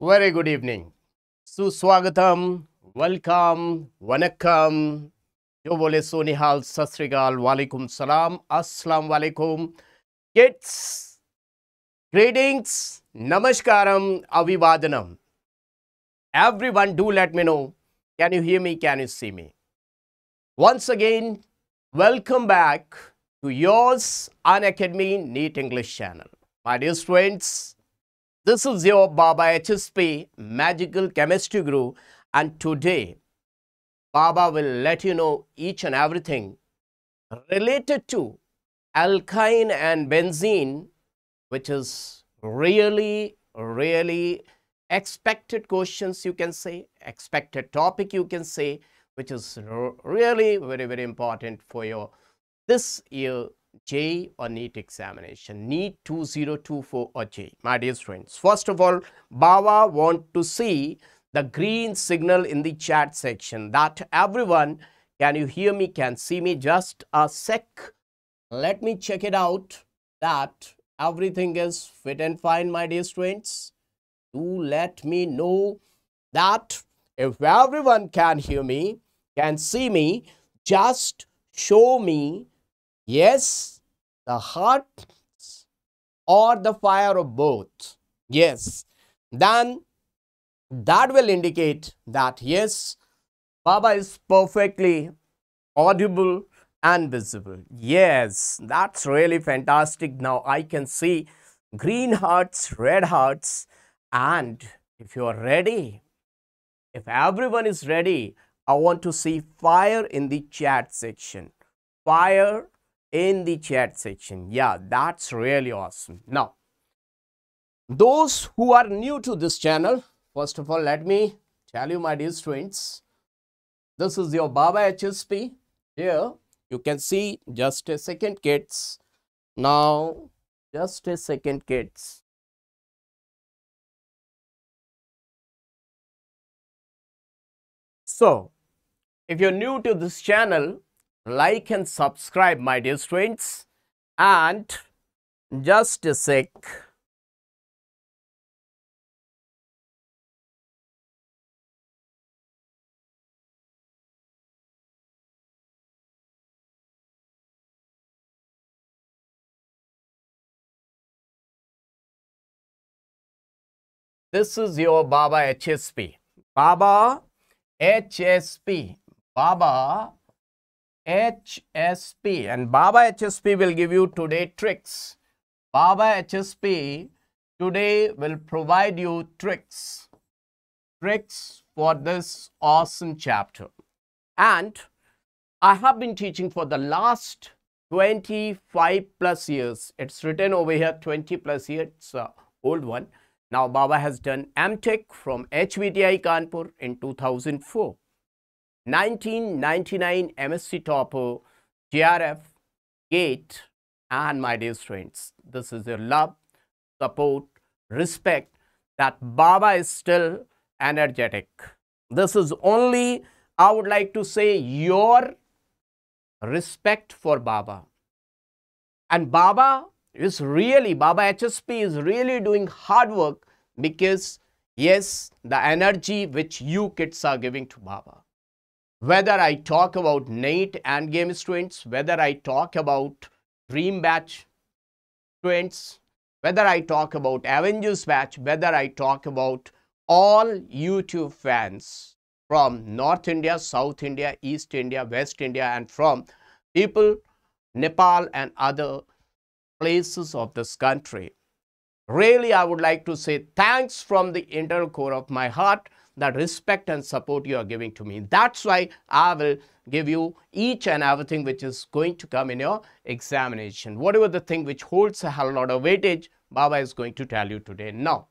Very good evening. Suswagatam, welcome, vanakkam. जो बोले सोनिहाल सत श्रीकाल Walikum Salam, Aslam Walikum. Kids, greetings, Namaskaram, Avivadanam. everyone do let me know can you hear me can you see me once again welcome back to yours an academy NEET english channel my dear students this is your Baba HSP Magical Chemistry Guru, and today Baba will let you know each and everything related to alkyne and benzene, which is really, really expected questions, you can say, expected topic, you can say, which is really very, very important for your this year JEE or NEET examination, NEET 2024 or JEE. My dear friends, first of all, Baba want to see the green signal in the chat section that everyone, can you hear me, can see me, just a sec. Let me check it out that everything is fit and fine, my dear students. Do let me know that if everyone can hear me, can see me, just show me Yes, the hearts or the fire of both. Yes, then that will indicate that yes, Baba is perfectly audible and visible. Yes, that's really fantastic. Now I can see green hearts, red hearts, and if you are ready, if everyone is ready, I want to see fire in the chat section. Fire in the chat section. Yeah, that's really awesome. Now, those who are new to this channel, first of all, let me tell you, my dear students, this is your Baba HSP. Here, you can see just a second, kids. Now, just a second, kids. So, if you're new to this channel, like and subscribe my dear students. And just a sec. This is your baba hsp baba hsp baba HSP and Baba HSP will give you today tricks. Baba HSP today will provide you tricks, tricks for this awesome chapter. And I have been teaching for the last 25 plus years. It's written over here 20 plus years, it's a old one. Now Baba has done MTech from HBTI Kanpur in 2004. 1999 MSc topper, JRF, GATE, and my dear friends, this is your love, support, respect that Baba is still energetic. This is only, I would like to say, your respect for Baba. And Baba is really, Baba HSP is really doing hard work because, yes, the energy which you kids are giving to Baba whether I talk about NEET and game students, whether I talk about Dream Batch students, whether I talk about Avengers Batch, whether I talk about all YouTube fans from North India, South India, East India, West India, and from people, Nepal, and other places of this country. Really, I would like to say thanks from the inner core of my heart that respect and support you are giving to me. That's why I will give you each and everything which is going to come in your examination. Whatever the thing which holds a hell lot of weightage, Baba is going to tell you today. Now,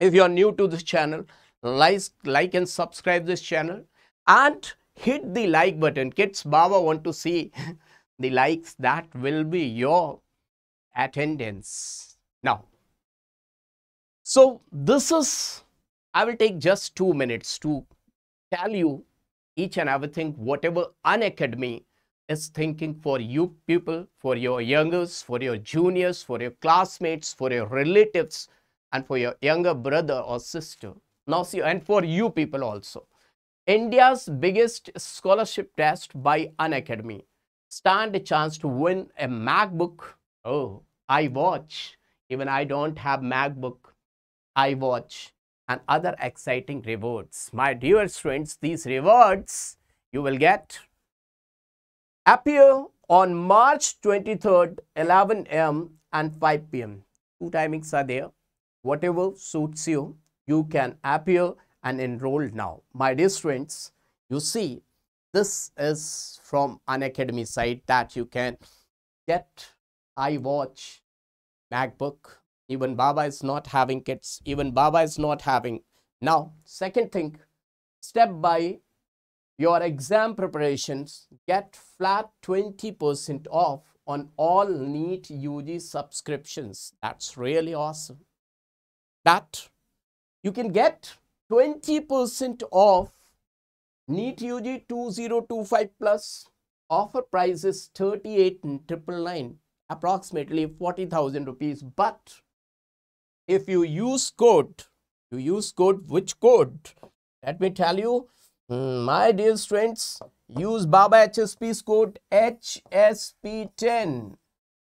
if you are new to this channel, like, like and subscribe this channel and hit the like button. Kids, Baba want to see the likes. That will be your attendance. Now, so this is I will take just two minutes to tell you each and everything, whatever Unacademy is thinking for you people, for your youngers, for your juniors, for your classmates, for your relatives, and for your younger brother or sister. Now see, and for you people also. India's biggest scholarship test by Unacademy. Stand a chance to win a MacBook. Oh, iWatch. Even I don't have MacBook. iWatch and other exciting rewards. My dear students, these rewards you will get appear on March 23rd, 11 am and 5 pm. Two timings are there. Whatever suits you, you can appear and enroll now. My dear students, you see, this is from Unacademy site that you can get iWatch, MacBook. Even Baba is not having kits. Even Baba is not having. Now, second thing, step by your exam preparations, get flat 20% off on all NEET UG subscriptions. That's really awesome. That you can get 20% off NEET UG 2025 plus offer price is 38,999 approximately 40,000 rupees but if you use code you use code which code? Let me tell you hmm, my dear students use Baba HSP's code HSP10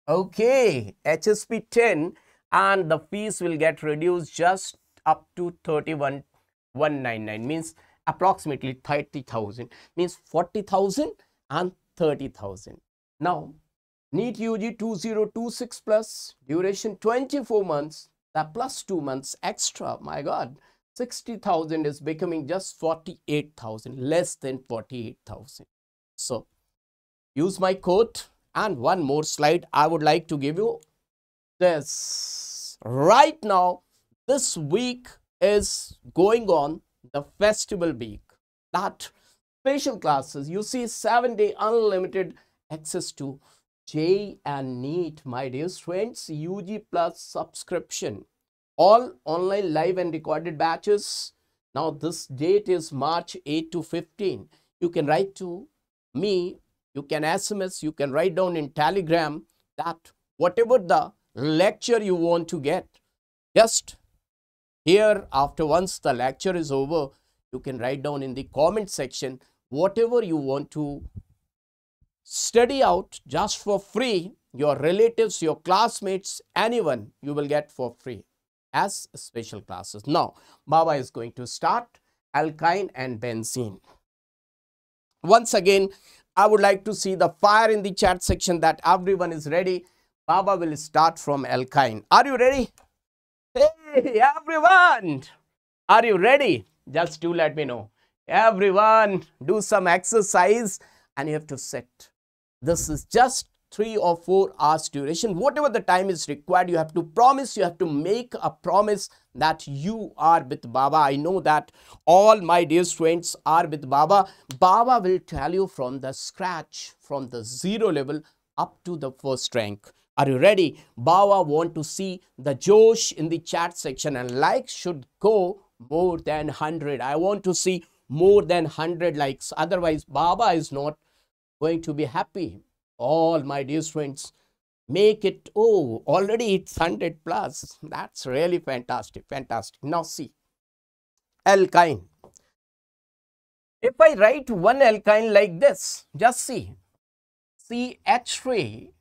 okay HSP10 and the fees will get reduced just up to 31199 means approximately 30000 means 40000 and 30000 now NEET UG 2026 plus duration 24 months that plus 2 months extra my god 60000 is becoming just 48000 less than 48000 so use my code and one more slide. I would like to give you this. Right now this week is going on the festival week. That special classes you see seven day unlimited access to JEE and NEET my dear friends UG plus subscription. All online live and recorded batches. Now this date is March 8 to 15 you can write to me. You can SMS, you can write down in Telegram that whatever the lecture you want to get, just here after once the lecture is over, you can write down in the comment section whatever you want to study out just for free, your relatives, your classmates, anyone you will get for free as special classes. Now, Baba is going to start alkyne and benzene. Once again, I would like to see the fire in the chat section that everyone is ready. Baba will start from alkyne. Are you ready? Hey, everyone! Are you ready? Just do let me know. Everyone, do some exercise and you have to sit. This is just three or four hours duration. Whatever the time is required you have to promise you have to make a promise that you are with baba. I know that all my dear students are with baba. Baba will tell you from the scratch from the zero level up to the first rank. Are you ready? Baba want to see the josh in the chat section and likes should go more than 100 i want to see more than 100 likes. Otherwise baba is not going to be happy. All my dear friends make it oh already it's 100 plus. That's really fantastic fantastic. Now see alkyne. If i write one alkyne like this just see ch3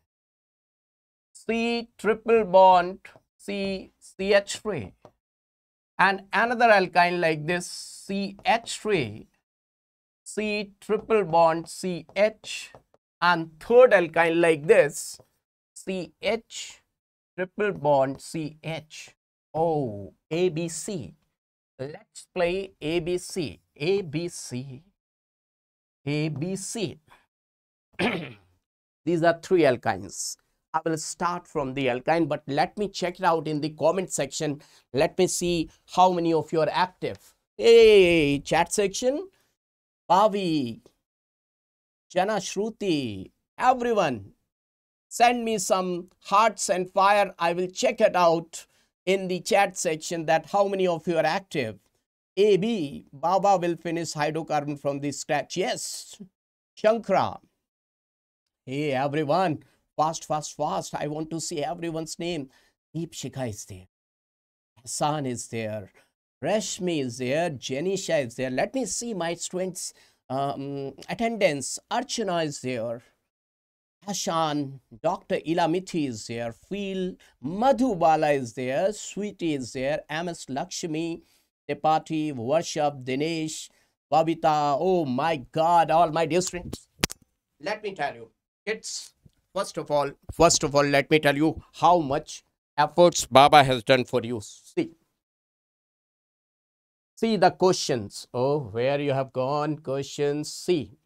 c triple bond c ch3 and another alkyne like this ch3 c triple bond ch and third alkyne like this CH triple bond CH. Oh, ABC. Let's play ABC. ABC. ABC. These are three alkynes. I will start from the alkyne, but let me check it out in the comment section. Let me see how many of you are active. Hey, chat section. Pavi, Jana Shruti, everyone, send me some hearts and fire. I will check it out in the chat section that how many of you are active. AB, Baba will finish hydrocarbon from the scratch. Yes. Shankra. Hey, everyone. Fast, fast, fast. I want to see everyone's name. Deep Shikha is there. Hassan is there. Rashmi is there. Janisha is there. Let me see my students' um, attendance. Archana is there. Hashan, Dr. Ilamithi is there. Phil, Madhubala is there. Sweetie is there. MS Lakshmi, Tepati, Worship, Dinesh, Babita. Oh my God, all my dear students. Let me tell you, it's first of all, first of all, let me tell you how much efforts Baba has done for you. See, see the questions. Oh, where you have gone? Questions. See,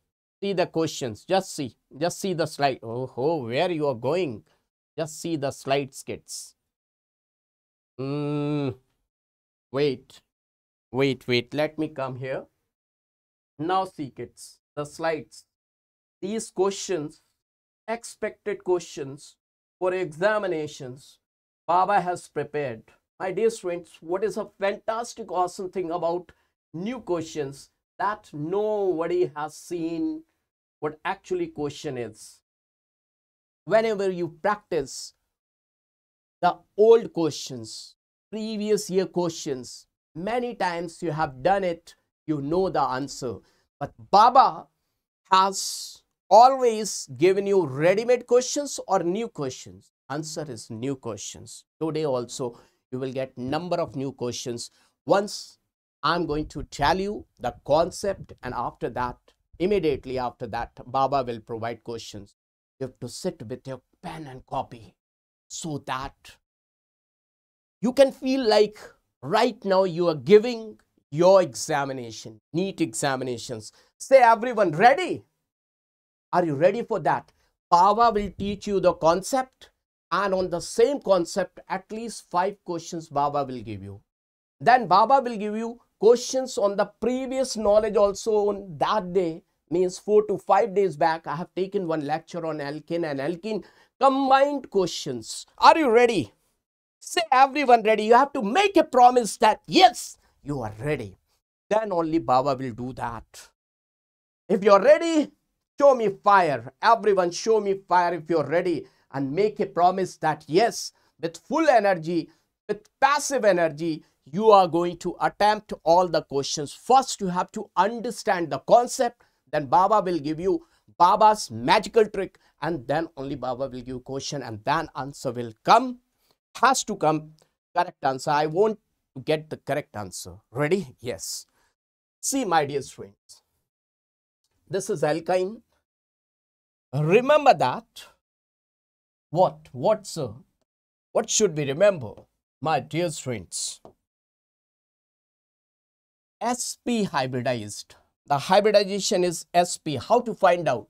see the questions. Just see, just see the slide. Oh, oh where you are going? Just see the slides, kids. Mm, wait, wait, wait. Let me come here. Now see, kids, the slides. These questions, expected questions for examinations, Baba has prepared. My dear students, what is a fantastic, awesome thing about new questions that nobody has seen what actually question is. Whenever you practice the old questions, previous year questions, many times you have done it, you know the answer. But Baba has always given you ready-made questions or new questions answer is new questions today also you will get number of new questions. Once i'm going to tell you the concept and after that immediately after that baba will provide questions. You have to sit with your pen and copy so that you can feel like right now you are giving your examination NEET examinations. Say everyone ready? Are you ready for that? Baba will teach you the concept and on the same concept at least five questions baba will give you. Then baba will give you questions on the previous knowledge also on that day means four to five days back. I have taken one lecture on alkene and alkene combined questions. Are you ready? Say everyone ready? You have to make a promise that yes you are ready. Then only baba will do that. If you're ready show me fire. Everyone show me fire if you're ready and make a promise that yes, with full energy, with passive energy, you are going to attempt all the questions. First, you have to understand the concept. Then Baba will give you Baba's magical trick and then only Baba will give question and then answer will come. Has to come correct answer. I want to get the correct answer. Ready? Yes. See my dear friends. This is alkyne. Remember that what? What, sir? What should we remember, my dear friends? SP hybridized. The hybridization is SP. How to find out?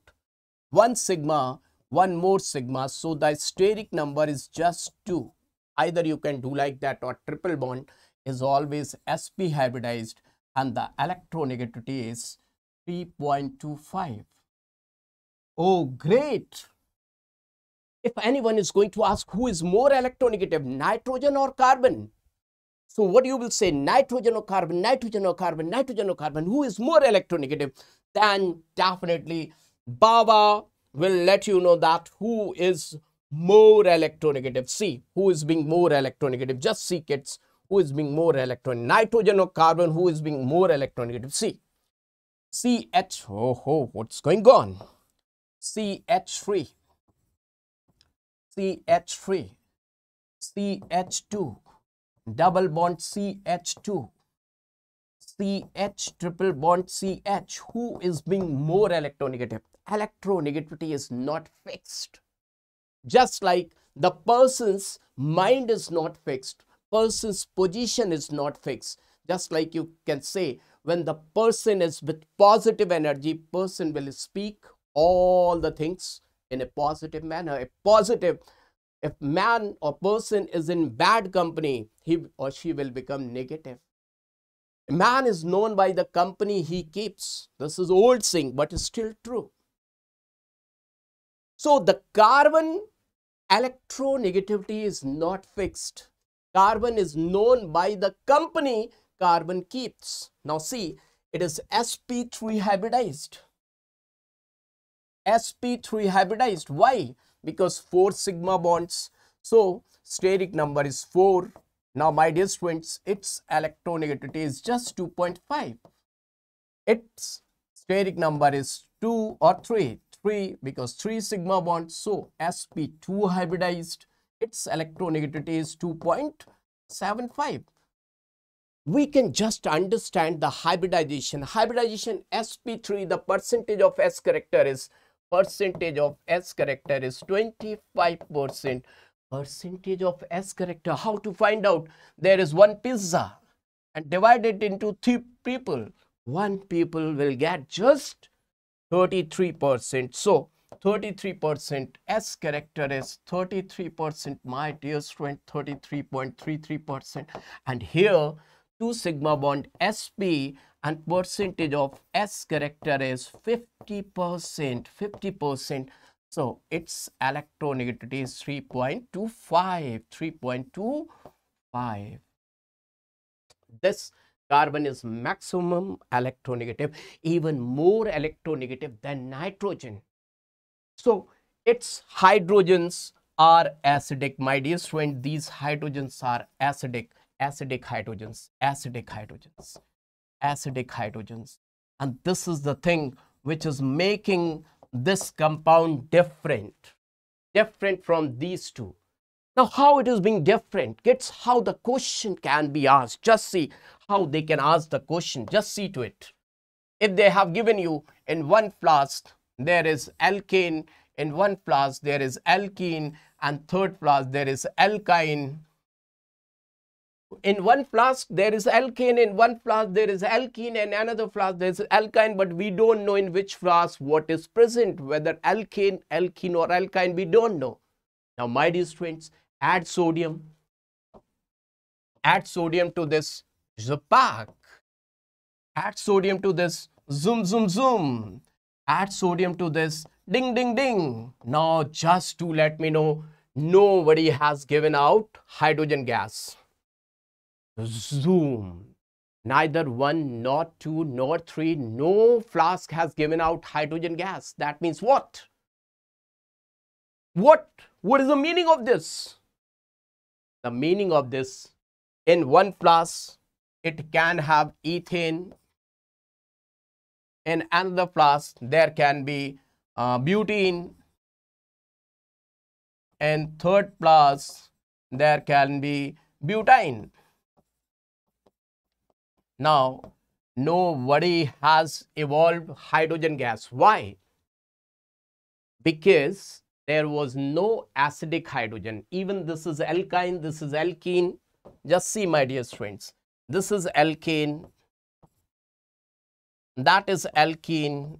One sigma, one more sigma. So the steric number is just 2. Either you can do like that or triple bond is always SP hybridized and the electronegativity is 3.25. Oh, great if anyone is going to ask who is more electronegative, nitrogen or carbon? So what you will say, nitrogen or carbon, nitrogen or carbon, nitrogen or carbon, who is more electronegative? Then definitely Baba will let you know that who is more electronegative. See, who is being more electronegative. Just see kids, who is being more electron. Nitrogen or carbon, who is being more electronegative. See, CH, oh, oh, what's going on? CH3 CH3, CH2, double bond CH2, CH triple bond CH. Who is being more electronegative? Electronegativity is not fixed. Just like the person's mind is not fixed, person's position is not fixed. Just like you can say, when the person is with positive energy, person will speak all the things in a positive manner. A positive, if man or person is in bad company, he or she will become negative. A man is known by the company he keeps. This is old saying, but it's still true. So the carbon electronegativity is not fixed. Carbon is known by the company carbon keeps. Now see, it is sp3 hybridized sp3 hybridized. Why? Because 4 sigma bonds. So, steric number is 4. Now, my dear students, its electronegativity is just 2.5. Its steric number is 2 or 3. 3 because 3 sigma bond. So, sp2 hybridized, its electronegativity is 2.75. We can just understand the hybridization. Hybridization sp3, the percentage of s character is percentage of s character is 25 percent percentage of S character. How to find out? There is one pizza and divide it into three people. One people will get just 33%. So 33% S character is 33%, my dear student, 33.33%. And here 2 sigma bond sp and percentage of S character is 50%, 50%. So its electronegativity is 3.25, 3.25. This carbon is maximum electronegative, even more electronegative than nitrogen. So its hydrogens are acidic. My dear friend, these hydrogens are acidic, acidic hydrogens, acidic hydrogens, acidic hydrogens. And this is the thing which is making this compound different, different from these two. Now, how it is being different, gets how the question can be asked. Just see how they can ask the question. Just see to it. If they have given you in one flask, there is alkane, in one flask, there is alkene, and third flask, there is alkyne, in one flask there is alkane. In one flask there is alkene. And another flask there is alkyne. But we don't know in which flask what is present whether alkane alkene or alkyne. We don't know. Now my dear students add sodium. Add sodium to this zapak add sodium to this zoom zoom zoom. Add sodium to this ding ding ding. Now just to let me know nobody has given out hydrogen gas zoom. Neither one, nor two, nor three, no flask has given out hydrogen gas. That means what? What? What is the meaning of this? The meaning of this, in one flask, it can have ethane. In another flask, there can be uh, butene. In third flask, there can be butane. Now, nobody has evolved hydrogen gas. Why? Because there was no acidic hydrogen. Even this is alkyne, this is alkene. Just see, my dear friends. This is alkane. That is alkene.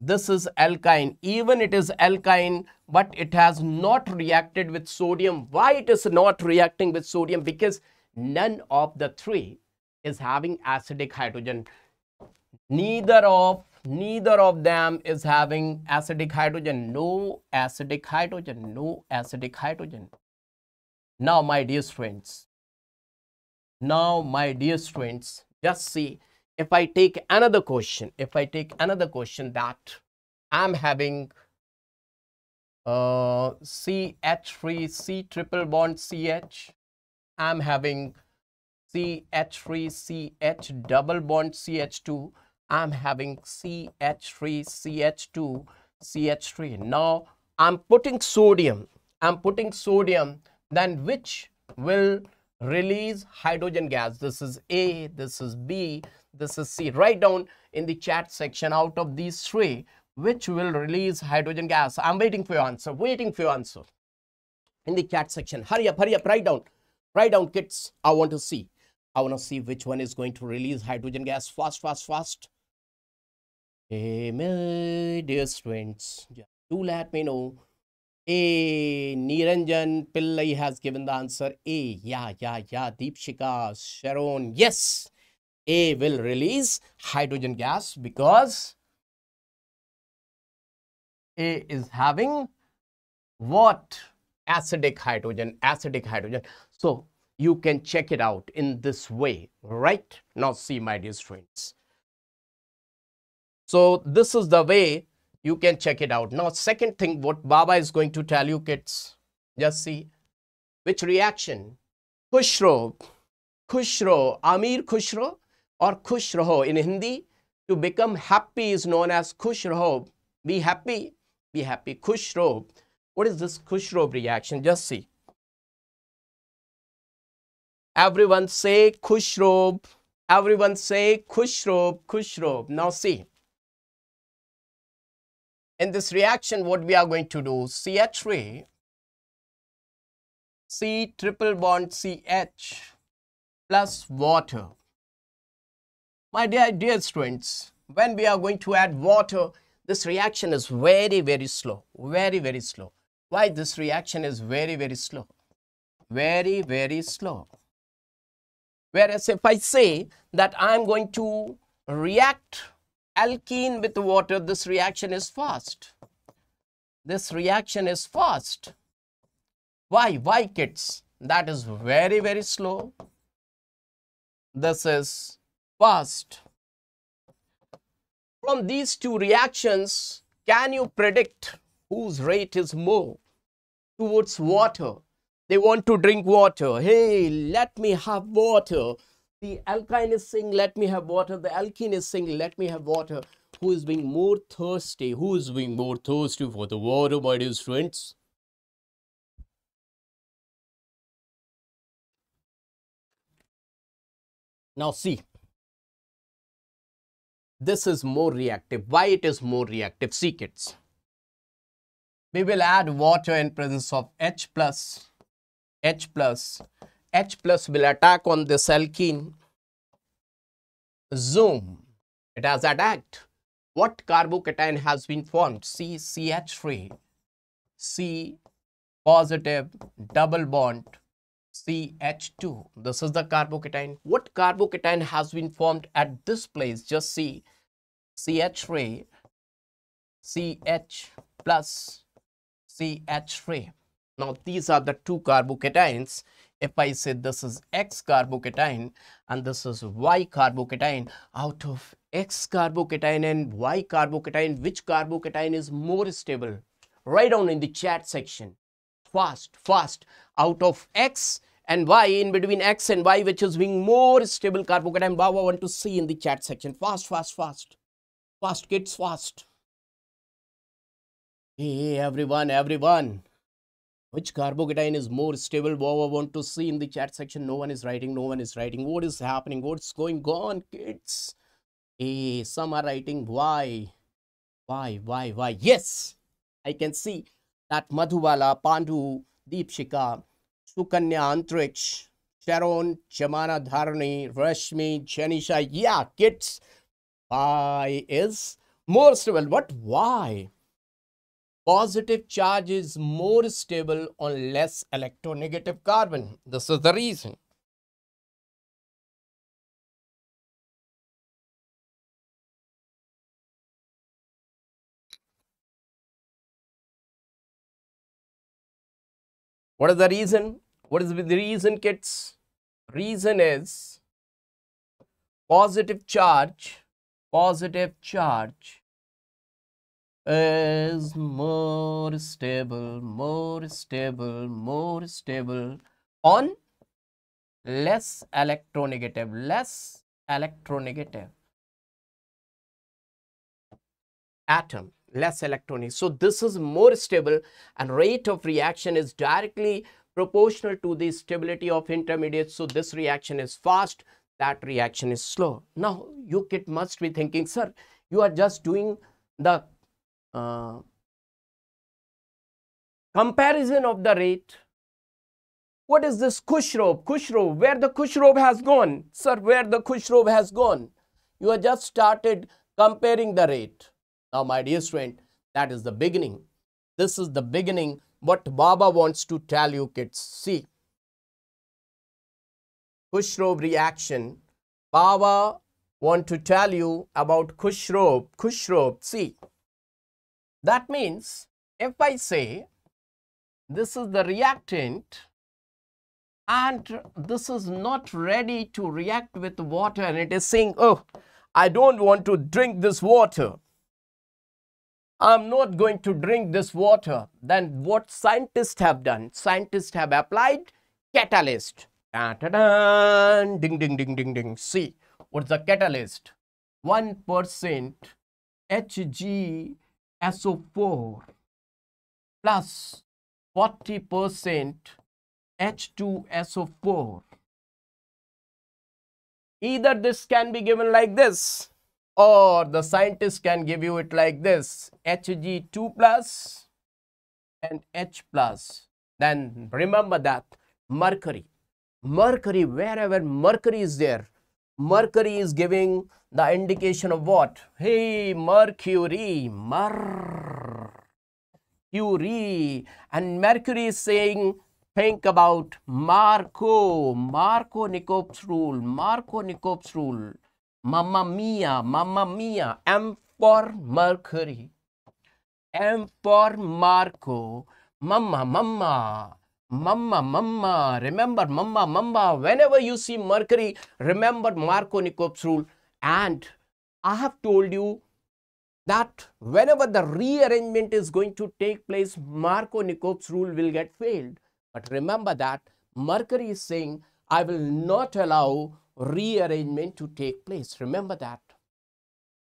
This is alkyne. Even it is alkyne, but it has not reacted with sodium. Why it is not reacting with sodium? Because none of the three is having acidic hydrogen. Neither of neither of them is having acidic hydrogen. No acidic hydrogen. No acidic hydrogen. Now, my dear friends, now, my dear friends, just see if I take another question, if I take another question that I'm having uh, CH3, C triple bond CH, I'm having CH3, CH double bond CH2. I'm having CH3, CH2, CH3. Now I'm putting sodium. I'm putting sodium. Then which will release hydrogen gas? This is A, this is B, this is C. Write down in the chat section out of these three, which will release hydrogen gas. I'm waiting for your answer. Waiting for your answer. In the chat section. Hurry up, hurry up, write down. Write down, kids. I want to see. I want to see which one is going to release hydrogen gas fast, fast, fast. Hey, my dear students, do let me know. A. Niranjan Pillai has given the answer. A. Yeah, yeah, yeah. Deepshika, Sharon. Yes. A will release hydrogen gas because A is having what? Acidic hydrogen, acidic hydrogen. So you can check it out in this way, right? Now see my dear students. So this is the way you can check it out. Now second thing what Baba is going to tell you kids, just see which reaction Khushro, Khushro, Amir Khushro or Khushro in Hindi. To become happy is known as Khushro. Be happy, be happy. Khushro. What is this Khushro reaction? Just see. Everyone say Khushro. Everyone say Khushro, Khushro. Now see. In this reaction, what we are going to do, CH3, C triple bond CH plus water. My dear, dear students, when we are going to add water, this reaction is very, very slow. Very, very slow. Why this reaction is very, very slow? Very, very slow. Whereas if I say that I am going to react alkene with water, this reaction is fast. This reaction is fast. Why? Why kids? That is very, very slow. This is fast. From these two reactions, can you predict whose rate is more towards water? They want to drink water. Hey, let me have water. The alkyne is saying, let me have water. The alkene is saying, let me have water. Who is being more thirsty? Who is being more thirsty for the water, my dear friends? Now see, this is more reactive. Why it is more reactive? See kids. We will add water in presence of H plus, H plus H plus will attack on this alkene. Zoom. It has attacked. What carbocation has been formed? CCH3. C positive double bond CH2. This is the carbocation. What carbocation has been formed at this place? Just see CH3 CH plus CH3. Now these are the two carbocations if I say this is X carbocation and this is Y carbocation, out of X carbocation and Y carbocation, which carbocation is more stable? Write down in the chat section. Fast, fast. Out of X and Y, in between X and Y, which is being more stable carbocation, Baba want to see in the chat section. Fast, fast, fast. Fast, kids, fast. Hey, everyone, everyone. Which carbocation is more stable? Wow, I want to see in the chat section. No one is writing. No one is writing. What is happening? What's going on, kids? Hey, some are writing why. Why, why, why? Yes, I can see that Madhubala, Pandu, Deepshika, Sukanya, Antriksh, Sharon, Chamana Dharani, Rashmi, Janisha. Yeah, kids. Why is more stable? What? Why? Positive charge is more stable on less electronegative carbon. This is the reason. What is the reason? What is the reason, kids? Reason is positive charge, positive charge is more stable, more stable, more stable on less electronegative, less electronegative atom, less electronic. So this is more stable and rate of reaction is directly proportional to the stability of intermediates. So this reaction is fast, that reaction is slow. Now you kid must be thinking, sir, you are just doing the uh, comparison of the rate. What is this Khushro? Khushro, where the Khushro has gone? Sir, where the Khushro has gone? You have just started comparing the rate. Now, my dear friend, that is the beginning. This is the beginning what Baba wants to tell you kids. See, Khushro reaction. Baba want to tell you about Khushro. Khushro, see, that means if I say this is the reactant and this is not ready to react with water and it is saying, oh, I don't want to drink this water. I'm not going to drink this water. Then what scientists have done? Scientists have applied catalyst. Da, da, da, ding, ding, ding, ding, ding. See, what's the catalyst? 1% HgSO4 plus 40% H2SO4. Either this can be given like this or the scientist can give you it like this Hg2 plus and H plus. Then remember that mercury, mercury, wherever mercury is there, mercury is giving the indication of what? Hey, mercury, mercury. And mercury is saying, think about Marco, Markovnikov's rule, Markovnikov's rule. Mamma mia, mamma mia, M for mercury. M for Marco. Mama, mama, mama, mama. Remember, mama, mama. Whenever you see Mercury, remember Markovnikov's rule. And I have told you that whenever the rearrangement is going to take place, Markovnikov's rule will get failed. But remember that Mercury is saying, I will not allow rearrangement to take place. Remember that.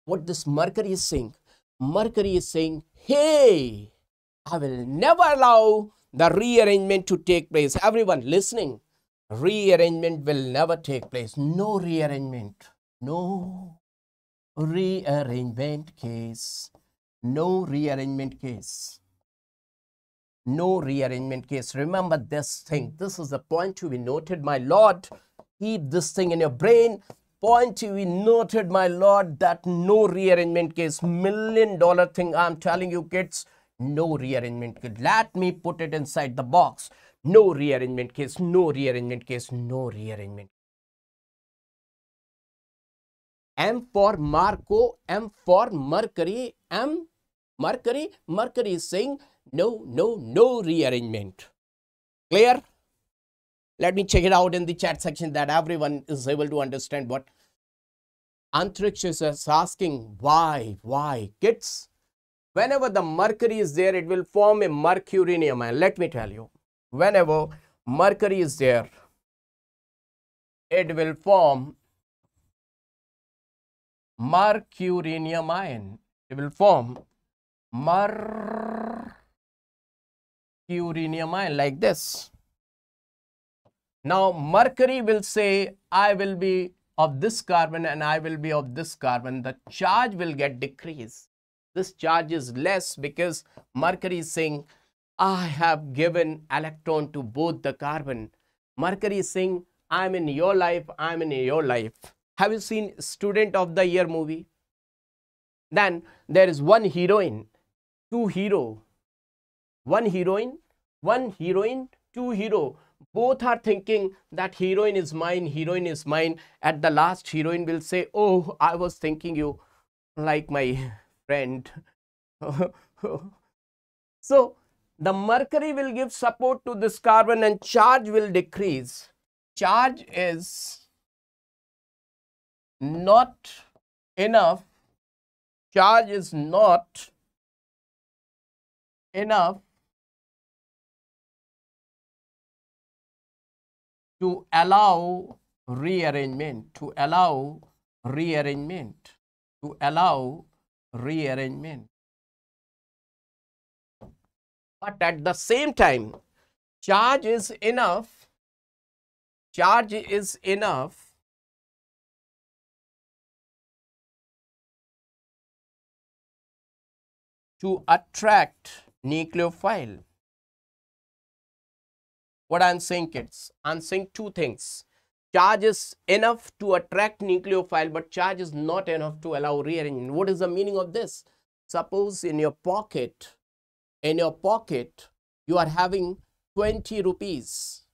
What this Mercury is saying, Mercury is saying, hey, I will never allow the rearrangement to take place. Everyone listening, rearrangement will never take place. No rearrangement. No rearrangement case. No rearrangement case. No rearrangement case. Remember this thing. This is the point to be noted, my Lord. Keep this thing in your brain point to be noted, my lord, that no rearrangement case, million dollar thing I'm telling you kids, no rearrangement case. Let me put it inside the box. No rearrangement case, no rearrangement case, no rearrangement. M for Marco, M for Mercury, M Mercury, Mercury is saying no, no, no rearrangement. Clear? Let me check it out in the chat section that everyone is able to understand what Antriksh is asking. Why? Why? Kids, whenever the mercury is there, it will form a mercurinium ion. Let me tell you, whenever mercury is there, it will form mercurinium ion. It will form mercurinium ion like this. Now, mercury will say, I will be of this carbon and I will be of this carbon. The charge will get decreased. This charge is less because mercury is saying, I have given electron to both the carbon. Mercury is saying, I'm in your life, I'm in your life. Have you seen Student of the Year movie? Then there is one heroine, two hero. One heroine, one heroine, two hero both are thinking that heroine is mine, heroine is mine. At the last, heroine will say, Oh, I was thinking you like my friend. so, the mercury will give support to this carbon and charge will decrease. Charge is not enough. Charge is not enough to allow rearrangement, to allow rearrangement, to allow rearrangement. But at the same time, charge is enough, charge is enough to attract nucleophile what I'm saying kids? I'm saying two things. Charge is enough to attract nucleophile but charge is not enough to allow rearrangement. What is the meaning of this? Suppose in your pocket, in your pocket, you are having 20 rupees.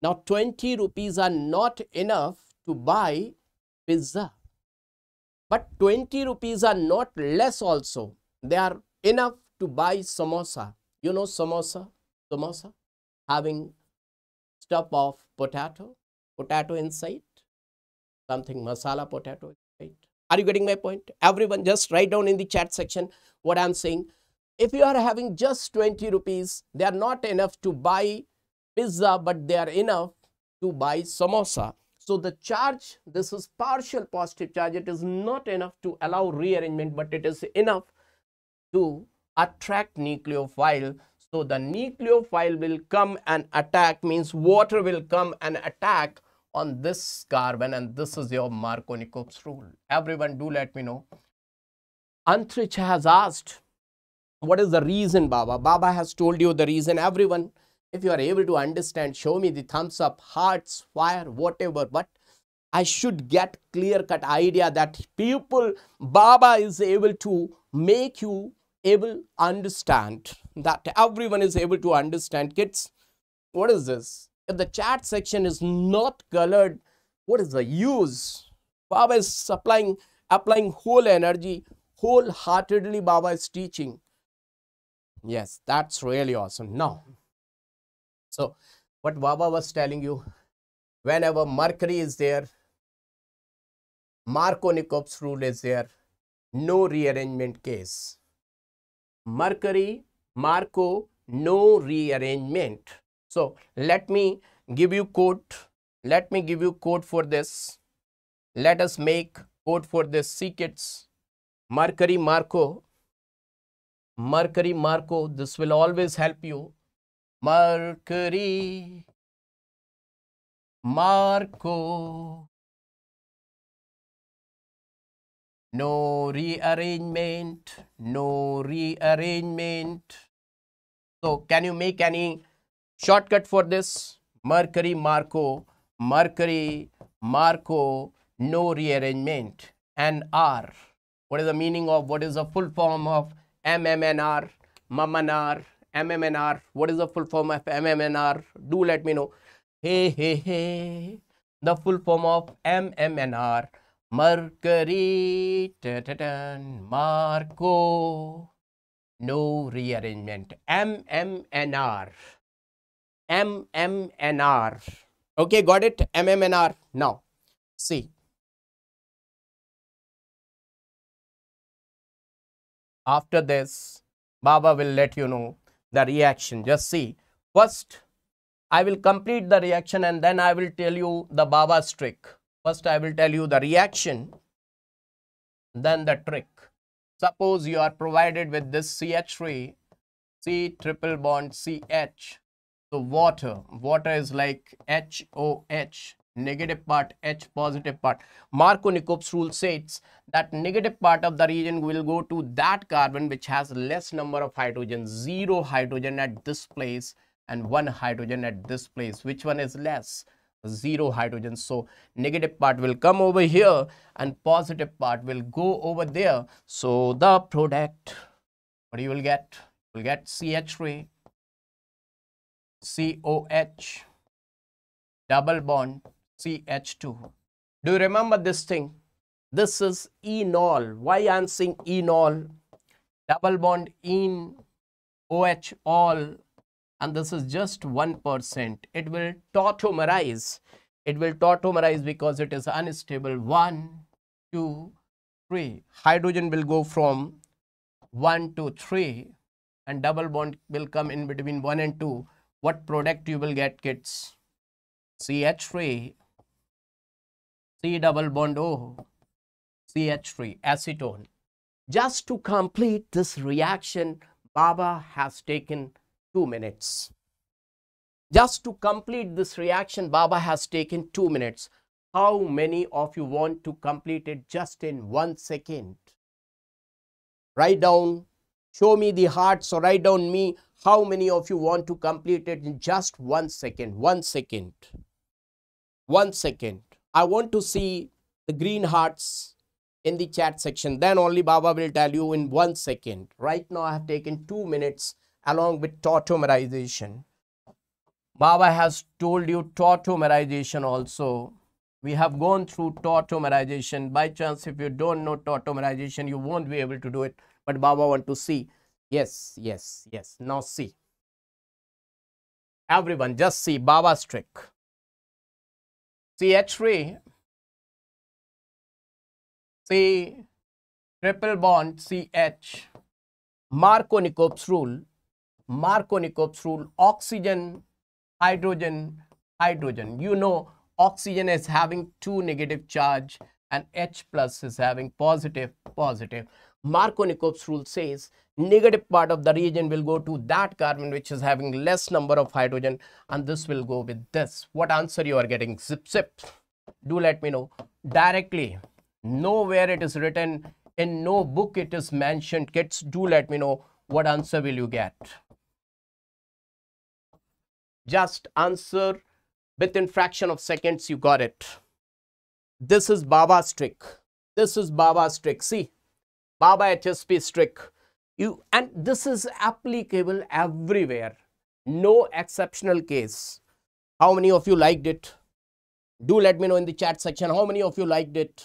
Now 20 rupees are not enough to buy pizza. But 20 rupees are not less also. They are enough to buy samosa. You know samosa? Samosa? Having stuff of potato, potato inside, something masala potato inside. Are you getting my point? Everyone just write down in the chat section what I'm saying. If you are having just 20 rupees, they are not enough to buy pizza, but they are enough to buy samosa. So the charge, this is partial positive charge. It is not enough to allow rearrangement, but it is enough to attract nucleophile. So the nucleophile will come and attack means water will come and attack on this carbon and this is your Markovnikov's rule. Everyone do let me know. Antariksh has asked, what is the reason Baba? Baba has told you the reason. Everyone, if you are able to understand, show me the thumbs up, hearts, fire, whatever. But I should get clear cut idea that people, Baba is able to make you able understand that everyone is able to understand. Kids what is this? If the chat section is not colored what is the use? Baba is supplying applying whole energy wholeheartedly baba is teaching. Yes that's really awesome. Now so what baba was telling you whenever mercury is there markovnikov's rule is there no rearrangement case mercury marco no rearrangement. So let me give you quote. let me give you quote for this. Let us make quote for this secrets. Mercury marco. Mercury marco this will always help you. Mercury. Marco no rearrangement no rearrangement. So can you make any shortcut for this? Mercury marco mercury marco no rearrangement. And r. What is the meaning of what is the full form of mmnr mamnr mmnr what is the full form of mmnr do let me know. Hey hey hey. The full form of mmnr -ta, Marco, no rearrangement, MMNR, MMNR. Okay, got it? MMNR. Now, see. After this, Baba will let you know the reaction. Just see. First, I will complete the reaction and then I will tell you the Baba's trick. First, I will tell you the reaction, then the trick. Suppose you are provided with this CH3, C triple bond CH. So water, water is like HOH, negative part, H positive part. Markovnikov's rule says that negative part of the reagent will go to that carbon which has less number of hydrogen, zero hydrogen at this place and one hydrogen at this place. Which one is less? Zero hydrogen. So negative part will come over here and positive part will go over there. So the product what you will get? You will get ch3 coh double bond ch2 do you remember this thing? This is enol why i'm saying enol double bond in oh all and this is just 1%. It will tautomerize. It will tautomerize because it is unstable. 1, 2, 3. Hydrogen will go from 1 to 3 and double bond will come in between 1 and 2. What product you will get kids? CH3, C double bond O, CH3, acetone. Just to complete this reaction, Baba has taken two minutes. Just to complete this reaction, Baba has taken two minutes. How many of you want to complete it just in one second? Write down, show me the hearts or write down me how many of you want to complete it in just one second, one second, one second. I want to see the green hearts in the chat section. Then only Baba will tell you in one second. Right now I have taken two minutes along with tautomerization. Baba has told you tautomerization also. We have gone through tautomerization. By chance, if you don't know tautomerization, you won't be able to do it. But Baba want to see. Yes, yes, yes. Now see. Everyone, just see Baba's trick. CH3, C triple bond CH, Markovnikov's rule Markovnikov's rule, oxygen, hydrogen, hydrogen. You know oxygen is having two negative charge and H plus is having positive, positive. Markovnikov's rule says negative part of the reagent will go to that carbon which is having less number of hydrogen and this will go with this. What answer you are getting? Zip, zip. Do let me know directly. Nowhere it is written, in no book it is mentioned. Kids, do let me know what answer will you get. Just answer within fraction of seconds you got it. This is Baba's trick. This is Baba's trick. See, Baba HSP trick. You and this is applicable everywhere. No exceptional case. How many of you liked it? Do let me know in the chat section how many of you liked it.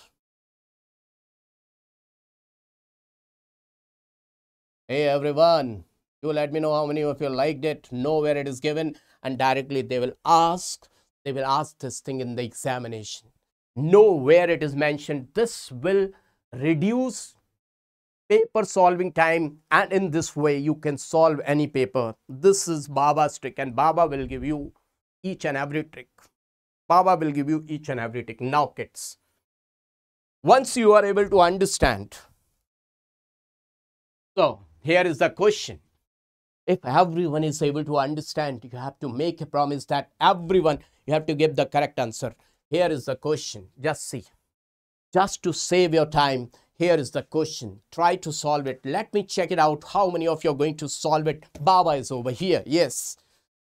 Hey everyone, do let me know how many of you liked it, know where it is given and directly they will ask, they will ask this thing in the examination. Know where it is mentioned. This will reduce paper solving time and in this way you can solve any paper. This is Baba's trick and Baba will give you each and every trick. Baba will give you each and every trick. Now kids, once you are able to understand, so here is the question. If everyone is able to understand, you have to make a promise that everyone, you have to give the correct answer. Here is the question. Just see. Just to save your time, here is the question. Try to solve it. Let me check it out. How many of you are going to solve it? Baba is over here. Yes.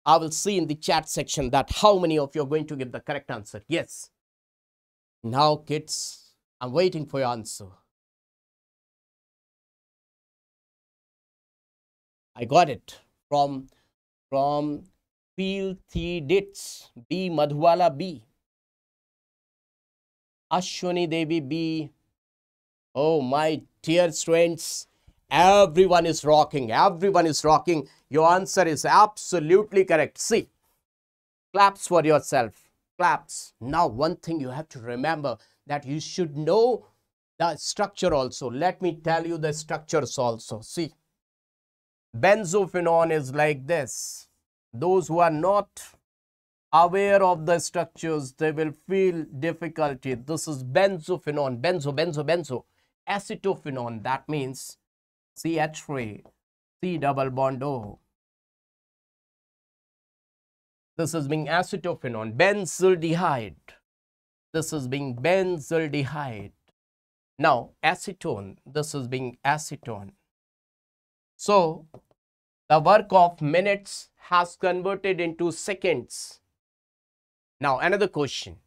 I will see in the chat section that how many of you are going to give the correct answer. Yes. Now, kids, I'm waiting for your answer. I got it from from Dits B Madhwala B. Ashwani Devi B. Oh my dear students everyone is rocking everyone is rocking. Your answer is absolutely correct. See claps for yourself. Claps. Now one thing you have to remember that you should know the structure also. Let me tell you the structures also. See benzophenone is like this. Those who are not aware of the structures, they will feel difficulty. This is benzophenone, benzo, benzo, benzo. Acetophenone, that means CH3, C double bond O. This is being acetophenone, benzaldehyde. This is being benzaldehyde. Now, acetone, this is being acetone. So, the work of minutes has converted into seconds. Now, another question.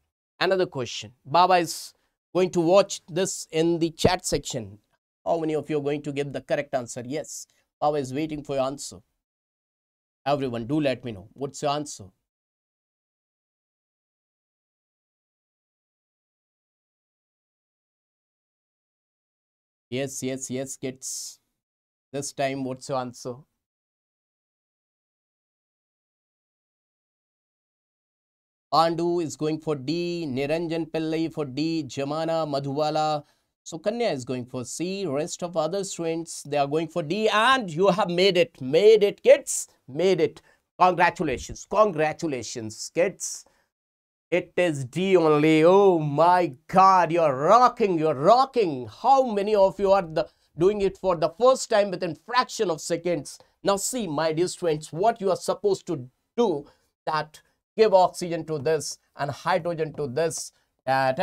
Another question. Baba is going to watch this in the chat section. How many of you are going to give the correct answer? Yes. Baba is waiting for your answer. Everyone, do let me know. What's your answer? Yes, yes, yes, kids. This time, what's your answer? Pandu is going for D, Niranjan Pillai for D, Jamana Madhuwala. So Kanya is going for C, rest of other students, they are going for D and you have made it, made it kids, made it. Congratulations, congratulations kids. It is D only. Oh my God, you're rocking, you're rocking. How many of you are the doing it for the first time within fraction of seconds. Now see, my dear students, what you are supposed to do that give oxygen to this and hydrogen to this. Uh,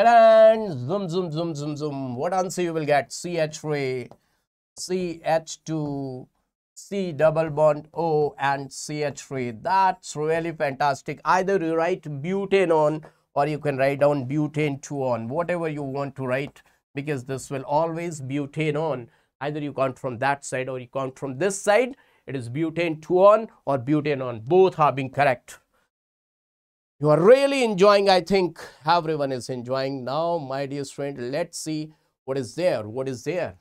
zoom, zoom, zoom, zoom, zoom. What answer you will get? CH3, CH2, C double bond O and CH3. That's really fantastic. Either you write butane on or you can write down butane 2 on, whatever you want to write because this will always butane on either you count from that side or you count from this side it is butane 2 on or butane on both are being correct you are really enjoying i think everyone is enjoying. Now my dear friend let's see what is there what is there.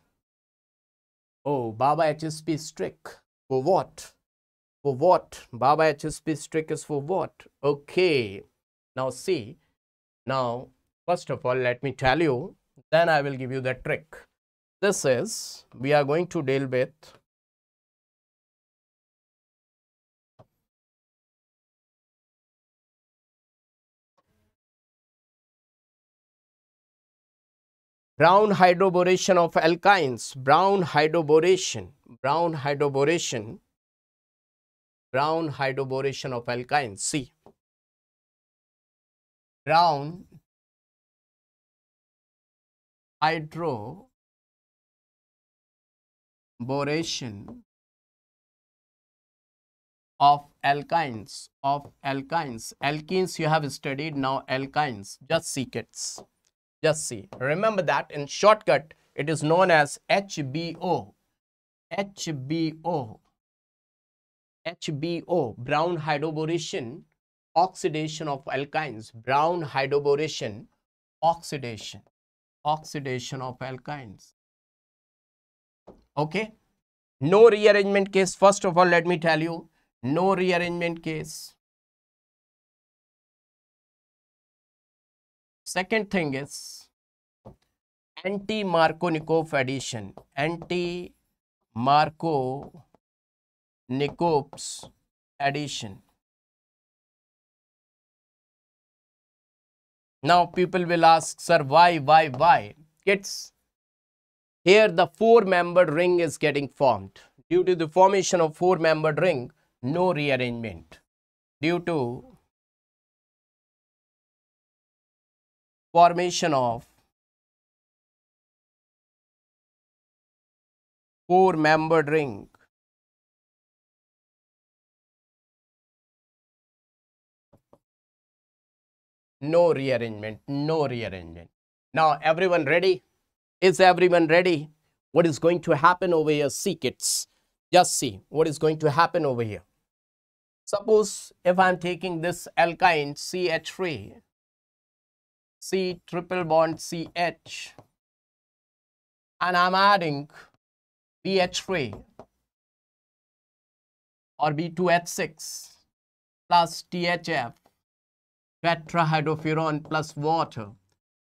Oh baba hsp strict for what? For what? Baba hsp strict is for what? Okay. Now see. Now first of all let me tell you then i will give you the trick. This is we are going to deal with Brown hydroboration of alkynes, brown hydroboration, brown hydroboration, brown hydroboration of alkynes. See, brown hydroboration of alkynes of alkynes. Alkenes you have studied now alkynes. Just see just see. Remember that in shortcut it is known as hbo hbo hbo brown hydroboration oxidation of alkynes. Brown hydroboration oxidation. Oxidation of alkynes. Okay? No rearrangement case. First of all let me tell you no rearrangement case. Second thing is anti-Markovnikov addition. Anti-Markovnikov's addition. Now people will ask, sir, why, why, why? Kids, here the four-membered ring is getting formed. Due to the formation of four-membered ring, no rearrangement due to formation of four membered ring. No rearrangement no rearrangement. Now everyone ready? Is everyone ready? What is going to happen over here? See kids. Just see what is going to happen over here. Suppose if I'm taking this alkyne CH3, C triple bond CH, and I'm adding BH3 or B2H6 plus THF, tetrahydrofuran plus water.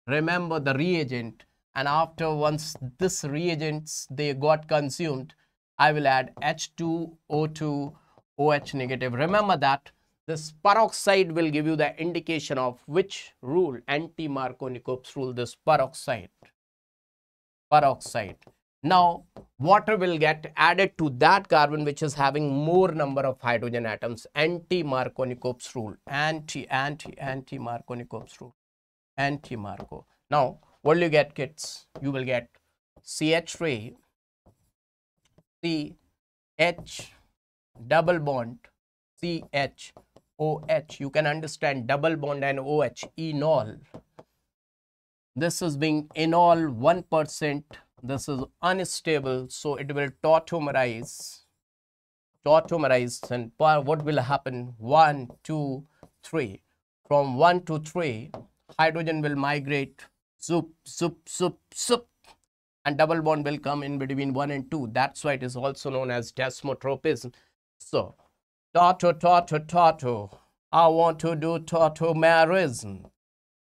Remember the reagent. And after once this reagents they got consumed, I will add H2O2 OH negative. Remember that this peroxide will give you the indication of which rule, anti-Markovnikov's rule, this peroxide. Peroxide. Now, water will get added to that carbon which is having more number of hydrogen atoms, anti-Markovnikov's rule, anti, anti, anti-Markovnikov's rule, anti-Markov. Now, what will you get kids? You will get CH3, CH, double bond CH OH. You can understand double bond and OH, enol. This is being enol 1%. This is unstable, so it will tautomerize. Tautomerize and what will happen? 1, 2, 3. From 1 to 3, hydrogen will migrate, zoop, zoop, zoop, zoop, and double bond will come in between 1 and 2. That's why it is also known as desmotropism. So, tato, tato, tato. I want to do tautomerism.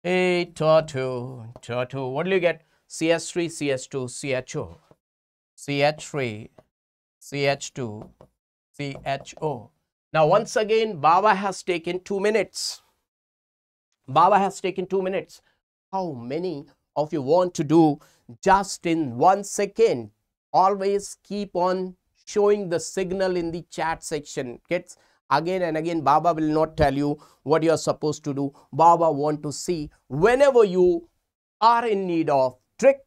Hey, tato, tato. What do you get? CH3, CH2, CHO. CH3, CH2, CHO. Now, once again, Baba has taken two minutes. Baba has taken two minutes. How many of you want to do just in one second? Always keep on showing the signal in the chat section. Kids again and again baba will not tell you what you are supposed to do. Baba want to see whenever you are in need of trick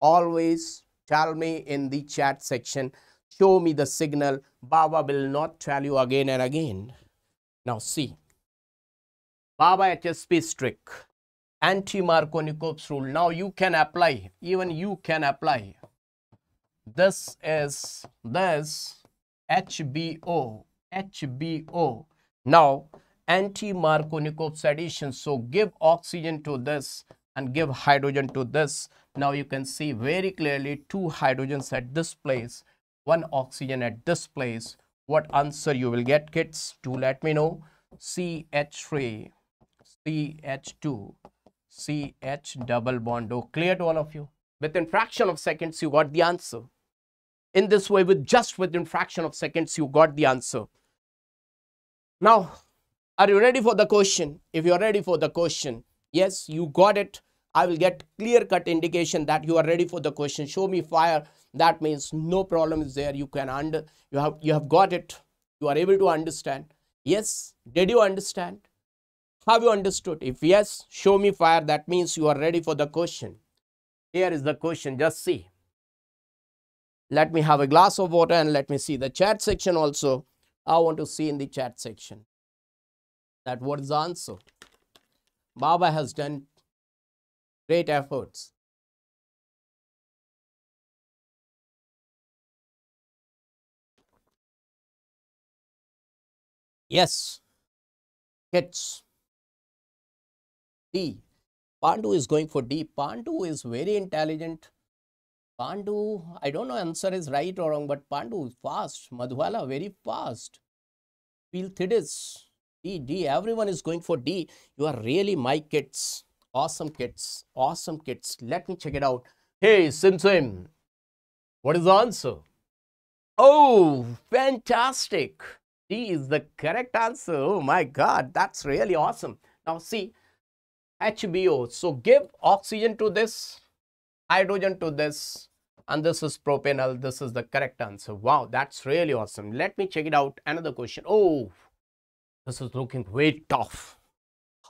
always tell me in the chat section. Show me the signal. Baba will not tell you again and again. Now see. Baba hsp trick anti-markovnikov's rule. Now you can apply. Even you can apply this is this HBO, HBO. Now, anti-Markovnikov's addition. So, give oxygen to this and give hydrogen to this. Now, you can see very clearly two hydrogens at this place, one oxygen at this place. What answer you will get, kids? To let me know. CH3, CH2, CH double bond. Oh, clear to all of you? Within fraction of seconds, you got the answer in this way with just within fraction of seconds you got the answer now are you ready for the question if you're ready for the question yes you got it I will get clear cut indication that you are ready for the question. Show me fire. That means no problem is there. You can under you have you have got it. You are able to understand. Yes. Did you understand? Have you understood? If yes, show me fire. That means you are ready for the question. Here is the question. Just see. Let me have a glass of water and let me see the chat section also. I want to see in the chat section that what is the answer. Baba has done great efforts. Yes, kids. D. Pandu is going for D. Pandu is very intelligent. Pandu, I don't know answer is right or wrong, but Pandu is fast. Madhwala, very fast. Philthidis, D, D. Everyone is going for D. You are really my kids. Awesome kids. Awesome kids. Let me check it out. Hey, Sim Sim. What is the answer? Oh, fantastic. D is the correct answer. Oh my God, that's really awesome. Now see, HBO. So give oxygen to this, hydrogen to this, and this is propanol. This is the correct answer. Wow, that's really awesome. Let me check it out. Another question. Oh, this is looking way tough.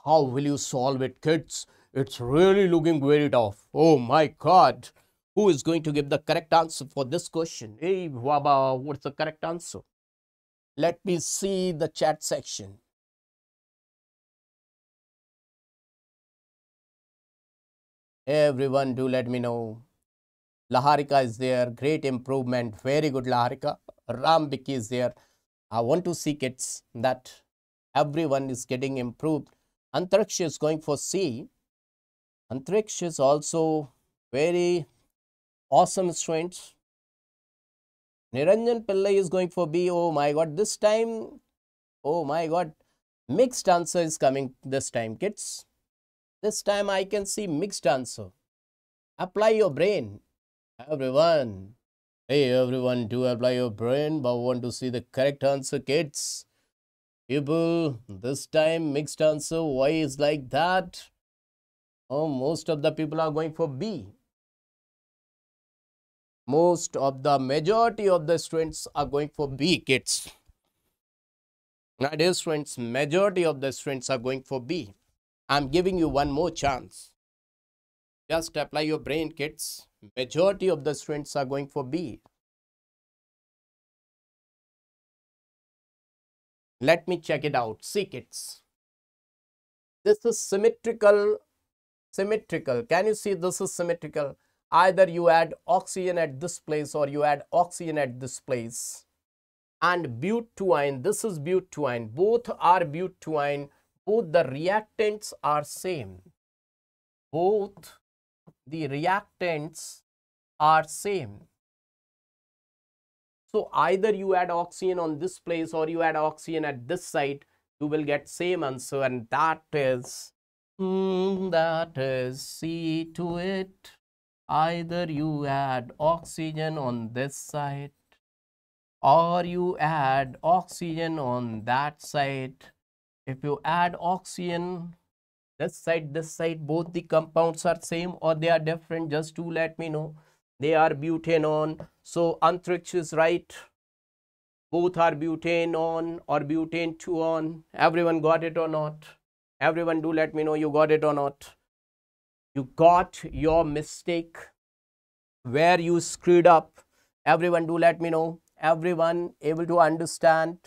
How will you solve it, kids? It's really looking very tough. Oh my God. Who is going to give the correct answer for this question? Hey, Waba, what's the correct answer? Let me see the chat section. Everyone do let me know. Laharika is there. Great improvement. Very good Laharika. Ram Biki is there. I want to see kids that everyone is getting improved. Antariksh is going for C. Antariksh is also very awesome students. Niranjan Pillai is going for B. Oh my god, this time, oh my god, mixed answer is coming this time, kids. This time I can see mixed answer. Apply your brain. Everyone. Hey everyone, do apply your brain, but want to see the correct answer, kids. People, this time mixed answer. Why is like that? Oh, most of the people are going for B. Most of the majority of the students are going for B, kids. Dear students, majority of the students are going for B. I'm giving you one more chance. Just apply your brain, kids. Majority of the students are going for B. Let me check it out. See, kids. This is symmetrical. Symmetrical. Can you see this is symmetrical? Either you add oxygen at this place or you add oxygen at this place. And butene, this is butene. Both are butene both the reactants are same. Both the reactants are same. So either you add oxygen on this place or you add oxygen at this site, you will get same answer and that is, mm, that is, see to it. Either you add oxygen on this side or you add oxygen on that side if you add oxygen this side this side both the compounds are same or they are different just to let me know. They are butanone so Antariksh is right. Both are butanone or butane 2 on everyone got it or not? Everyone do let me know you got it or not. You got your mistake. Where you screwed up everyone do let me know. Everyone able to understand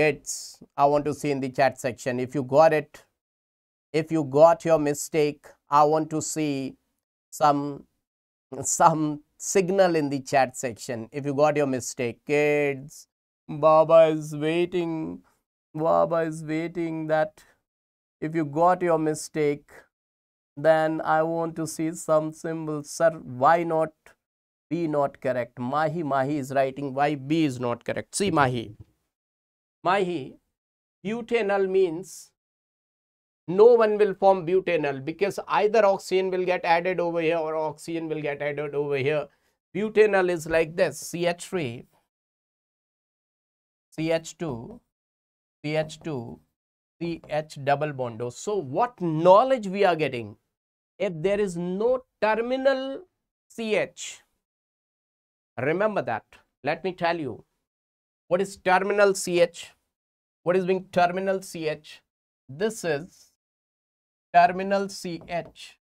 kids i want to see in the chat section. If you got it if you got your mistake i want to see some some signal in the chat section. If you got your mistake kids baba is waiting baba is waiting that if you got your mistake then i want to see some symbol sir why not b not correct. Mahi mahi is writing why b is not correct. See mahi Mahi, butanol means no one will form butanol because either oxygen will get added over here or oxygen will get added over here. Butanol is like this, CH3, CH2, CH2, CH double bond. So what knowledge we are getting? If there is no terminal CH, remember that. Let me tell you. What is terminal CH? What is being terminal CH? This is terminal CH.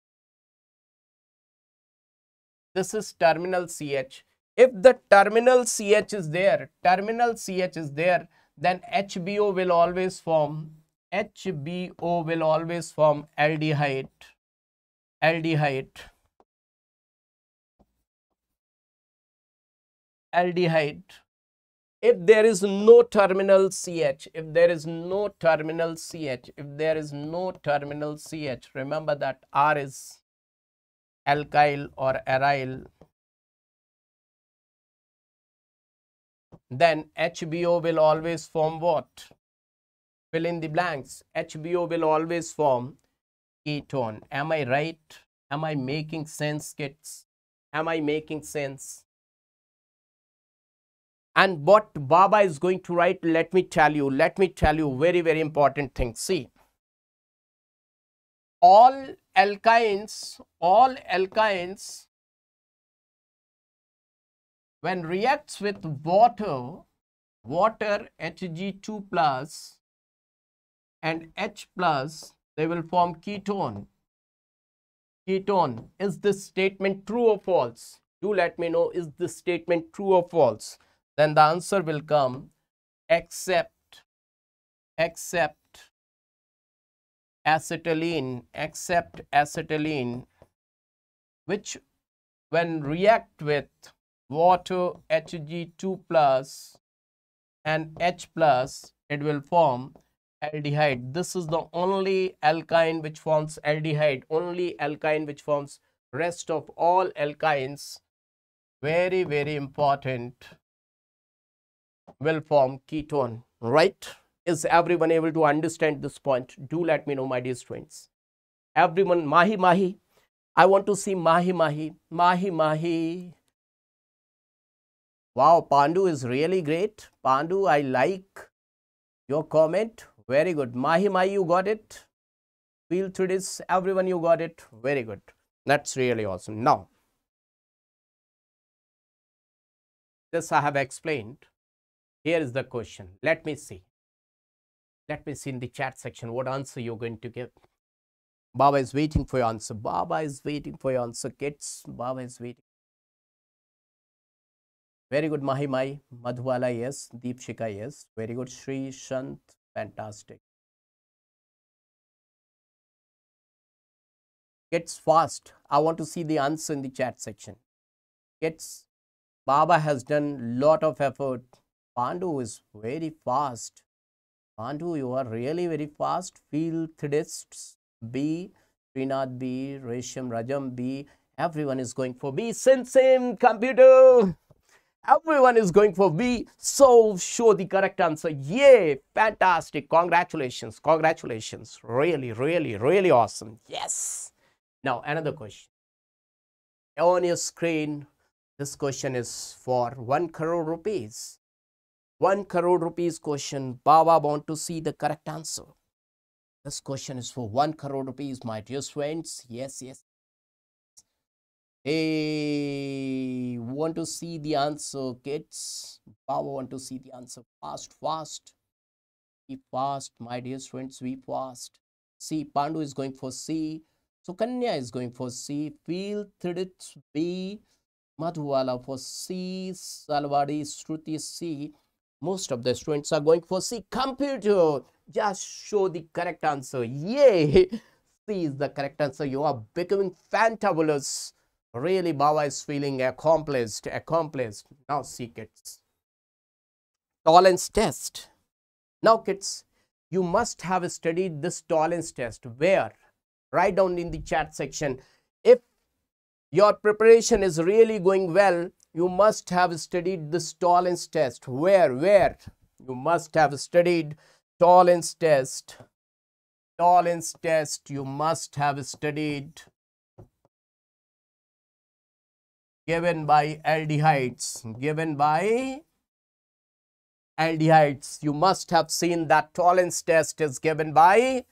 This is terminal CH. If the terminal CH is there, terminal CH is there, then HBO will always form, HBO will always form aldehyde, aldehyde, aldehyde if there is no terminal CH, if there is no terminal CH, if there is no terminal CH, remember that R is alkyl or aryl, then HBO will always form what? Fill in the blanks. HBO will always form ketone. Am I right? Am I making sense, kids? Am I making sense? And what Baba is going to write, let me tell you, let me tell you very, very important thing. See, all alkynes, all alkynes, when reacts with water, water Hg2 plus and H plus, they will form ketone. Ketone. Is this statement true or false? Do let me know, is this statement true or false? Then the answer will come except except acetylene except acetylene which when react with water Hg2 plus and H plus it will form aldehyde. This is the only alkyne which forms aldehyde only alkyne which forms rest of all alkynes. Very very important will form ketone, right? Is everyone able to understand this point? Do let me know, my dear students. Everyone, Mahi Mahi. I want to see Mahi Mahi. Mahi Mahi. Wow, Pandu is really great. Pandu, I like your comment. Very good. Mahi Mahi, you got it. Feel through this. Everyone, you got it. Very good. That's really awesome. Now, this I have explained. Here is the question. Let me see. Let me see in the chat section what answer you're going to give. Baba is waiting for your answer. Baba is waiting for your answer. Kids, Baba is waiting. Very good, Mahi Mai. Madhwala, yes. Deepshika, yes. Very good. Sri Shant, fantastic. Gets fast. I want to see the answer in the chat section. Gets Baba has done lot of effort Pandu is very fast. Pandu, you are really very fast. Field thedists B, Srinath B, Resham Rajam B. Everyone is going for B. Same, computer. Everyone is going for B. So show the correct answer. Yay! Fantastic. Congratulations. Congratulations. Really, really, really awesome. Yes. Now another question. On your screen, this question is for 1 crore rupees. 1 crore rupees question. Baba want to see the correct answer. This question is for 1 crore rupees, my dear friends. Yes, yes. Hey, want to see the answer, kids? Baba want to see the answer fast, fast. Be fast, my dear friends, be fast. See, Pandu is going for C. Sukanya is going for C. Feel Thidit B. Madhuwala for C. Salwadi Shruti C most of the students are going for C computer. Just show the correct answer. Yay! C is the correct answer. You are becoming fantabulous. Really, Baba is feeling accomplished, accomplished. Now see kids. Tollens test. Now kids, you must have studied this Tollens test. Where? Write down in the chat section. If your preparation is really going well, you must have studied the Tollens test. Where? Where? You must have studied Tollens test. Tollens test you must have studied given by aldehydes. Given by aldehydes. You must have seen that Tollens test is given by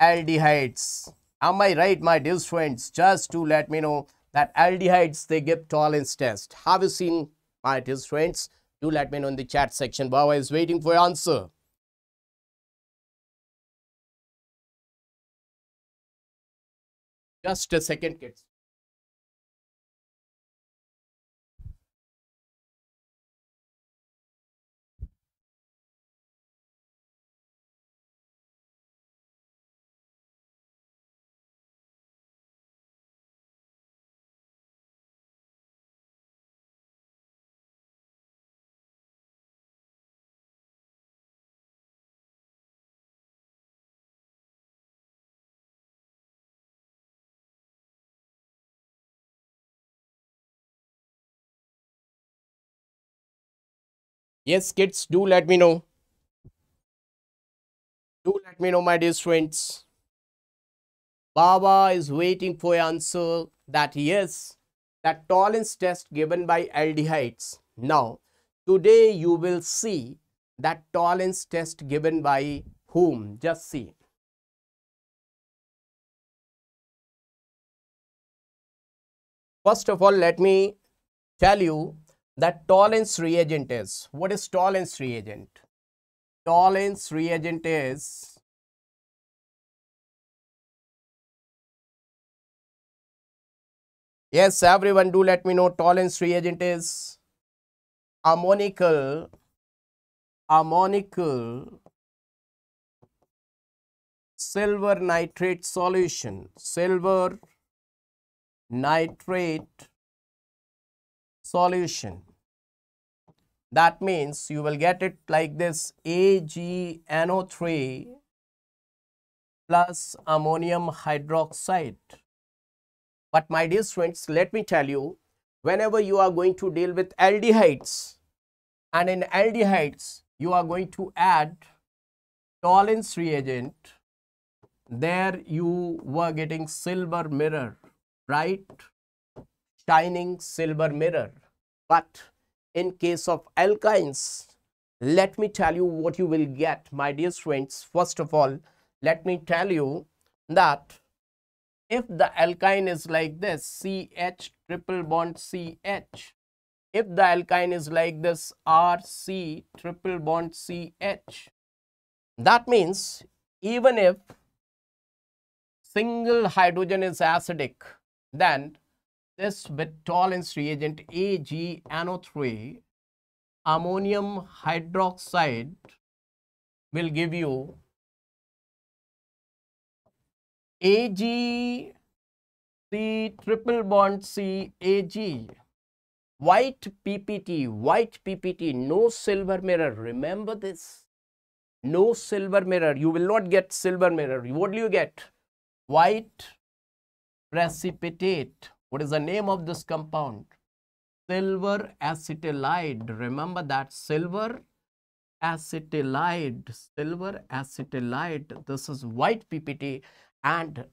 aldehydes. Am I right, my dear friends? Just to let me know that aldehydes, they give Tollens test. Have you seen, my dear friends? Do let me know in the chat section. Baba is waiting for your answer. Just a second, kids. Yes, kids, do let me know. Do let me know, my dear friends. Baba is waiting for answer that yes, that Tollens test given by aldehydes. Now, today you will see that Tollens test given by whom? Just see. First of all, let me tell you that Tollens reagent is. What is Tollens reagent? Tollens reagent is Yes, everyone do let me know Tollens reagent is ammonical ammonical silver nitrate solution silver nitrate solution. That means you will get it like this AgNO3 plus ammonium hydroxide. But my dear friends, let me tell you, whenever you are going to deal with aldehydes, and in aldehydes, you are going to add Tollens reagent, there you were getting silver mirror, right? Shining silver mirror. But in case of alkynes, let me tell you what you will get, my dear friends. First of all, let me tell you that if the alkyne is like this, CH triple bond CH, if the alkyne is like this, RC triple bond CH, that means even if single hydrogen is acidic, then this with Tollens reagent AgNO3 ammonium hydroxide will give you Ag C triple bond C Ag white PPT white PPT no silver mirror. Remember this. No silver mirror. You will not get silver mirror. What do you get? White precipitate what is the name of this compound? Silver acetylide. Remember that silver acetylide. Silver acetylide. This is white PPT and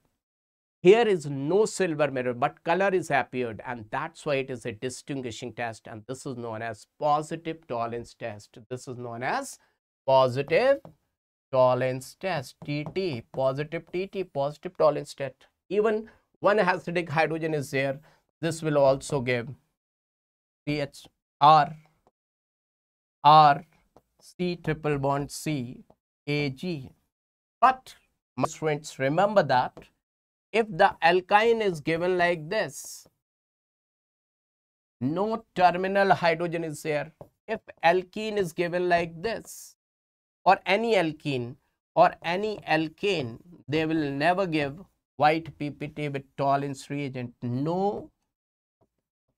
here is no silver mirror but color is appeared and that's why it is a distinguishing test and this is known as positive Tollens test. This is known as positive Tollens test TT positive TT positive Tollens test even one acidic hydrogen is there. This will also give CH R R C triple bond C A G. But friends remember that if the alkyne is given like this no terminal hydrogen is there. If alkene is given like this or any alkene or any alkane they will never give white PPT with Tollens reagent. No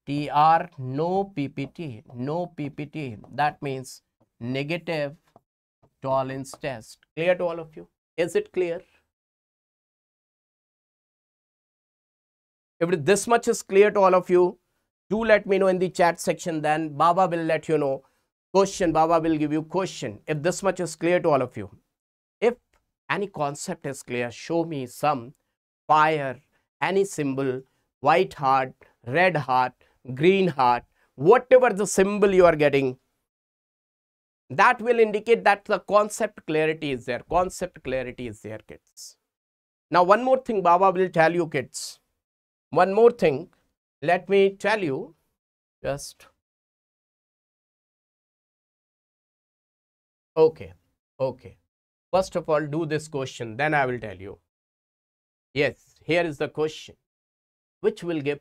TR, no PPT, no PPT. That means negative Tollens test. Clear to all of you? Is it clear? If this much is clear to all of you, do let me know in the chat section. Then Baba will let you know. Question, Baba will give you question. If this much is clear to all of you. If any concept is clear, show me some fire, any symbol, white heart, red heart, green heart, whatever the symbol you are getting, that will indicate that the concept clarity is there. Concept clarity is there, kids. Now, one more thing Baba will tell you, kids. One more thing. Let me tell you. Just. Okay. Okay. First of all, do this question. Then I will tell you. Yes, here is the question. Which will give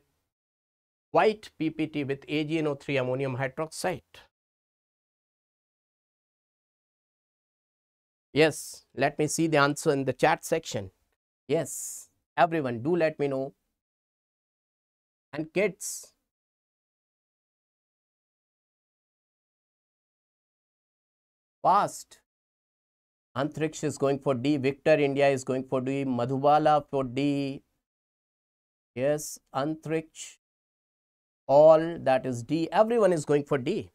white PPT with AgNO3 ammonium hydroxide? Yes, let me see the answer in the chat section. Yes, everyone do let me know. And kids, fast. Antariksh is going for D. Victor India is going for D. Madhubala for D. Yes, Antariksh. All that is D. Everyone is going for D.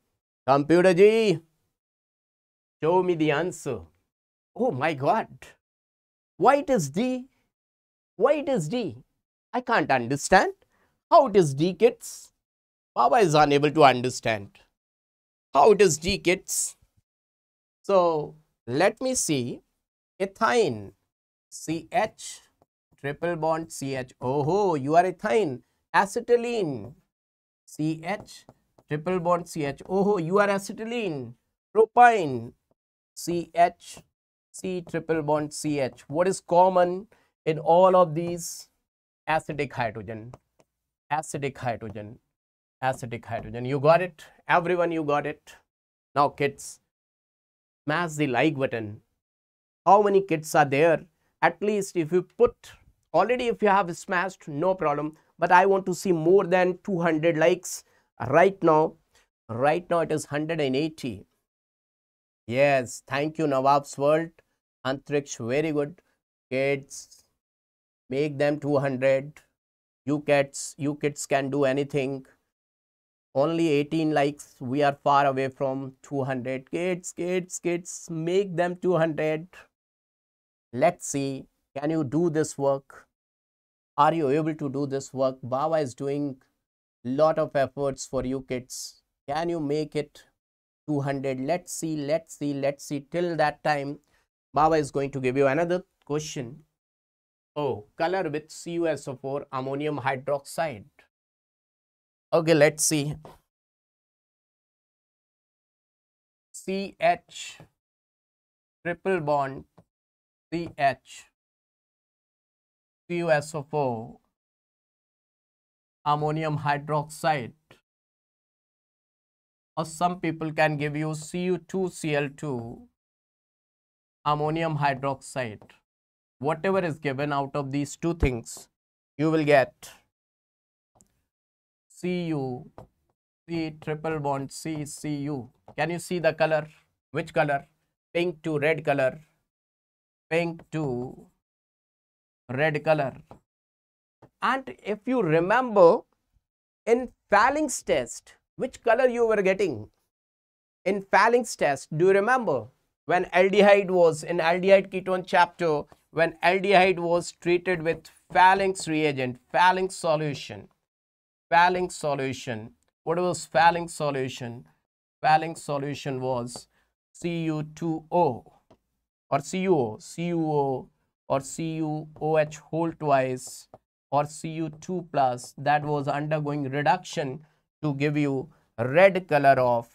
Computer G. Show me the answer. Oh my God. Why it is D? Why it is D? I can't understand. How it is D, kids? Baba is unable to understand. How it is D, kids? So, let me see. Ethyne. CH. Triple bond CH. Oh, ho, you are ethyne. Acetylene. CH. Triple bond CH. Oh, ho, you are acetylene. Propyne. CH C triple bond CH. What is common in all of these? Acidic hydrogen, acidic hydrogen, acidic hydrogen. You got it? Everyone, you got it? Now, kids, smash the like button. How many kids are there? At least if you put, already if you have smashed, no problem. But I want to see more than 200 likes right now. Right now, it is 180. Yes, thank you, Nawab's World. Antariksh, very good. Kids, make them 200. You kids, you kids can do anything. Only 18 likes. We are far away from 200. Kids, kids, kids, make them 200. Let's see. Can you do this work? Are you able to do this work? Baba is doing lot of efforts for you kids. Can you make it 200? Let's see, let's see, let's see. Till that time, Baba is going to give you another question. Oh, color with CuSO4 ammonium hydroxide. Okay, let's see. CH triple bond CH CuSO4 ammonium hydroxide or some people can give you Cu2Cl2 ammonium hydroxide. Whatever is given out of these two things, you will get Cu, C triple bond C, Cu. Can you see the color? Which color? Pink to red color. Pink to red color. And if you remember, in Fehling's test, which color you were getting? In Fehling's test, do you remember? when aldehyde was in aldehyde ketone chapter when aldehyde was treated with Fehling's reagent Fehling's solution Fehling's solution. What was Fehling's solution? Fehling's solution was Cu2O or CuO CuO or CuOH whole twice or Cu2 plus. That was undergoing reduction to give you red color of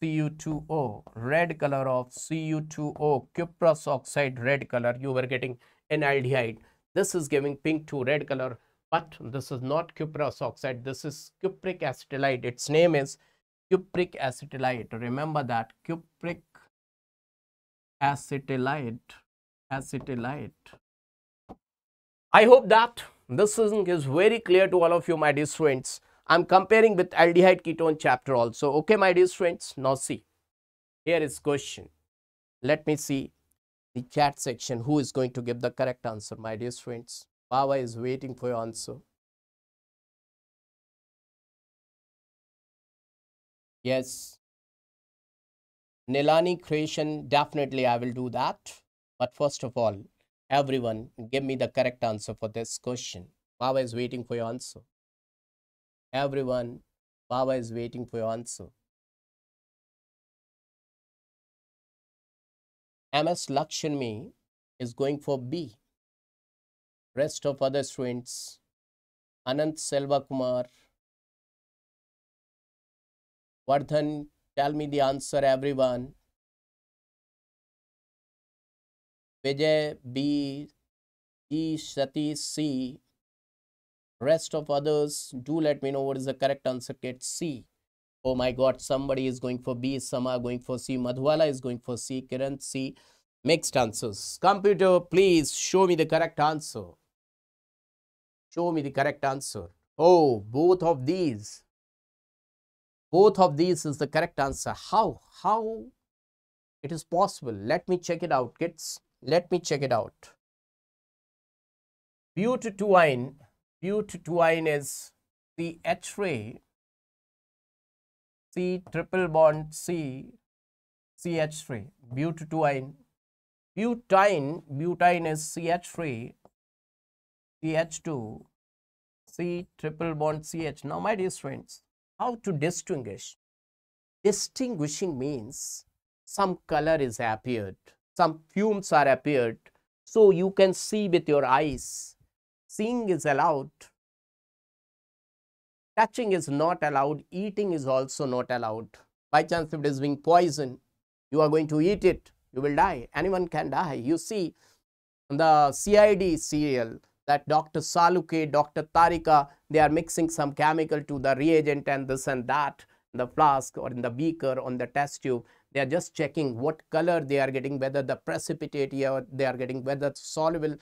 Cu2O, red color of Cu2O, cuprous oxide red color, you were getting an aldehyde. This is giving pink to red color, but this is not cuprous oxide, this is cupric acetylide. Its name is cupric acetylide. Remember that, cupric acetylide, acetylide. I hope that this is very clear to all of you, my dear students. I'm comparing with aldehyde ketone chapter also. Okay, my dear friends. Now see, here is question. Let me see the chat section. Who is going to give the correct answer, my dear friends? Baba is waiting for your answer. Yes. Nilani creation, definitely I will do that. But first of all, everyone give me the correct answer for this question. Baba is waiting for your answer. Everyone, Baba is waiting for your answer. MS Lakshmi is going for B. Rest of other students, Anant Selva Kumar, Vardhan, tell me the answer everyone. Vijay B, E Satish C. Rest of others, do let me know what is the correct answer. Get C. Oh my god, somebody is going for B, Sama going for C, Madhwala is going for C, Kiran C. Mixed answers. Computer, please show me the correct answer. Show me the correct answer. Oh, both of these. Both of these is the correct answer. How? How it is possible? Let me check it out, kids. Let me check it out. Butadiene, butadiene is the H ray C triple bond C CH3 butadiene butane butane is CH3 CH2 C triple bond CH now my dear friends how to distinguish? Distinguishing means some color is appeared some fumes are appeared. So you can see with your eyes seeing is allowed touching is not allowed eating is also not allowed. By chance if it is being poison you are going to eat it you will die anyone can die. You see the cid serial that dr Salunkhe dr tarika they are mixing some chemical to the reagent and this and that in the flask or in the beaker on the test tube they are just checking what color they are getting whether the precipitate here they are getting whether soluble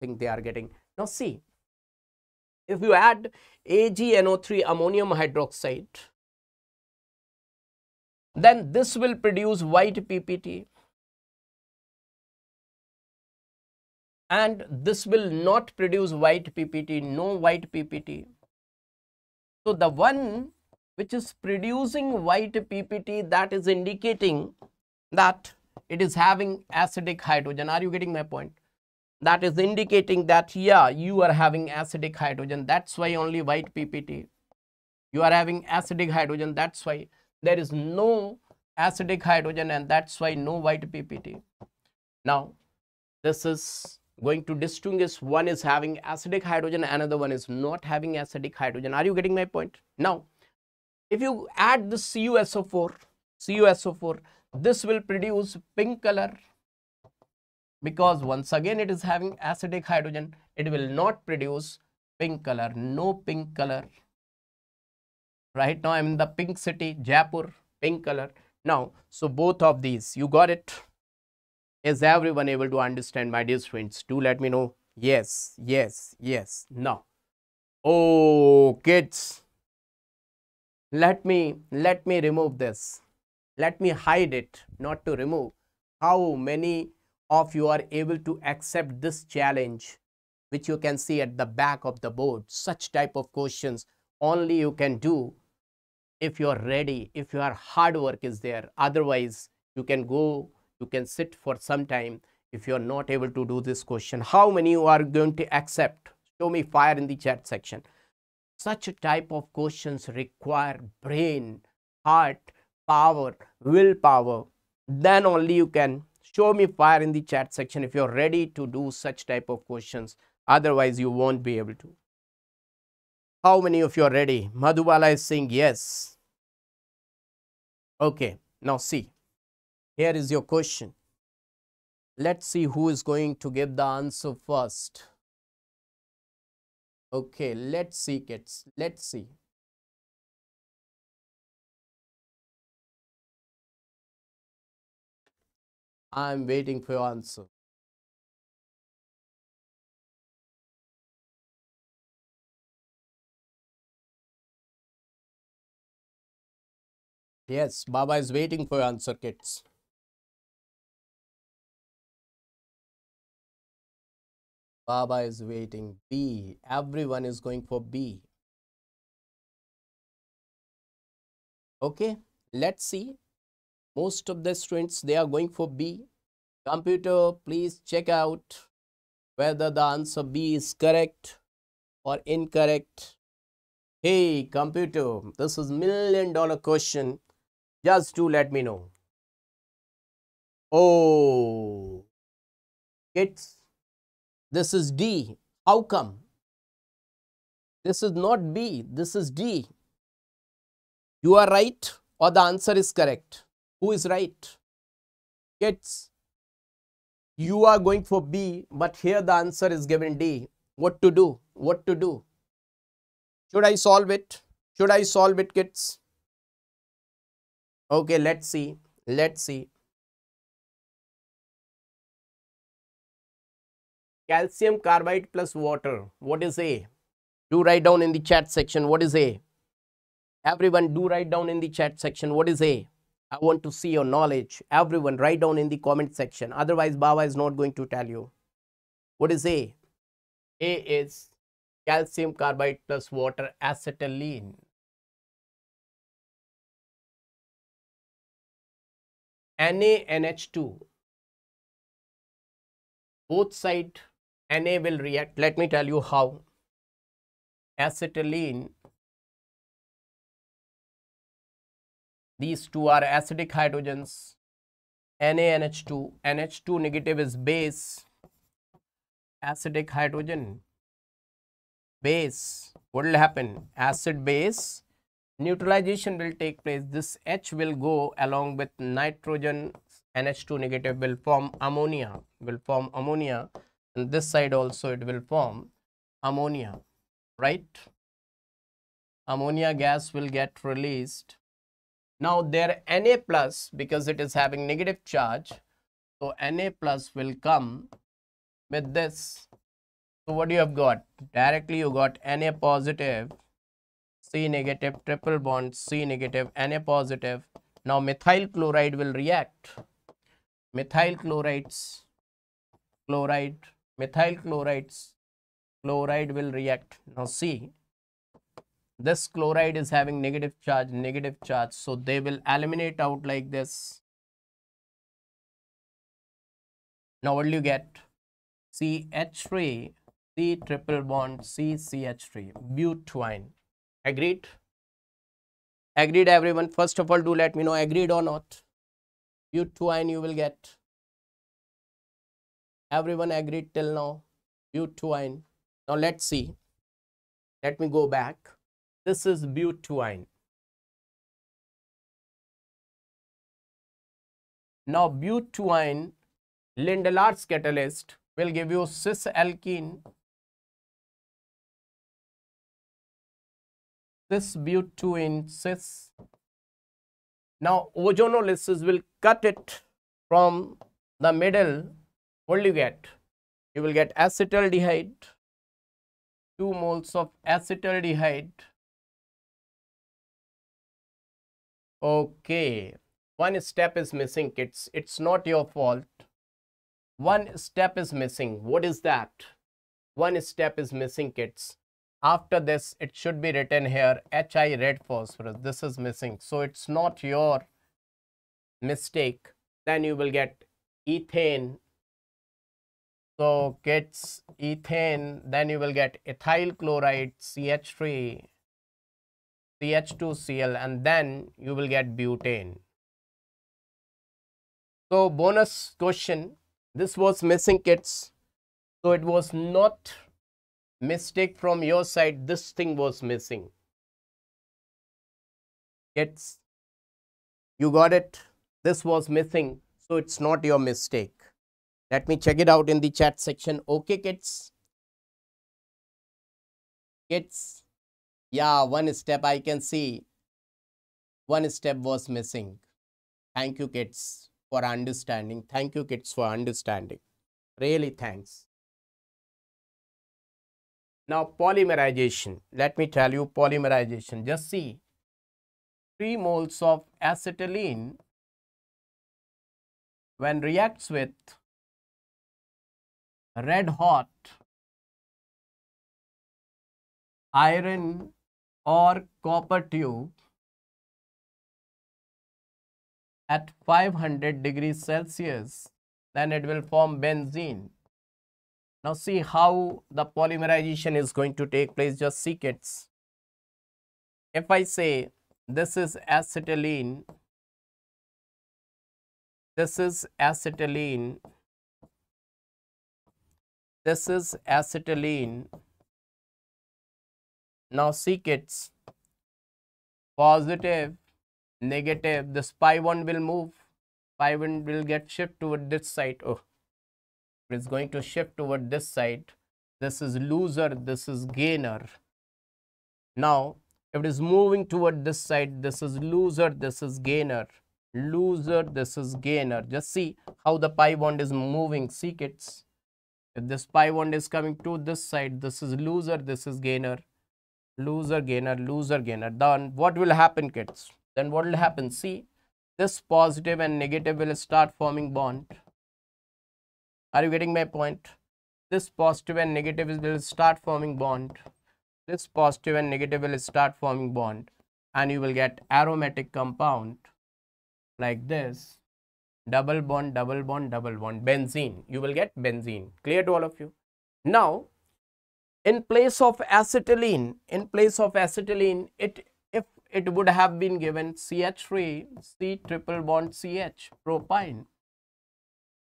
thing they are getting now see if you add AgNO3 ammonium hydroxide, then this will produce white PPT. And this will not produce white PPT, no white PPT. So the one which is producing white PPT that is indicating that it is having acidic hydrogen. Are you getting my point? that is indicating that yeah you are having acidic hydrogen that's why only white ppt you are having acidic hydrogen that's why there is no acidic hydrogen and that's why no white ppt now this is going to distinguish one is having acidic hydrogen another one is not having acidic hydrogen. Are you getting my point? Now if you add the CuSO4 CuSO4 this will produce pink color because once again it is having acidic hydrogen. It will not produce pink color no pink color. Right now i'm in the pink city jaipur pink color. Now so both of these you got it is everyone able to understand my dear friends? Do let me know. Yes yes yes. Now oh kids let me let me remove this. Let me hide it not to remove. How many of you are able to accept this challenge which you can see at the back of the board? Such type of questions only you can do if you are ready if your hard work is there. Otherwise you can go you can sit for some time if you are not able to do this question. How many you are going to accept? Show me fire in the chat section. Such type of questions require brain heart power willpower. Then only you can show me fire in the chat section if you're ready to do such type of questions. Otherwise you won't be able to. How many of you are ready? Madhubala is saying yes. Okay now see here is your question let's see who is going to give the answer first okay let's see kids let's see I'm waiting for your answer. Yes, Baba is waiting for your answer, kids. Baba is waiting. B. Everyone is going for B. Okay, let's see most of the students they are going for b computer please check out whether the answer b is correct or incorrect hey computer this is million dollar question just to let me know oh It's this is D. How come? This is not B, this is D. You are right or the answer is correct. Who is right? Kids, you are going for B, but here the answer is given D. What to do? What to do? Should I solve it? Should I solve it, kids? Okay, let's see. Let's see. Calcium carbide plus water. What is A? Do write down in the chat section. What is A? Everyone do write down in the chat section. What is A? I want to see your knowledge. Everyone write down in the comment section. Otherwise, Baba is not going to tell you. What is A? A is calcium carbide plus water acetylene. NaNH2. Both side Na will react. Let me tell you how. Acetylene. These two are acidic hydrogens. NaNH2. NH2 negative is base. Acidic hydrogen. Base. What will happen? Acid base neutralization will take place. This H will go along with nitrogen NH2 negative will form ammonia, will form ammonia and this side also it will form ammonia, right? Ammonia gas will get released. Now their Na plus because it is having negative charge, so Na plus will come with this. So what you have got? Directly you got Na positive C negative, triple bond, C negative, Na positive. Now methyl chloride will react. Methyl chlorides, chloride, methyl chlorides, chloride will react. Now see, this chloride is having negative charge, negative charge. So they will eliminate out like this. Now what do you get? CH3, C triple bond, CCH3, butene. Agreed? Agreed everyone. First of all, do let me know agreed or not. Butene you will get. Everyone agreed till now. Butene. Now let's see. Let me go back. This is butene. Now butene Lindlar's catalyst will give you cis alkene cis butene cis. Now ozonolysis will cut it from the middle. What will you get? You will get acetaldehyde, 2 moles of acetaldehyde. Okay, one step is missing kids. It's not your fault. One step is missing. What is that? One step is missing kids after this it should be written here HI red phosphorus this is missing so it's not your mistake then you will get ethane so gets ethane then you will get ethyl chloride ch3 ch2cl and then you will get butane. So bonus question. This was missing kids. So it was not mistake from your side. This thing was missing. It's you got it. This was missing so it's not your mistake let me check it out in the chat section. Okay kids. Kids. Yeah one step i can see. One step was missing. Thank you kids for understanding. Thank you kids for understanding. Really thanks. Now polymerization, let me tell you polymerization. Just see. 3 moles of acetylene when reacts with red hot iron or copper tube at 500 degrees Celsius, then it will form benzene. Now see how the polymerization is going to take place. Just see kids. If I say this is acetylene, this is acetylene, this is acetylene. Now kids, positive, negative, this pi one will move, pi one will get shift toward this side. Oh, it's going to shift toward this side. This is loser, this is gainer. Now, if it is moving toward this side, this is loser, this is gainer. Loser, this is gainer. Just see how the pi bond is moving. Kids. If this pi bond is coming to this side, this is loser, this is gainer. Loser, gainer, loser, gainer. Then what will happen kids? Then what will happen? See, this positive and negative will start forming bond. Are you getting my point? This positive and negative will start forming bond this positive and negative will start forming bond and you will get aromatic compound like this double bond double bond double bond benzene you will get benzene clear to all of you now in place of acetylene in place of acetylene it if it would have been given ch3 c triple bond ch propyne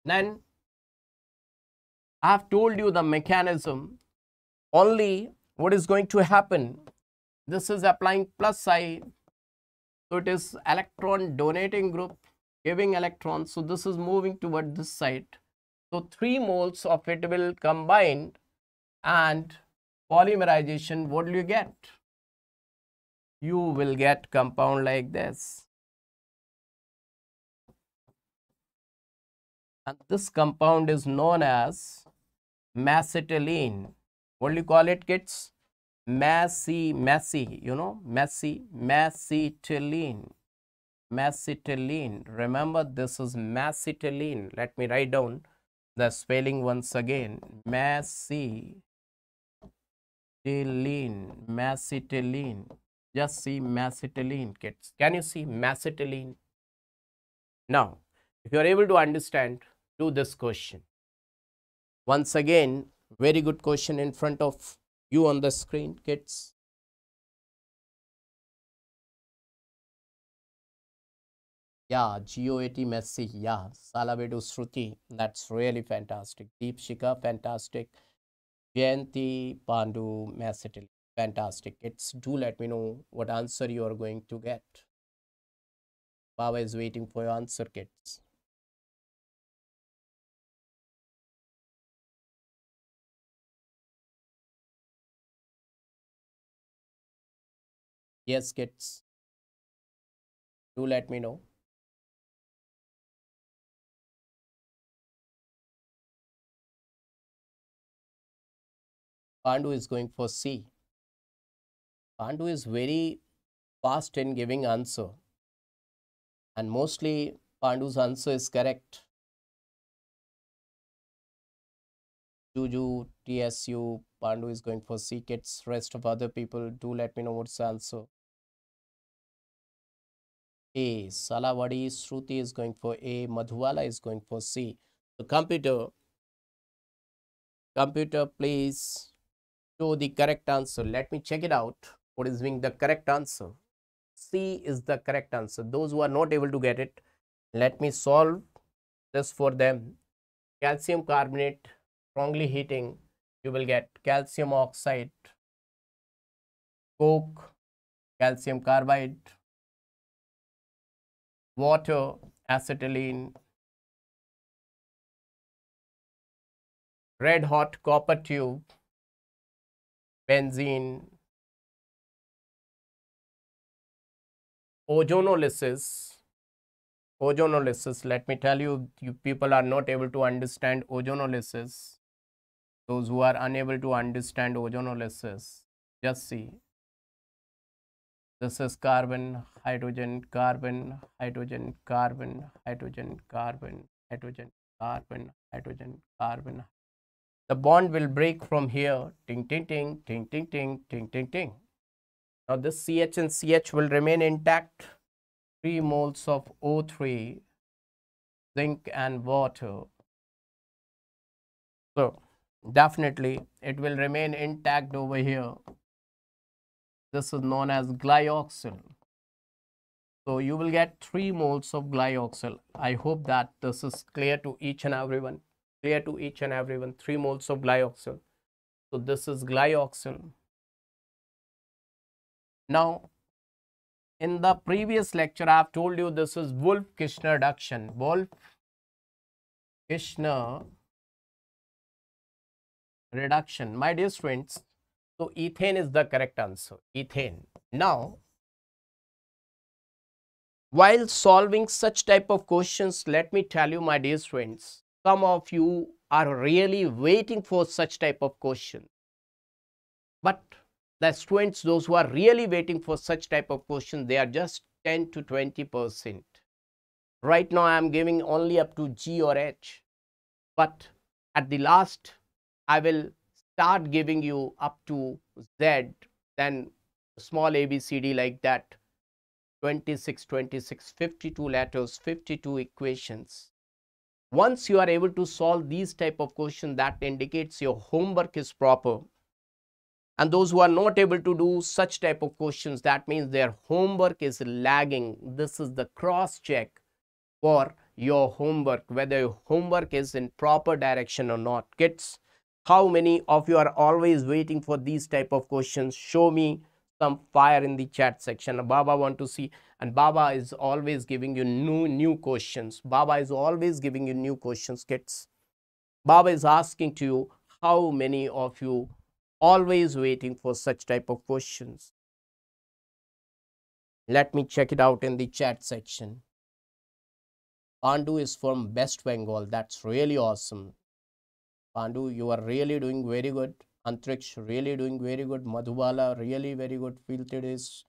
then i have told you the mechanism only what is going to happen? This is applying plus sign. So it is electron donating group giving electrons. So this is moving toward this side. So 3 moles of it will combine and polymerization, what do you get? You will get compound like this. And this compound is known as mesitylene what do you call it kids massy massy you know massy macetylene mesitylene remember this is mesitylene let me write down the spelling once again. Mesitylene mesitylene just see mesitylene kids. Can you see mesitylene now if you are able to understand do this question. Once again very good question in front of you on the screen, kids. Yeah, GOAT Messi. Yeah, Salavedu Shruti. That's really fantastic. Deep Shika, fantastic. Jayanti Pandu Messetil. Fantastic. It's do let me know what answer you are going to get. Baba is waiting for your answer, kids. Yes, kids. Do let me know. Pandu is going for C. Pandu is very fast in giving answer. And mostly Pandu's answer is correct. Juju, TSU, Pandu is going for C. Kids, rest of other people, do let me know what's the answer. A. Salawadi Shruti is going for A. Madhuwala is going for C. The computer, computer please show the correct answer. Let me check it out. What is being the correct answer? C is the correct answer. Those who are not able to get it, let me solve this for them. Calcium carbonate strongly heating, you will get calcium oxide, coke, calcium carbide, water, acetylene, red hot copper tube, benzene, ozonolysis. Ozonolysis, let me tell you, you people are not able to understand ozonolysis. Those who are unable to understand ozonolysis, just see this is carbon, hydrogen, carbon, hydrogen, carbon, hydrogen, carbon, hydrogen, carbon, hydrogen, carbon. The bond will break from here, ting, ting, ting, ting, ting, ting, ting, ting, ting. Now this CH and CH will remain intact. 3 moles of O3, zinc and water. So definitely it will remain intact over here this is known as glyoxal. So you will get 3 moles of glyoxal. I hope that this is clear to each and everyone. Clear to each and everyone. 3 moles of glyoxal. So this is glyoxal. Now, in the previous lecture, I have told you this is Wolff-Kishner reduction. Wolff-Kishner reduction. My dear students, so ethane is the correct answer. Ethane. Now, while solving such type of questions, let me tell you, my dear students, some of you are really waiting for such type of question. But the students, those who are really waiting for such type of question, they are just 10 to 20 percent. Right now, I am giving only up to G or H. But at the last, I will start giving you up to Z, then small ABCD like that. 26, 26, 52 letters, 52 equations. Once you are able to solve these type of questions, that indicates your homework is proper. And those who are not able to do such type of questions, that means their homework is lagging. This is the cross check for your homework, whether your homework is in proper direction or not. Kids, how many of you are always waiting for these type of questions? Show me some fire in the chat section. Baba want to see and Baba is always giving you new new questions. Baba is always giving you new questions kids. Baba is asking to you how many of you always waiting for such type of questions. Let me check it out in the chat section. Pandu is from West Bengal. That's really awesome. Pandu, you are really doing very good. Antariksh really doing very good. Madhubala really very good. Filtered is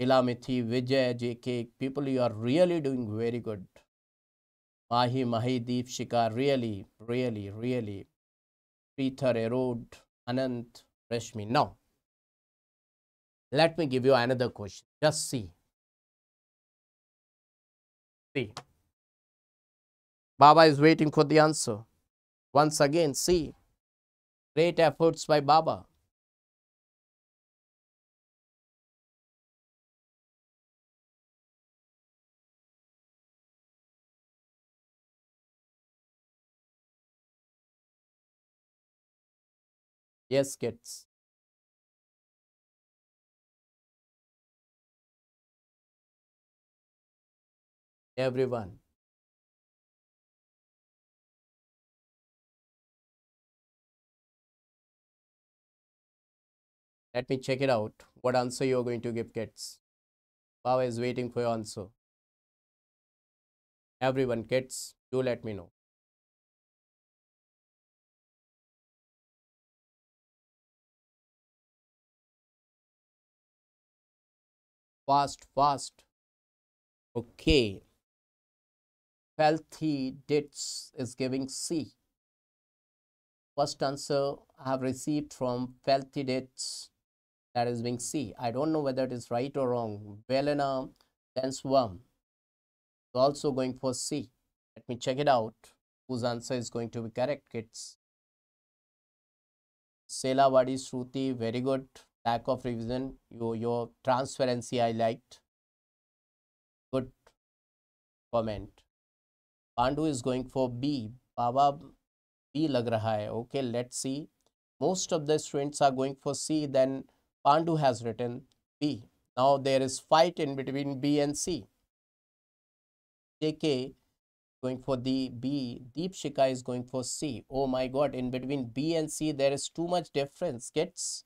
Ilamithi, Vijay, JK. People, you are really doing very good. Mahi, Mahi, Deep Shika, really, really, really. Peter, Erode, Anant, Rashmi. Now, let me give you another question. Just see. See. Baba is waiting for the answer. Once again, see. Great efforts by Baba. Yes, kids. Everyone. Let me check it out. What answer you're going to give kids? Baba is waiting for your answer. Everyone, kids, do let me know. Fast, fast. Okay. Filthy dates is giving C. First answer I have received from Filthy dates that is being C. I don't know whether it is right or wrong. Velena Densworm is also going for C. Let me check it out. Whose answer is going to be correct, kids? Sela Wadi Shruti, very good. Lack of revision. Your, your transparency I liked. Good comment. Pandu is going for B. Baba B lag raha hai. Okay, let's see. Most of the students are going for C. Then Pandu has written B. Now there is fight in between B and C. JK going for the B. Deep Shika is going for C. Oh my God, in between B and C, there is too much difference. Gets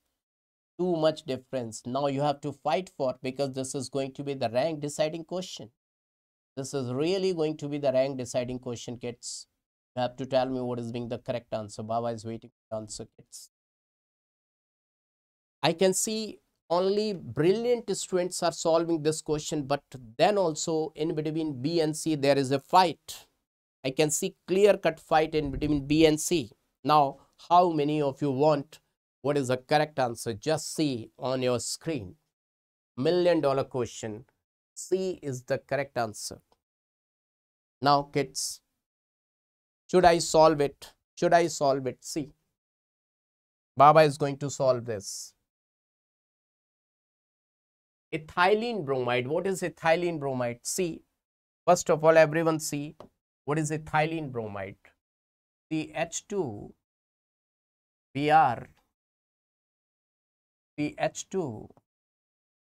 too much difference. Now you have to fight for because this is going to be the rank deciding question. This is really going to be the rank deciding question, kids. You have to tell me what is being the correct answer. Baba is waiting for the answer, kids. I can see only brilliant students are solving this question, but then also in between B and C, there is a fight. I can see clear cut fight in between B and C. Now, how many of you want what is the correct answer? Just see on your screen. Million dollar question. C is the correct answer. Now, kids, should I solve it? Should I solve it? See, Baba is going to solve this ethylene bromide. What is ethylene bromide? See first of all everyone see what is ethylene bromide. The h2 br the h2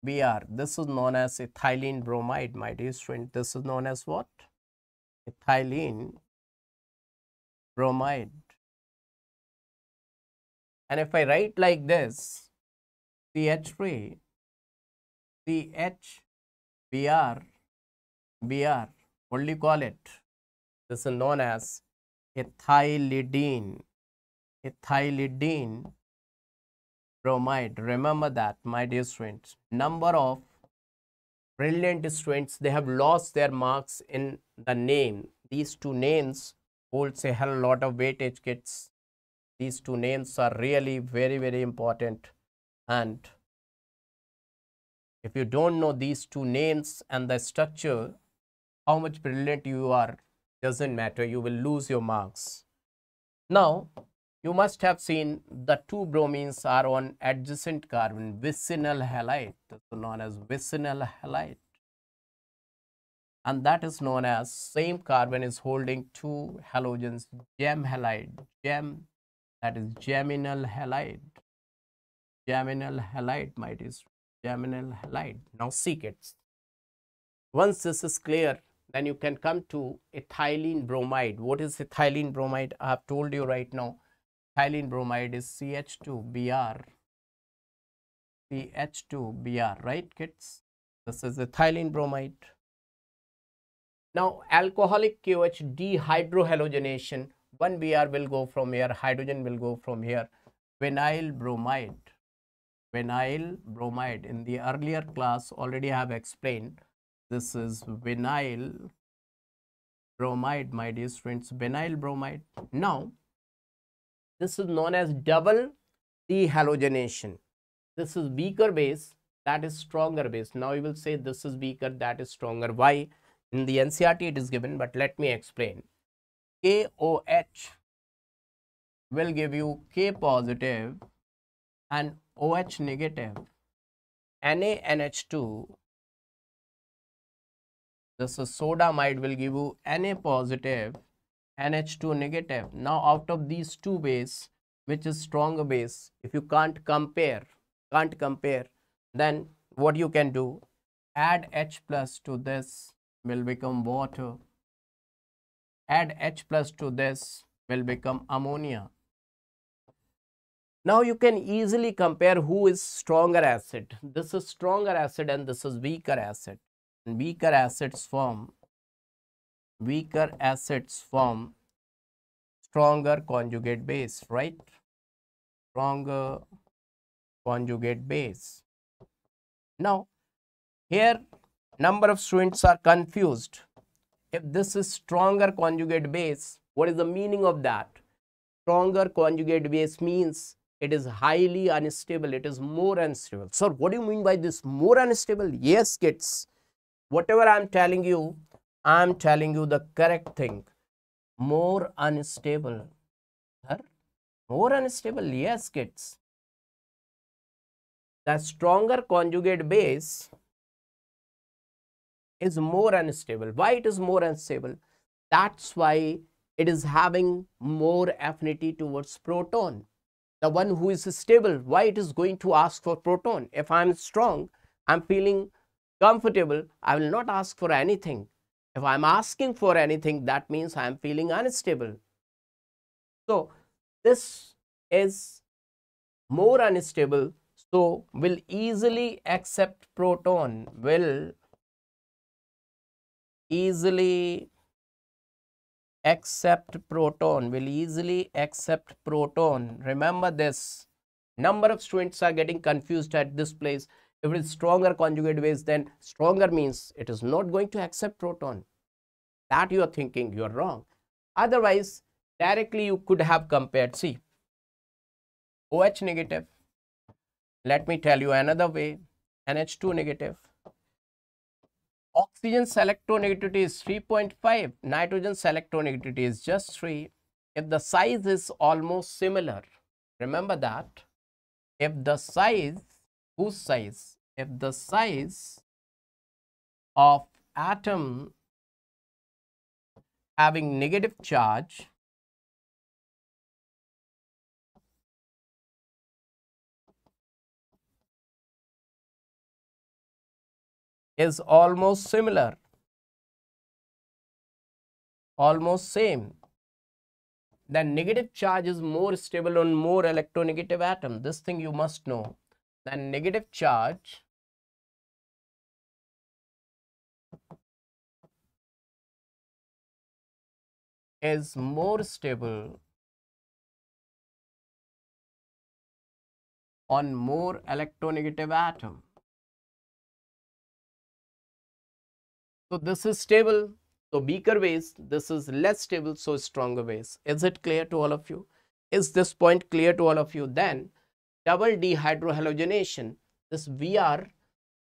br this is known as ethylene bromide my dear student. This is known as what? Ethylene bromide. And if i write like this the h3 CHBr Br what do you call it. This is known as ethylidene ethylidene bromide. Remember that my dear students. Number of brilliant students they have lost their marks in the name. These two names holds a hell lot of weightage kids. These two names are really very very important. And if you don't know these two names and the structure, how much brilliant you are doesn't matter. You will lose your marks. Now, you must have seen the two bromines are on adjacent carbon, vicinal halide, known as vicinal halide. And that is known as same carbon is holding two halogens, gem halide, gem, that is geminal halide. Geminal halide, might is geminal halide. Now see kids, once this is clear, then you can come to ethylene bromide. What is ethylene bromide? I have told you right now ethylene bromide is CH2Br. CH2Br, right kids? This is ethylene bromide. Now, alcoholic KOH dehydrohalogenation, one Br will go from here, hydrogen will go from here. Vinyl bromide, vinyl bromide. In the earlier class, already have explained, this is vinyl bromide, my dear friends, vinyl bromide. Now, this is known as double dehalogenation. This is weaker base, that is stronger base. Now you will say this is weaker, that is stronger. Why? In the NCERT it is given, but let me explain. KOH will give you K positive and OH negative. NaNH2, this is sodamide will give you Na positive NH2 negative. Now out of these two base, which is stronger base, if you can't compare, can't compare, then what you can do, add H plus to this will become water. Add H plus to this will become ammonia. Now you can easily compare who is stronger acid. This is stronger acid and this is weaker acid. And weaker acids form weaker acids form stronger conjugate base, right? Stronger conjugate base. Now, here number of students are confused. If this is stronger conjugate base, what is the meaning of that? Stronger conjugate base means it is highly unstable. It is more unstable. So, what do you mean by this more unstable? Yes, kids. Whatever I am telling you, I am telling you the correct thing. More unstable. Sir, more unstable. Yes, kids. The stronger conjugate base is more unstable. Why it is more unstable? That's why it is having more affinity towards proton. The one who is stable, why it is going to ask for proton? If I am strong, I am feeling comfortable, I will not ask for anything. If I am asking for anything, that means I am feeling unstable. So, this is more unstable, so will easily accept proton, will easily accept proton, will easily accept proton. Remember this, number of students are getting confused at this place if it is stronger conjugate base, then stronger means it is not going to accept proton. That you are thinking, you are wrong. Otherwise, directly you could have compared, see, OH negative. Let me tell you another way, NH2 negative. Oxygen selectronegativity is 3.5, nitrogen selectronegativity is just 3. If the size is almost similar, remember that, if the size whose size if the size of atom having negative charge is almost similar, almost same. Then negative charge is more stable on more electronegative atom. This thing you must know. Then negative charge is more stable on more electronegative atom. So this is stable. So weaker base, this is less stable, so stronger base. Is it clear to all of you? Is this point clear to all of you? Then double dehydrohalogenation, this Br,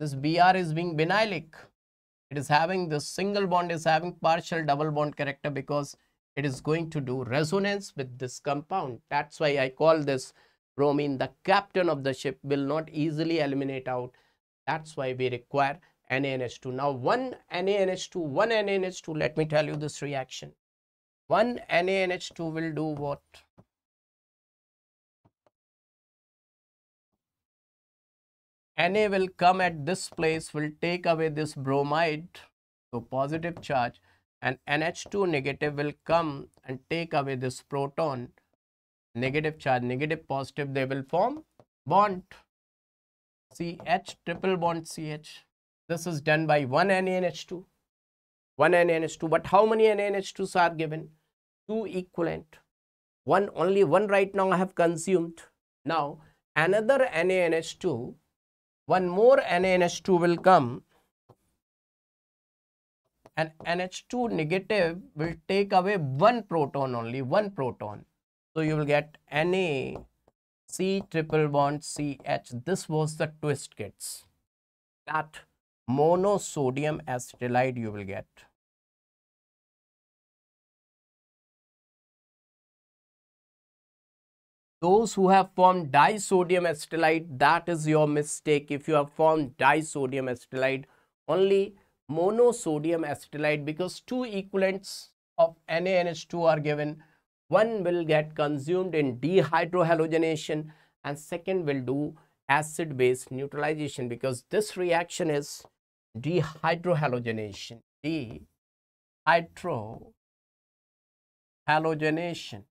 this Br is being vinylic. It is having this single bond is having partial double bond character because it is going to do resonance with this compound. That's why I call this bromine the captain of the ship will not easily eliminate out. That's why we require NaNH2. Now, one NaNH2, one NaNH2, let me tell you this reaction. One NaNH2 will do what? Na will come at this place, will take away this bromide, so positive charge, and NH2 negative will come and take away this proton, negative charge, negative positive, they will form bond. CH, triple bond CH. This is done by one NaNH2. One NaNH2. But how many NaNH2s are given? Two equivalent. One only one right now I have consumed. Now another NaNH2, one more NaNH2 will come and NH2 negative will take away one proton only, one proton. So you will get Na C triple bond CH. This was the twist kids. That monosodium acetylide you will get. Those who have formed disodium acetylide, that is your mistake. If you have formed disodium acetylide, only monosodium acetylide because two equivalents of NaNH2 are given. One will get consumed in dehydrohalogenation and second will do acid base neutralization because this reaction is dehydrohalogenation. Dehydrohalogenation.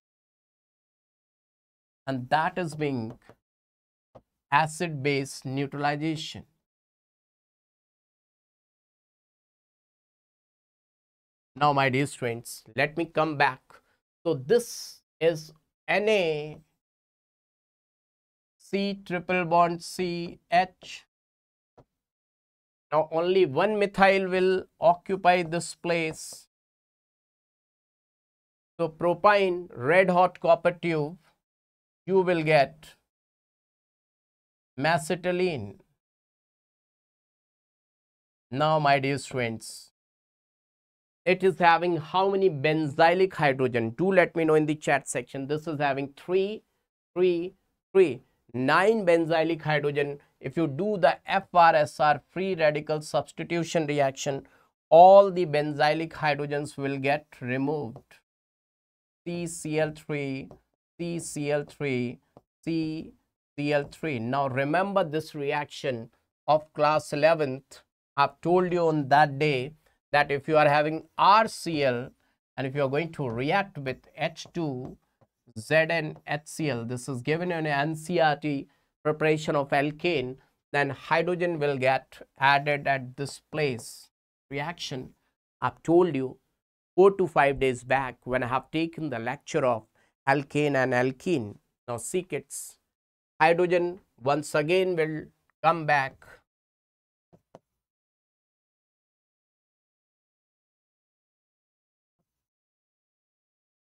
And that is being acid base neutralization. Now, my dear students, let me come back. So, this is Na C triple bond C H now only one methyl will occupy this place. So propyne red hot copper tube, you will get mesitylene. Now my dear students, it is having how many benzylic hydrogen? Do let me know in the chat section. This is having three, three, three, nine benzylic hydrogen if you do the FRSR free radical substitution reaction, all the benzylic hydrogens will get removed. CCl3, CCl3, CCl3. Now remember this reaction of class 11th. I've told you on that day that if you are having RCl and if you are going to react with H2, ZnHCl, this is given in NCERT preparation of alkane, then hydrogen will get added at this place. Reaction, I've told you four to five days back when I have taken the lecture of alkane and alkene. Now see kids, hydrogen once again will come back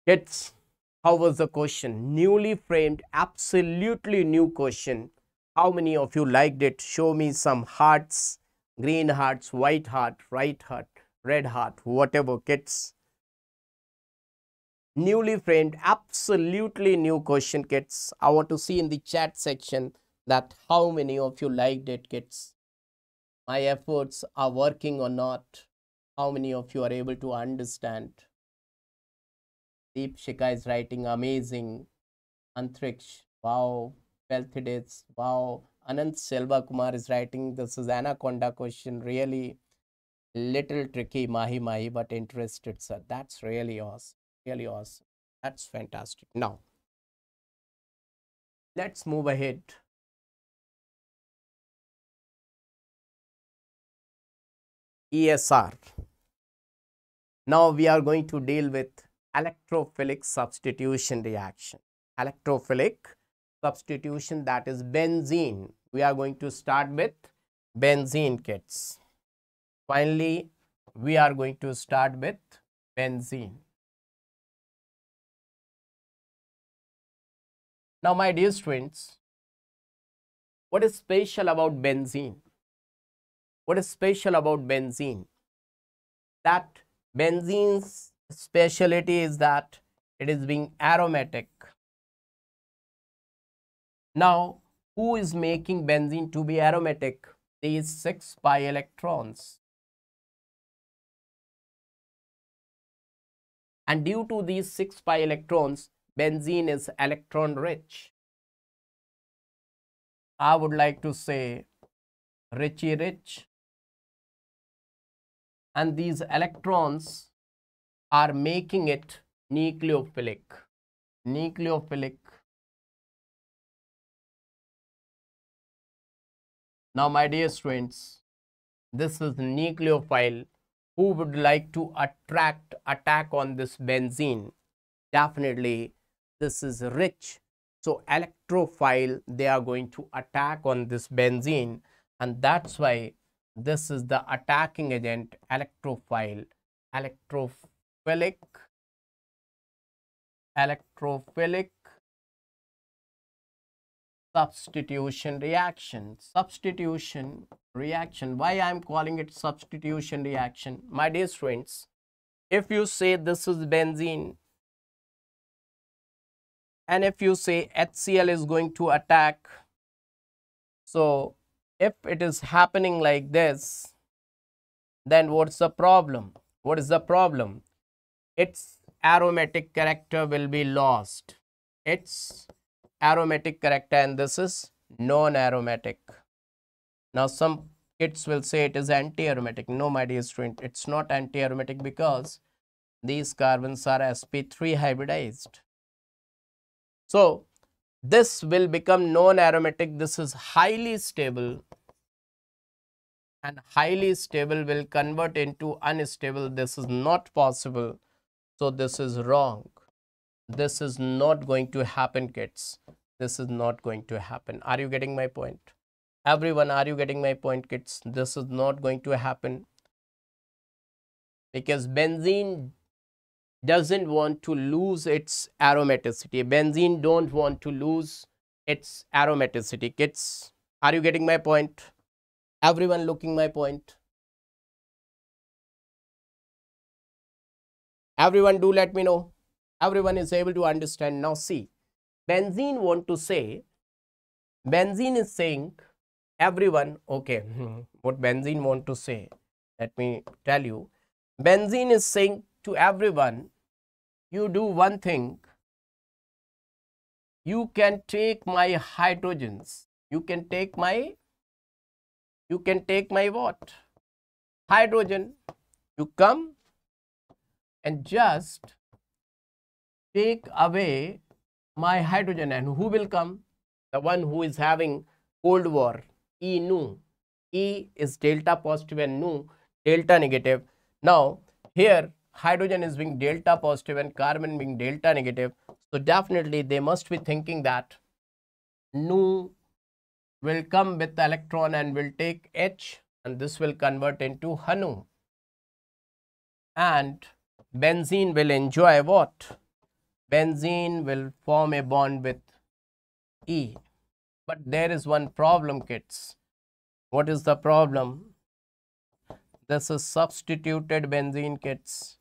It's how was the question? Newly framed, absolutely new question. How many of you liked it? Show me some hearts, green hearts, white heart, right heart, red heart, whatever kids. Newly framed, absolutely new question kids. I want to see in the chat section that how many of you liked it kids. My efforts are working or not. How many of you are able to understand? Deepshika is writing amazing. Antariksh, wow. Pelthides, wow. Anant Selva Kumar is writing this is anaconda question. Really, little tricky, mahi mahi, but interested, sir. That's really awesome. Really awesome. That's fantastic. Now, let's move ahead. ESR. Now we are going to deal with electrophilic substitution reaction. Electrophilic substitution that is benzene. We are going to start with benzene kits. Finally, we are going to start with benzene. Now, my dear students, what is special about benzene? What is special about benzene? That benzene's speciality is that it is being aromatic. Now, who is making benzene to be aromatic? These 6 pi electrons. And due to these 6 pi electrons, benzene is electron rich. I would like to say richy rich. And these electrons are making it nucleophilic. Nucleophilic. Now, my dear students, this is nucleophile who would like to attract attack on this benzene definitely this is rich so electrophile they are going to attack on this benzene and that's why this is the attacking agent electrophile electrophilic electrophilic substitution reaction. Substitution reaction. Why i am calling it substitution reaction? My dear friends if you say this is benzene and if you say HCl is going to attack so if it is happening like this then what's the problem? What is the problem its aromatic character will be lost its aromatic character and this is non-aromatic now some kids will say it is anti-aromatic no my dear student it's not anti-aromatic because these carbons are sp3 hybridized so this will become non-aromatic. This is highly stable and highly stable will convert into unstable. This is not possible. So this is wrong. This is not going to happen kids. This is not going to happen. Are you getting my point? Everyone, are you getting my point kids? This is not going to happen because benzene doesn't want to lose its aromaticity. Benzene don't want to lose its aromaticity. Kids, are you getting my point? Everyone looking my point? Everyone do let me know. Everyone is able to understand. Now see, benzene want to say, benzene is saying, everyone, okay, hmm, what benzene want to say, let me tell you. Benzene is saying to everyone, you do one thing. You can take my hydrogens. You can take my, you can take my what? Hydrogen. You come and just take away my hydrogen and who will come? The one who is having Cold War, E nu. E is delta positive and nu delta negative. Now here hydrogen is being delta positive and carbon being delta negative. So definitely they must be thinking that nu will come with the electron and will take H and this will convert into Hanu. And benzene will enjoy what? Benzene will form a bond with E. But there is one problem kids. What is the problem? This is substituted benzene kits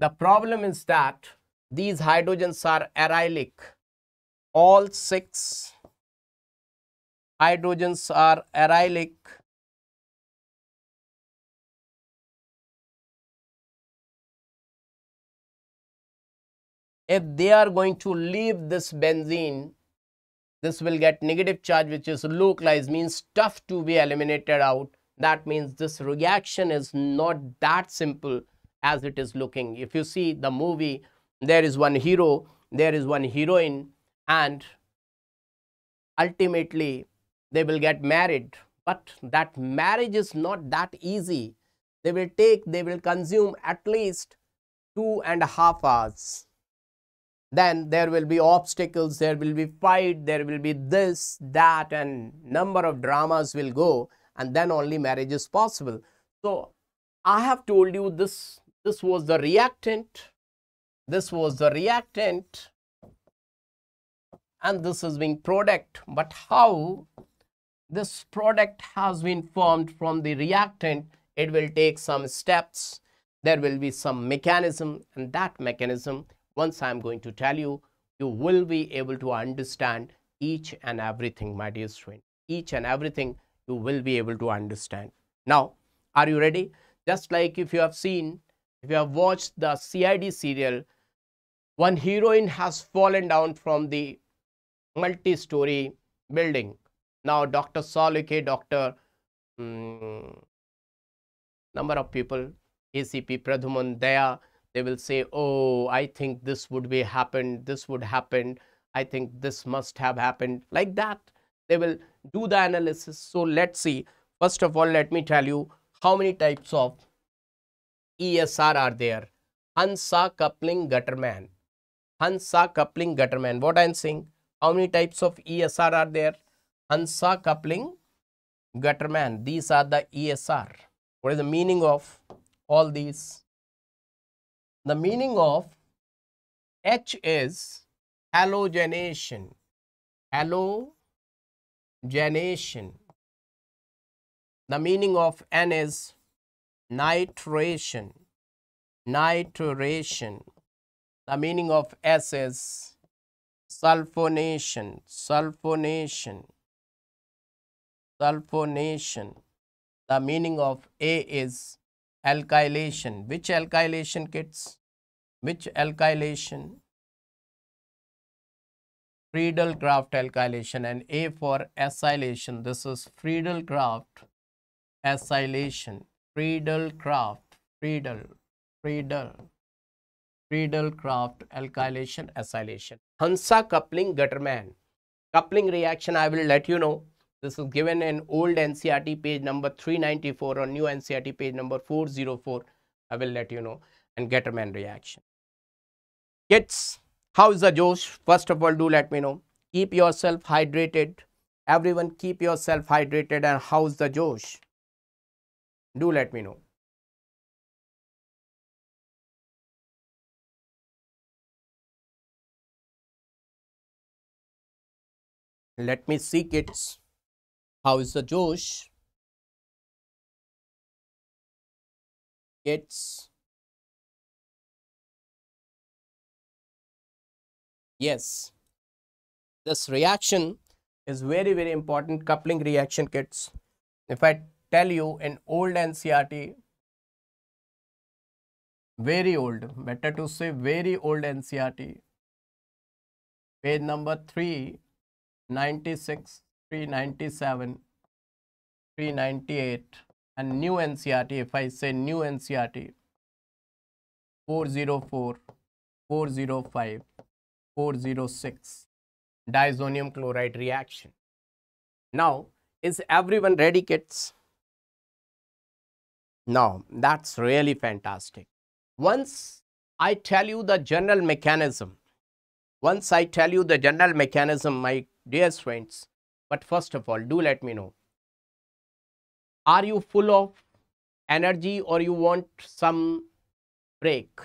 the problem is that these hydrogens are arylic. All six hydrogens are arylic. If they are going to leave this benzene, this will get negative charge which is localized means tough to be eliminated out. that means this reaction is not that simple as it is looking. If you see the movie, there is one hero, there is one heroine, and ultimately they will get married. But that marriage is not that easy. They will take, they will consume at least two and a half hours. Then there will be obstacles, there will be fight, there will be this, that, and number of dramas will go, and then only marriage is possible. So I have told you this this was the reactant this was the reactant and this is being product but how this product has been formed from the reactant it will take some steps there will be some mechanism and that mechanism once i am going to tell you you will be able to understand each and everything my dear student each and everything you will be able to understand now are you ready just like if you have seen if you have watched the CID serial, one heroine has fallen down from the multi-story building. Now, Dr. Salunkhe, Dr. Um, number of people, ACP, Pradyuman, Daya, they will say, oh, I think this would be happened, this would happen, I think this must have happened. Like that, they will do the analysis. So let's see. First of all, let me tell you how many types of ESR are there. Hansa coupling Gattermann. Hansa coupling Gattermann. What I am saying? How many types of ESR are there? Hansa coupling Gattermann. These are the ESR. What is the meaning of all these? The meaning of H is halogenation. Halogenation. The meaning of N is nitration. Nitration. The meaning of s is sulfonation. Sulfonation. Sulfonation. The meaning of a is alkylation which alkylation kids which alkylation Friedel-Crafts alkylation and A for acylation. This is Friedel-Crafts acylation. Friedel-Crafts, Friedel, Friedel, Friedel-Crafts alkylation acylation. Hansa coupling Gattermann. Coupling reaction I will let you know. This is given in old NCERT page number 394 or new NCERT page number 404. I will let you know. And Gattermann reaction. Kids, how is the Josh? First of all, do let me know. Keep yourself hydrated. Everyone keep yourself hydrated and how's the Josh? Do let me know. Let me see kids. How is the Josh? Kids. Yes. This reaction is very, very important coupling reaction kids. If I tell you in old NCERT, very old, better to say very old NCERT, page number 396, 397, 398 and new NCERT, if I say new NCERT, 404, 405, 406, diazonium chloride reaction. Now, is everyone ready kids? Now, that's really fantastic. Once I tell you the general mechanism, once I tell you the general mechanism, my dear friends, but first of all, do let me know. Are you full of energy or you want some break?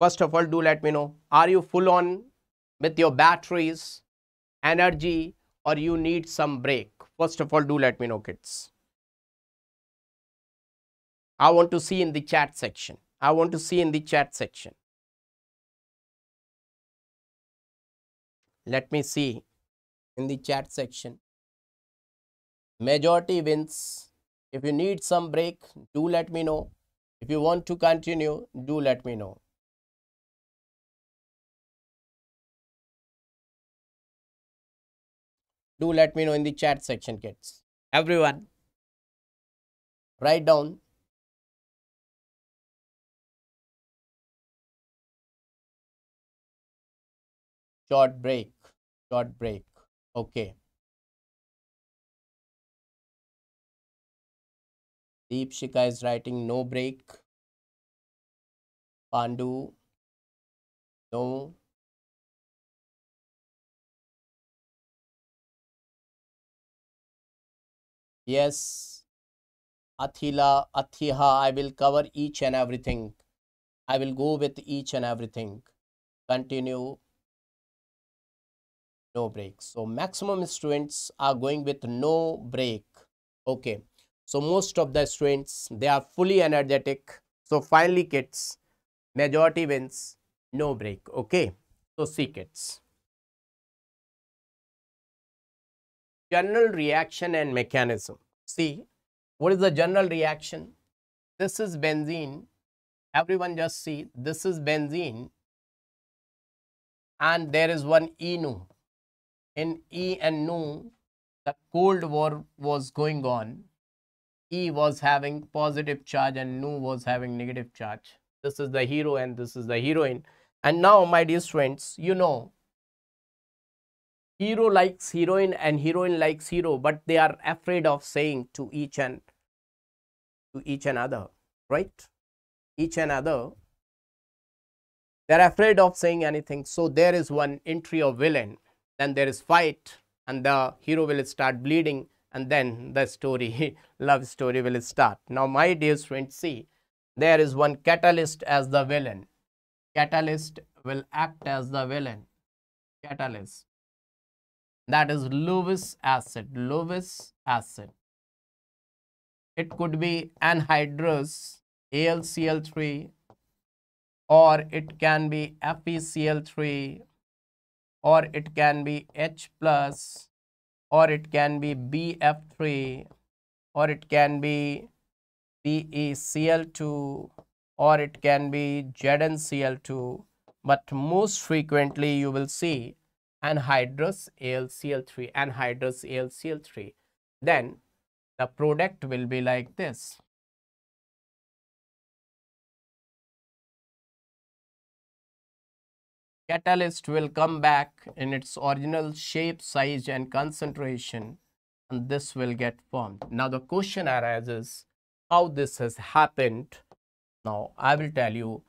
First of all, do let me know. Are you full on with your batteries, energy, or you need some break? First of all, do let me know, kids. I want to see in the chat section. I want to see in the chat section. Let me see in the chat section. Majority wins. If you need some break, do let me know. If you want to continue, do let me know. Do let me know in the chat section, kids. Everyone. Write down. Short break. Short break. Okay. Deepshika is writing no break. Pandu, no. Yes. Athila, Athiha, I will cover each and everything. I will go with each and everything. Continue. No break. So maximum students are going with no break. Okay. So most of the students, they are fully energetic. So finally kids, majority wins, no break. Okay. So see kids. General reaction and mechanism. See, what is the general reaction? This is benzene. Everyone just see, this is benzene. And there is one enu. In E and Nu, the Cold War was going on. E was having positive charge and Nu was having negative charge. This is the hero and this is the heroine. And now, my dear friends, you know hero likes heroine and heroine likes hero but they are afraid of saying to each and to each another right? Each another they're afraid of saying anything. So there is one entry of villain. Then there is fight and the hero will start bleeding and then the story love story will start now my dear friends see there is one catalyst as the villain catalyst will act as the villain catalyst that is Lewis acid. Lewis acid. It could be anhydrous AlCl3 or it can be FeCl3 or it can be H plus or it can be BF3 or it can be BeCl2 or it can be ZnCl2 but most frequently you will see anhydrous AlCl3, anhydrous AlCl3. Then the product will be like this. Catalyst will come back in its original shape, size and concentration and this will get formed. Now the question arises how this has happened. Now I will tell you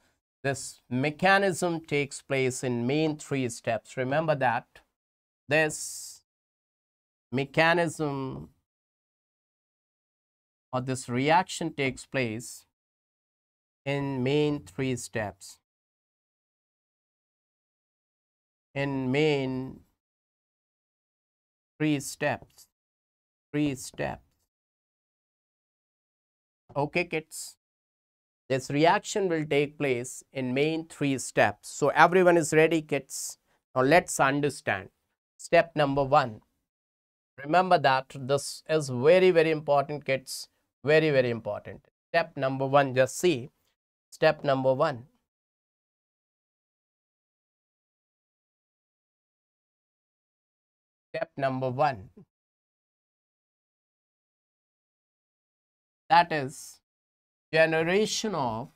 this mechanism takes place in main three steps. Remember that this mechanism or this reaction takes place in main three steps. In main three steps, three steps. Okay, kids. This reaction will take place in main three steps. So everyone is ready, kids. Now let's understand. Step number one. Remember that this is very, very important, kids. Very, very important. Step number one, just see. Step number one. Step number one. That is generation of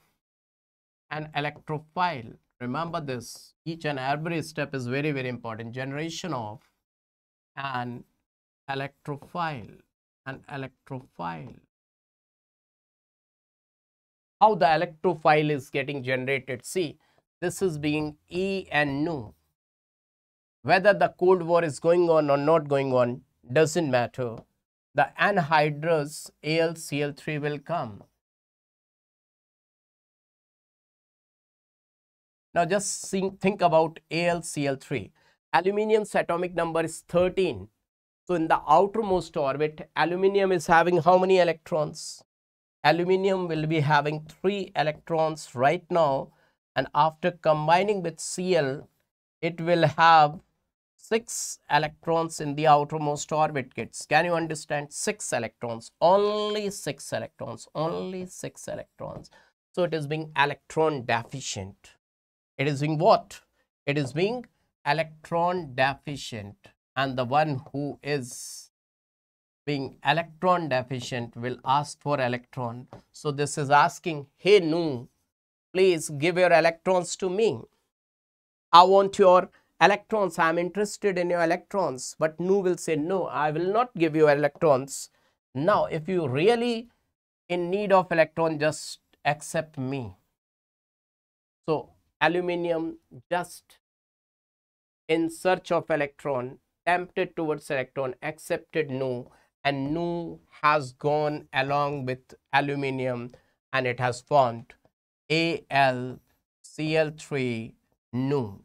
an electrophile. Remember this, each and every step is very, very important. Generation of an electrophile, an electrophile. How the electrophile is getting generated. See, this is being E and Nu. Whether the Cold War is going on or not going on doesn't matter. The anhydrous AlCl3 will come Now just think about AlCl3. Aluminium's atomic number is 13. So in the outermost orbit, aluminium is having how many electrons? Aluminium will be having 3 electrons right now and after combining with Cl, it will have 6 electrons in the outermost orbit kids. Can you understand? 6 electrons, only 6 electrons, only 6 electrons. So it is being electron deficient. It is being what? It is being electron deficient and the one who is being electron deficient will ask for electron. So this is asking, hey Nu, please give your electrons to me. I want your electrons, I am interested in your electrons. But Nu will say, no, I will not give you electrons. Now, if you really in need of electron, just accept me. So, aluminium just in search of electron, tempted towards electron, accepted Nu and Nu has gone along with aluminium and it has formed AlCl3 Nu.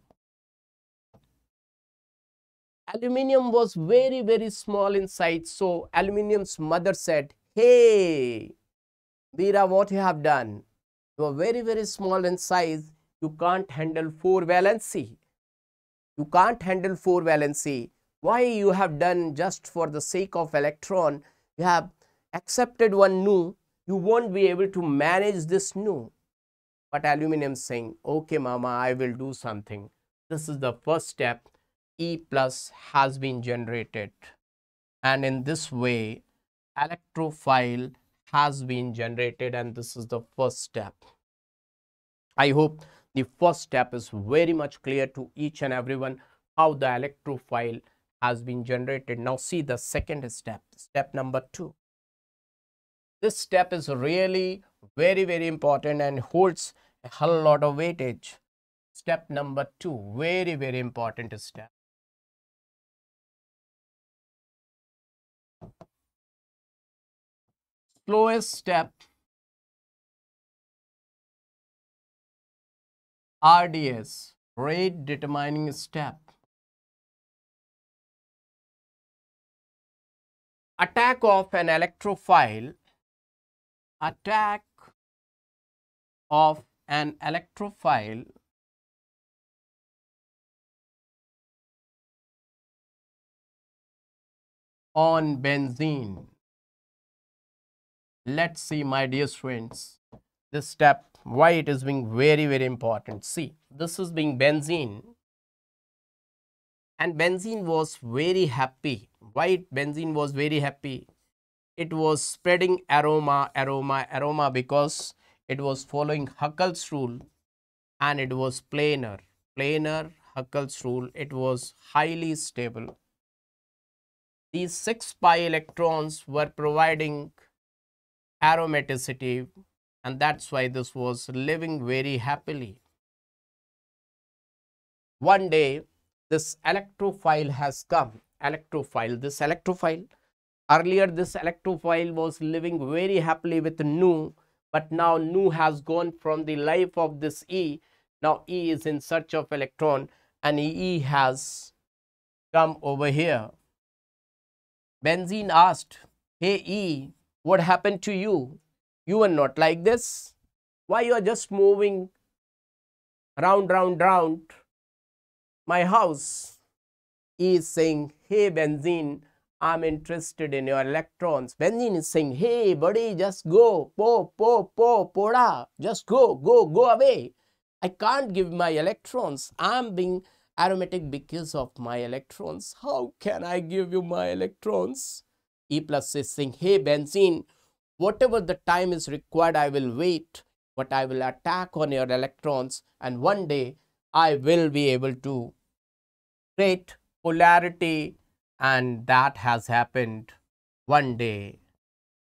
Aluminium was very very small in size so aluminium's mother said hey Veera what you have done? You are very very small in size. You can't handle 4 valency. You can't handle 4 valency. Why you have done just for the sake of electron? You have accepted one nu. You won't be able to manage this nu. But aluminum saying okay mama i will do something. This is the first step e plus has been generated and in this way electrophile has been generated and this is the first step i hope the first step is very much clear to each and everyone how the electrophile has been generated. Now see the second step, step number two. This step is really very, very important and holds a whole lot of weightage. Step number two, very, very important step. Slowest step RDS, rate determining step. attack of an electrophile. Attack of an electrophile. On benzene let's see my dear friends this step why it is being very very important see this is being benzene and benzene was very happy white benzene was very happy. It was spreading aroma, aroma, aroma because it was following Huckel's rule and it was planar, planar Huckel's rule. It was highly stable. These 6 pi electrons were providing aromaticity and that's why this was living very happily. One day, this electrophile has come electrophile. This electrophile, earlier this electrophile was living very happily with Nu, but now Nu has gone from the life of this E. Now E is in search of electron and E has come over here. Benzene asked, hey E, what happened to you? You are not like this. Why you are just moving round, round, round my house? is saying, hey benzene, I'm interested in your electrons. Benzene is saying, hey buddy, just go, po, po, po, poda, just go, go, go away. I can't give my electrons. I'm being aromatic because of my electrons. How can I give you my electrons? E plus is saying, hey benzene, whatever the time is required, I will wait, but I will attack on your electrons and one day I will be able to create polarity and that has happened one day.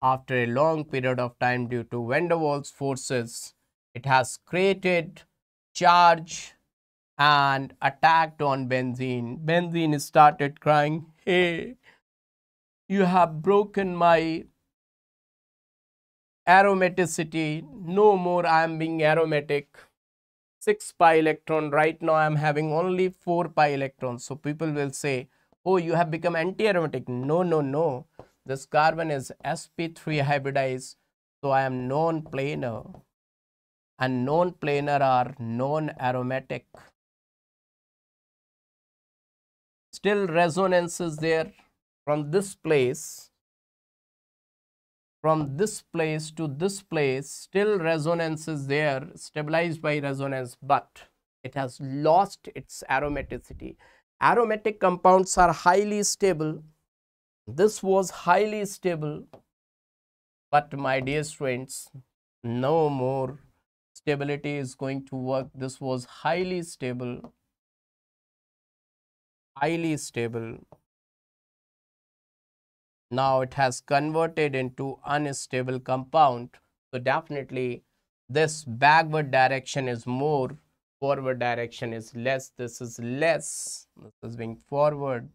After a long period of time due to van der Waals forces it has created charge and attacked on benzene. Benzene started crying hey you have broken my aromaticity. No more i am being aromatic. 6 pi electron. Right now i am having only 4 pi electrons. So people will say oh you have become anti-aromatic. No no no. This carbon is sp3 hybridized. So i am non-planar. And non-planar are non-aromatic. Still resonance is there from this place from this place to this place still resonance is there stabilized by resonance but it has lost its aromaticity. Aromatic compounds are highly stable. This was highly stable. But my dear students no more stability is going to work. This was highly stable. Highly stable now it has converted into unstable compound. So definitely this backward direction is more forward direction is less this is less this is being forward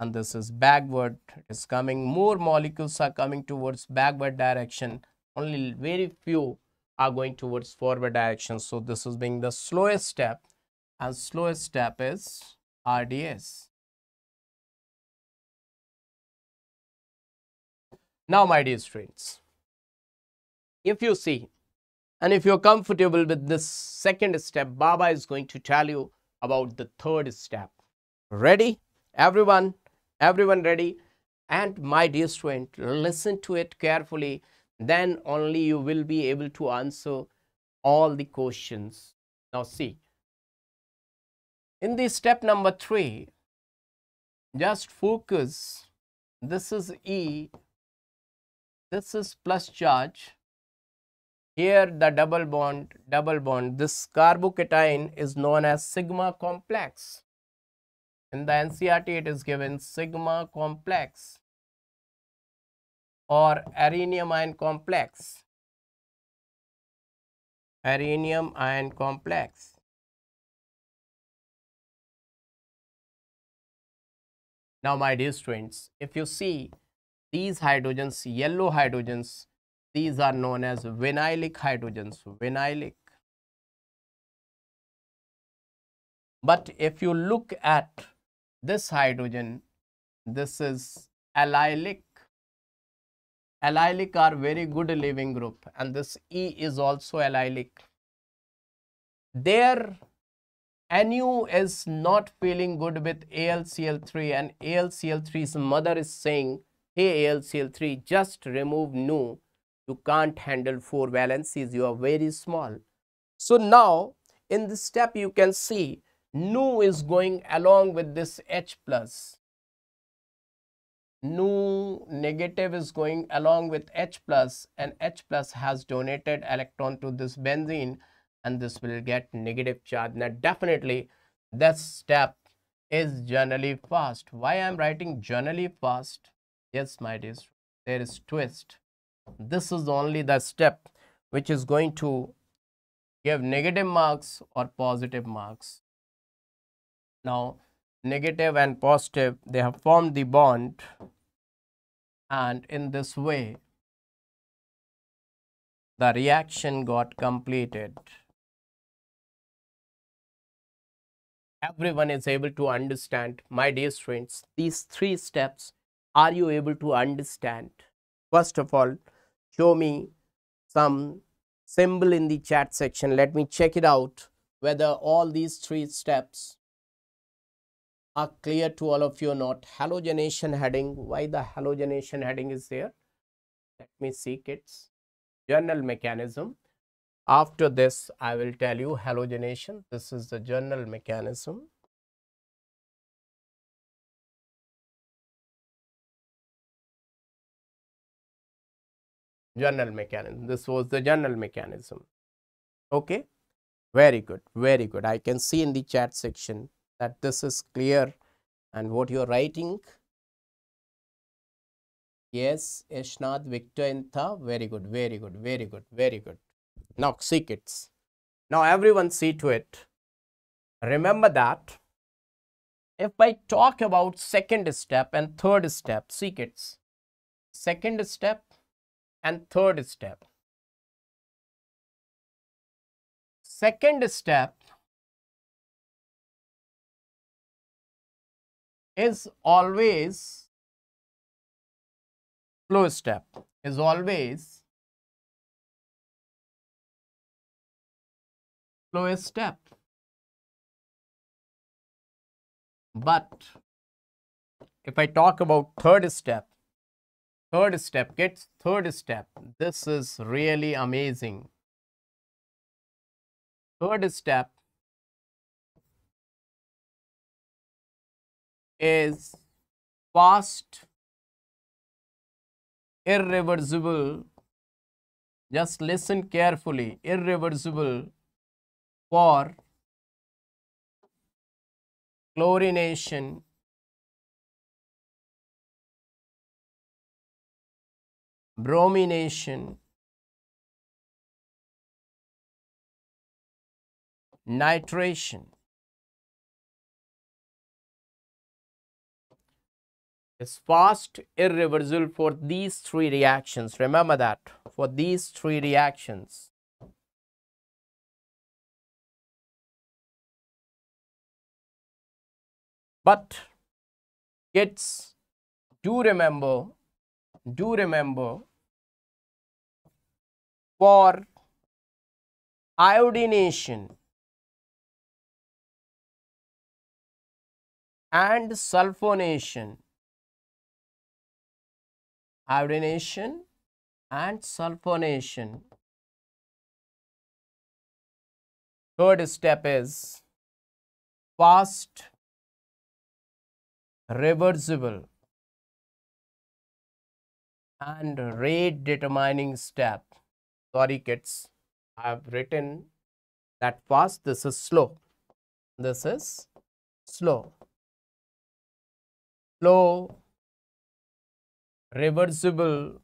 and this is backward. It is coming more molecules are coming towards backward direction. Only very few are going towards forward direction. So this is being the slowest step and slowest step is RDS now my dear students if you see and if you're comfortable with this second step Baba is going to tell you about the third step. Ready? Everyone everyone ready? And my dear student listen to it carefully. Then only you will be able to answer all the questions. Now see. In the step number 3 just focus. This is e this is plus charge here the double bond double bond this carbocation is known as sigma complex in the NCERT, it is given sigma complex or arenium ion complex. Arenium ion complex. Now, my dear students, if you see these hydrogens, yellow hydrogens, these are known as vinylic hydrogens, vinylic. But if you look at this hydrogen, this is allylic. Allylic are very good leaving group and this E is also allylic. There NU is not feeling good with AlCl3 and AlCl3's mother is saying, hey AlCl3, just remove Nu. You can't handle four valencies, you are very small. So now in this step you can see nu is going along with this H plus. Nu negative is going along with H plus and H plus has donated electron to this benzene and this will get negative charge. Now definitely this step is generally fast. Why I am writing generally fast? Yes, my dear, there is twist. This is only the step which is going to give negative marks or positive marks. Now, negative and positive, they have formed the bond and in this way, the reaction got completed. Everyone is able to understand, my dear students, these three steps, are you able to understand? First of all, show me some symbol in the chat section. Let me check it out whether all these three steps are clear to all of you or not. Halogenation heading. Why the halogenation heading is there? Let me see kids. Journal mechanism. After this i will tell you halogenation. This is the journal mechanism journal mechanism this was the journal mechanism okay very good very good i can see in the chat section that this is clear and what you are writing. Yes, Eshnad Victor. Very good, very good, very good, very good. Now, see kids. Now, everyone see to it. Remember that if I talk about second step and third step, see kids, second step and third step. Second step is always flow step is always flow step but if I talk about third step third step gets third step. This is really amazing. Third step is fast irreversible. Just listen carefully. Irreversible for chlorination bromination nitration is fast irreversible for these three reactions. Remember that for these three reactions. But kids, do remember, do remember for iodination and sulfonation iodination and sulfonation. Third step is fast reversible and rate determining step. Sorry kids, I have written that fast, this is slow. This is slow. Slow reversible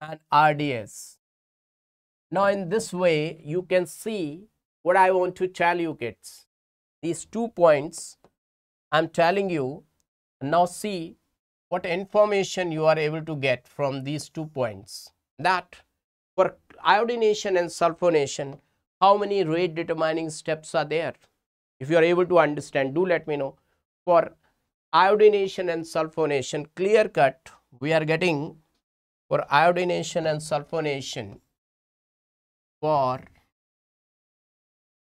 and RDS. Now in this way you can see what I want to tell you kids. These two points I am telling you now see what information you are able to get from these two points. That for iodination and sulfonation how many rate determining steps are there? If you are able to understand do let me know. For iodination and sulfonation clear cut we are getting for iodination and sulfonation for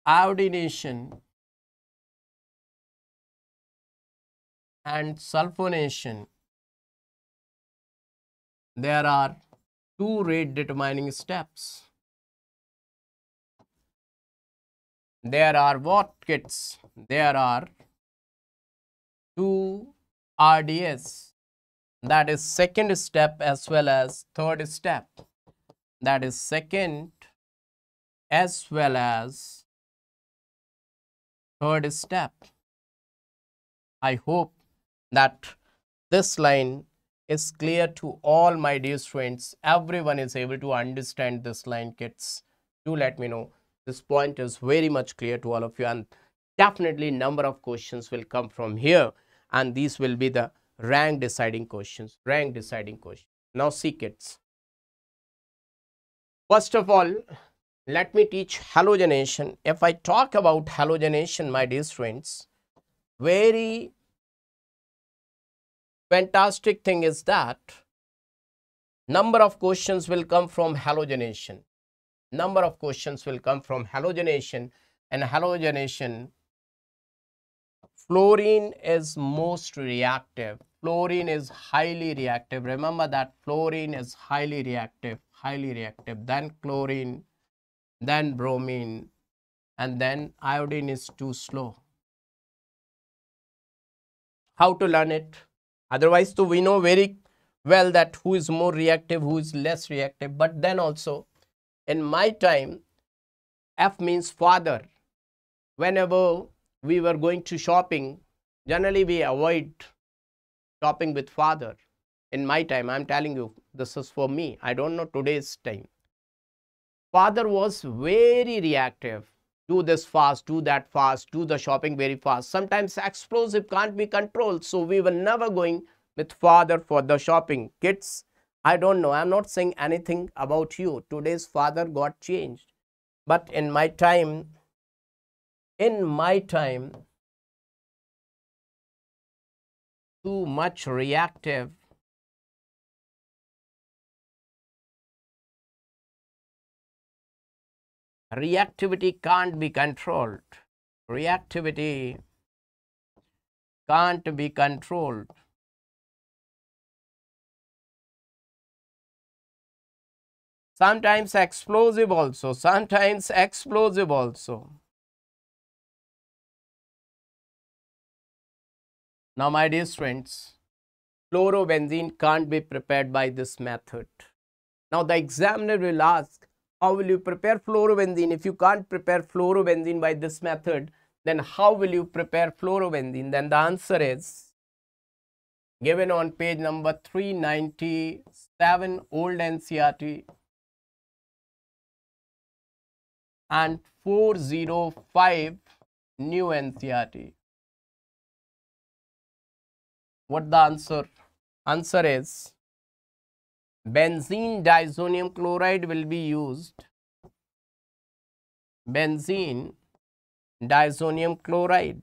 iodination and sulfonation there are two rate determining steps there are what kits there are two RDS. That is second step as well as third step. That is second as well as third step. I hope that this line is clear to all my dear students. Everyone is able to understand this line kids. Do let me know. This point is very much clear to all of you and definitely number of questions will come from here and these will be the rank deciding questions rank deciding questions now see kids first of all let me teach halogenation if i talk about halogenation my dear friends very fantastic thing is that number of questions will come from halogenation number of questions will come from halogenation and halogenation Fluorine is most reactive. Fluorine is highly reactive. Remember that fluorine is highly reactive, highly reactive. Then chlorine, then bromine, and then iodine is too slow. How to learn it? Otherwise, so we know very well that who is more reactive, who is less reactive. But then also, in my time, F means father. Whenever we were going to shopping, generally we avoid shopping with father. In my time, I'm telling you, this is for me. I don't know today's time. Father was very reactive. Do this fast, do that fast, do the shopping very fast. Sometimes explosive can't be controlled. So we were never going with father for the shopping. Kids, I don't know. I'm not saying anything about you. Today's father got changed. But in my time, in my time too much reactive reactivity can't be controlled. Reactivity can't be controlled. Sometimes explosive also sometimes explosive also. Now, my dear friends, chlorobenzene can't be prepared by this method. Now, the examiner will ask, how will you prepare fluorobenzene? If you can't prepare fluorobenzene by this method, then how will you prepare fluorobenzene? Then the answer is given on page number 397 old NCERT and 405 new NCERT. What the answer? Answer is benzene diazonium chloride will be used. Benzene diazonium chloride.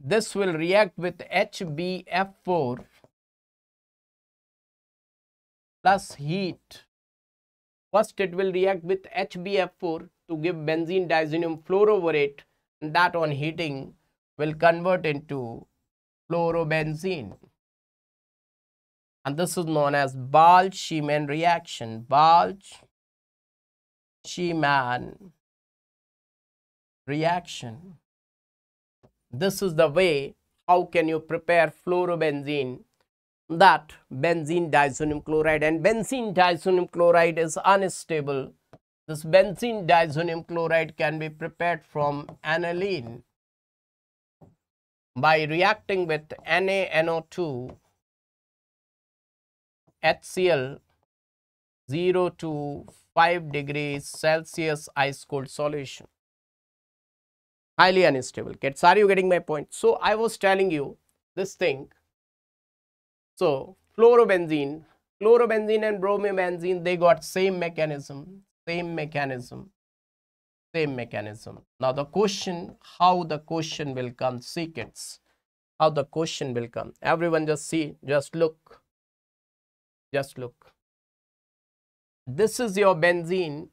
This will react with HBF4 plus heat. First, it will react with HBF4 to give benzene diazonium fluoroborate and that on heating will convert into fluorobenzene. And this is known as Balz-Schiemann reaction. Balz-Schiemann reaction. This is the way how can you prepare fluorobenzene that benzene diazonium chloride and benzene diazonium chloride is unstable. This benzene diazonium chloride can be prepared from aniline by reacting with NaNO2 HCl 0 to 5 degrees Celsius ice cold solution. Highly unstable. Kids, are you getting my point? So, I was telling you this thing so, fluorobenzene, chlorobenzene and bromobenzene, they got same mechanism, same mechanism, same mechanism. Now, the question, how the question will come, kids, how the question will come. Everyone just see, just look, just look. This is your benzene.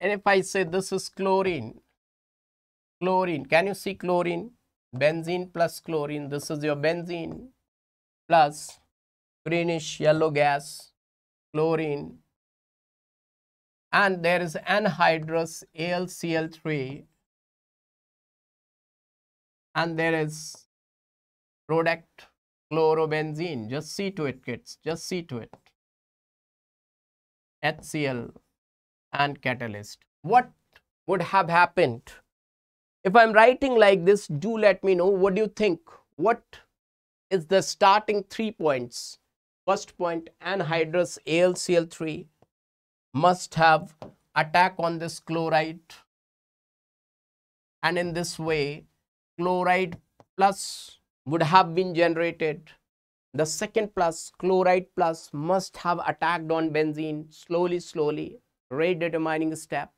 And if I say this is chlorine, chlorine, can you see chlorine? Benzene plus chlorine, this is your benzene plus greenish yellow gas, chlorine, and there is anhydrous AlCl3 and there is product chlorobenzene. Just see to it, kids. Just see to it. HCl and catalyst. What would have happened? If I'm writing like this, do let me know. What do you think? What is the starting three points. First point, anhydrous AlCl3 must have attack on this chloride and in this way chloride plus would have been generated. The second plus chloride plus must have attacked on benzene slowly slowly rate determining step.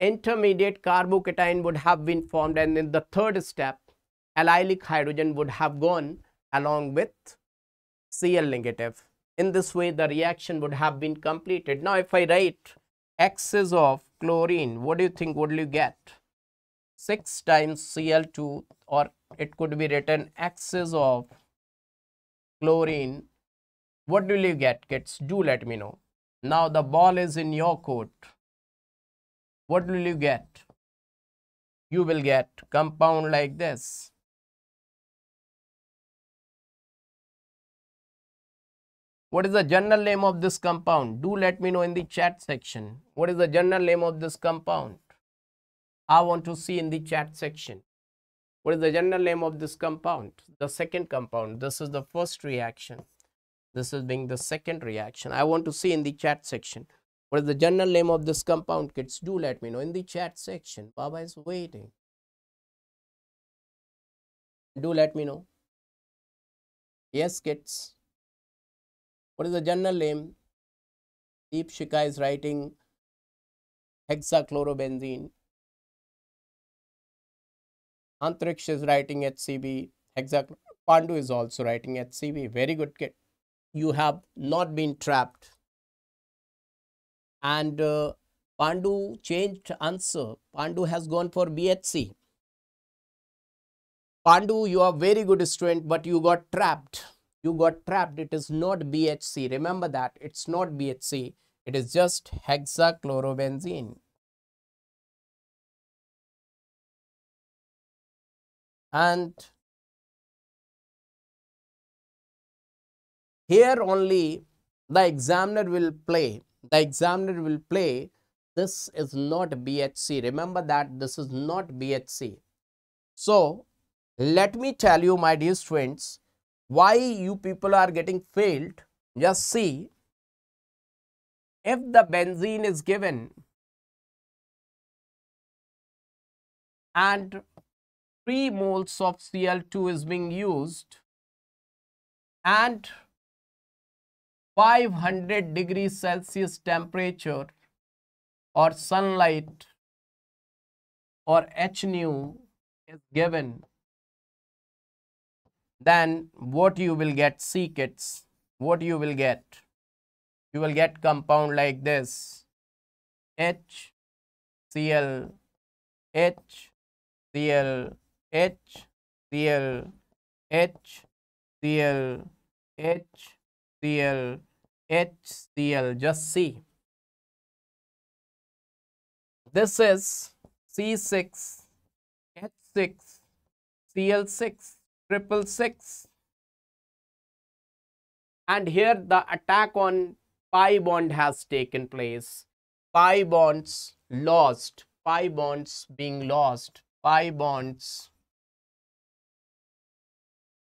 Intermediate carbocation would have been formed and in the third step allylic hydrogen would have gone along with Cl negative. In this way, the reaction would have been completed. Now, if I write excess of chlorine, what do you think would you get? 6 times Cl2 or it could be written excess of chlorine. What will you get, kids? Do let me know. Now, the ball is in your court. What will you get? You will get compound like this. What is the general name of this compound? Do let me know in the chat section. What is the general name of this compound? I want to see in the chat section. What is the general name of this compound? The second compound. This is the first reaction. This is being the second reaction. I want to see in the chat section. What is the general name of this compound? Kids, do let me know in the chat section. Baba is waiting. Do let me know. Yes, kids. What is the general name? Deepshika is writing hexachlorobenzene. Antariksh is writing HCB. Hexachlor Pandu is also writing HCB. Very good kid. You have not been trapped. And uh, Pandu changed answer. Pandu has gone for BHC. Pandu, you are very good student, but you got trapped you got trapped. It is not BHC. Remember that. It's not BHC. It is just hexachlorobenzene. And here only the examiner will play. The examiner will play. This is not BHC. Remember that this is not BHC. So, let me tell you, my dear students, why you people are getting failed. Just see, if the benzene is given and 3 moles of Cl2 is being used and 500 degrees Celsius temperature or sunlight or H nu is given then what you will get see kids what you will get? You will get compound like this. H Cl H Cl H Cl H Cl H Cl HCl just see this is C6 H6 Cl6 triple six. And here the attack on pi bond has taken place. Pi bonds lost. Pi bonds being lost. Pi bonds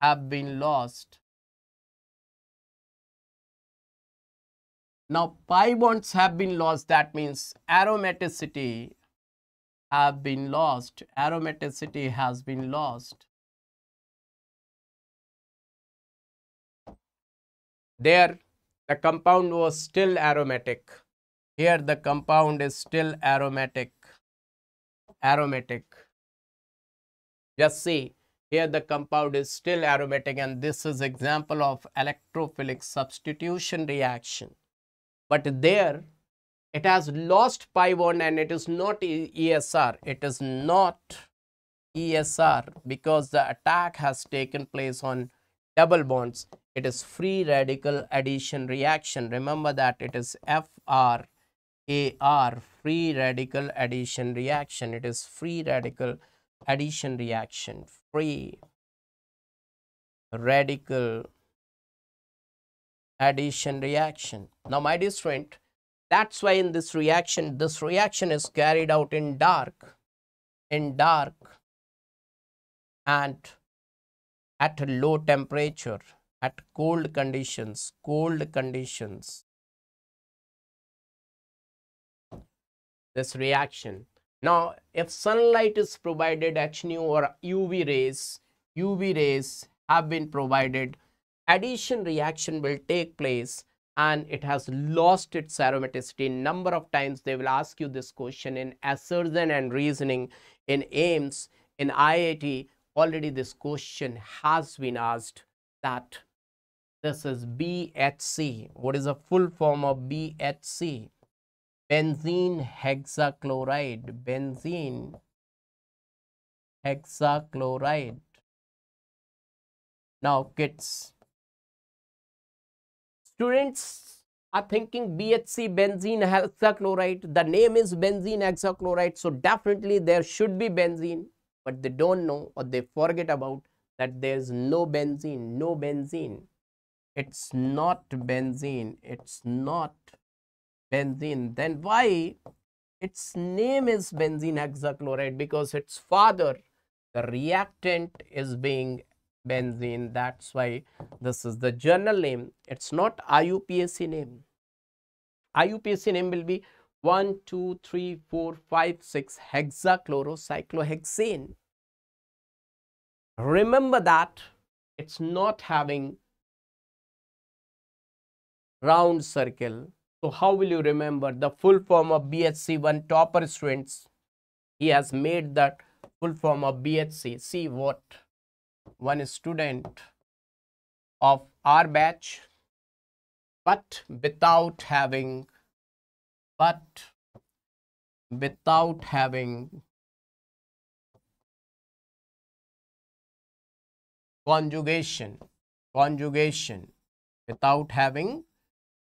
have been lost. Now pi bonds have been lost. That means aromaticity have been lost. Aromaticity has been lost There, the compound was still aromatic. Here, the compound is still aromatic. Aromatic. Just see, here the compound is still aromatic and this is example of electrophilic substitution reaction. But there, it has lost pi bond and it is not ESR. It is not ESR because the attack has taken place on double bonds. It is free radical addition reaction. Remember that it is FRAR free radical addition reaction. It is free radical addition reaction. Free radical addition reaction. Now my dear friend that's why in this reaction this reaction is carried out in dark in dark and at low temperature, at cold conditions, cold conditions. This reaction. Now, if sunlight is provided, H nu or UV rays, UV rays have been provided, addition reaction will take place and it has lost its aromaticity. Number of times they will ask you this question in assertion and reasoning, in AIIMS, in IIT, already this question has been asked that this is BHC. What is the full form of BHC? Benzene hexachloride. Benzene hexachloride. Now kids, students are thinking BHC benzene hexachloride. The name is benzene hexachloride. So definitely there should be benzene but they don't know or they forget about that there's no benzene no benzene. It's not benzene it's not benzene. Then why its name is benzene hexachloride? Because its father the reactant is being benzene. That's why this is the journal name. It's not IUPAC name. IUPAC name will be 1, 2, 3, 4, 5, 6 hexachlorocyclohexane. Remember that it's not having round circle. So how will you remember the full form of BHC? One topper students, he has made that full form of BHC. See what one student of our batch, but without having but without having conjugation conjugation without having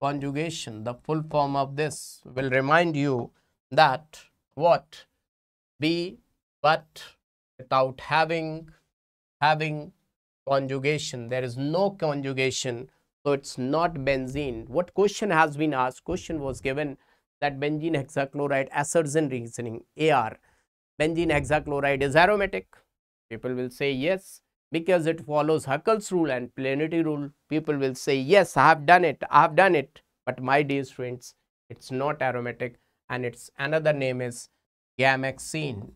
conjugation. The full form of this will remind you that what? Be but without having having conjugation. There is no conjugation. So it's not benzene. What question has been asked? Question was given that benzene hexachloride assertion reasoning AR. Benzene hexachloride is aromatic. People will say yes because it follows Huckel's rule and plenity rule. People will say yes, I have done it. I have done it. But my dear friends, it's not aromatic and its another name is gammexane.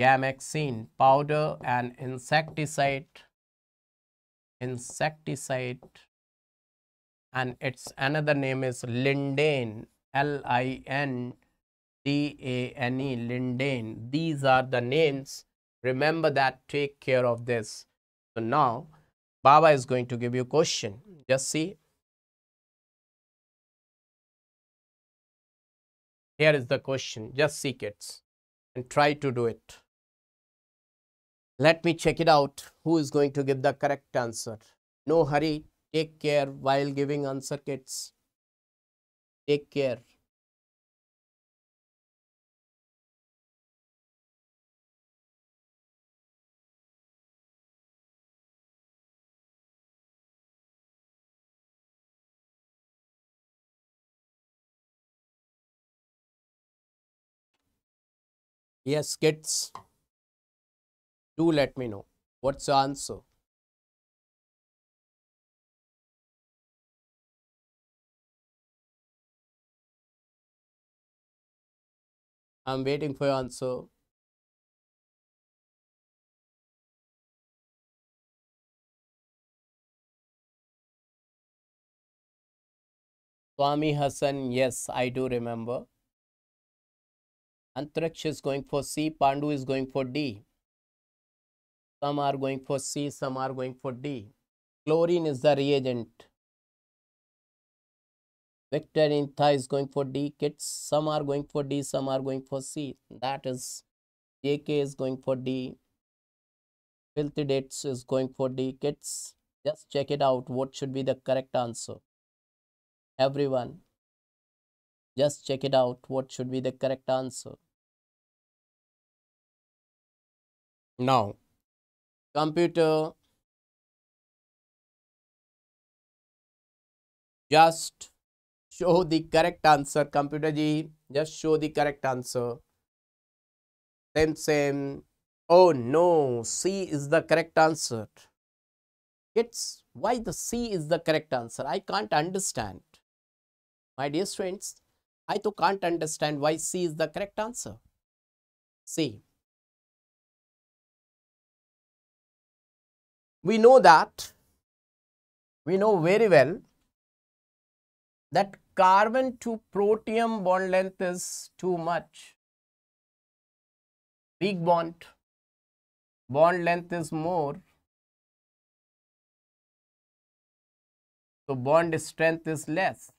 Gammexane powder and insecticide insecticide and its another name is lindane l-i-n d-a-n-e lindane these are the names. Remember that. Take care of this. So now baba is going to give you question. Just see. Here is the question. Just see kids and try to do it. Let me check it out. Who is going to give the correct answer? No hurry. Take care while giving answer kids take care Yes, kids. Do let me know. What's the answer? I'm waiting for your answer. Swami Hassan, yes, I do remember. Antariksh is going for C, Pandu is going for D. Some are going for C, some are going for D. Chlorine is the reagent. Victor Intha is going for D. Kits, some are going for D, some are going for C. That is JK is going for D. Filthy dates is going for D. Kits, just check it out. What should be the correct answer? Everyone. Just check it out. What should be the correct answer? Now, computer just show the correct answer. Computer ji, just show the correct answer. Same, same. Oh no, C is the correct answer. It's why the C is the correct answer. I can't understand. My dear friends, I too can't understand why C is the correct answer. C. We know that, we know very well that carbon to protium bond length is too much. Weak bond, bond length is more. So bond strength is less.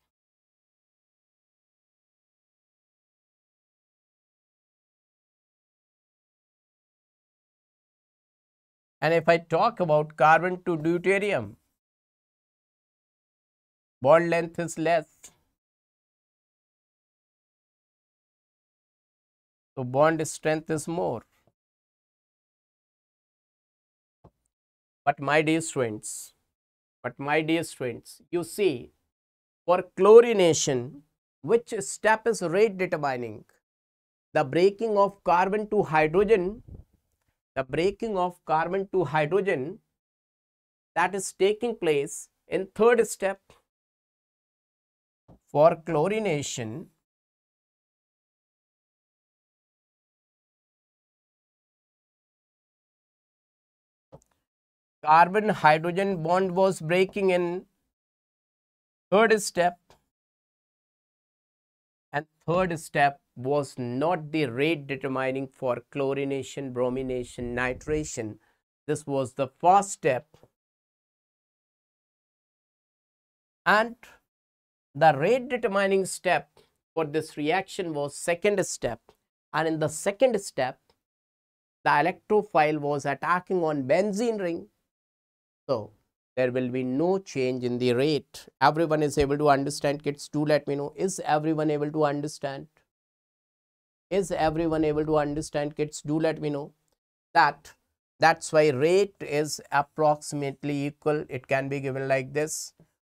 And if I talk about carbon to deuterium, bond length is less. So bond strength is more. But my dear students, but my dear students, you see, for chlorination, which step is rate determining? The breaking of carbon to hydrogen the breaking of carbon to hydrogen that is taking place in third step for chlorination carbon hydrogen bond was breaking in third step and third step was not the rate determining for chlorination, bromination, nitration. This was the first step. And the rate determining step for this reaction was second step. And in the second step, the electrophile was attacking on benzene ring. So, there will be no change in the rate. Everyone is able to understand kids. Do let me know. Is everyone able to understand? Is everyone able to understand kids? Do let me know that that's why rate is approximately equal. It can be given like this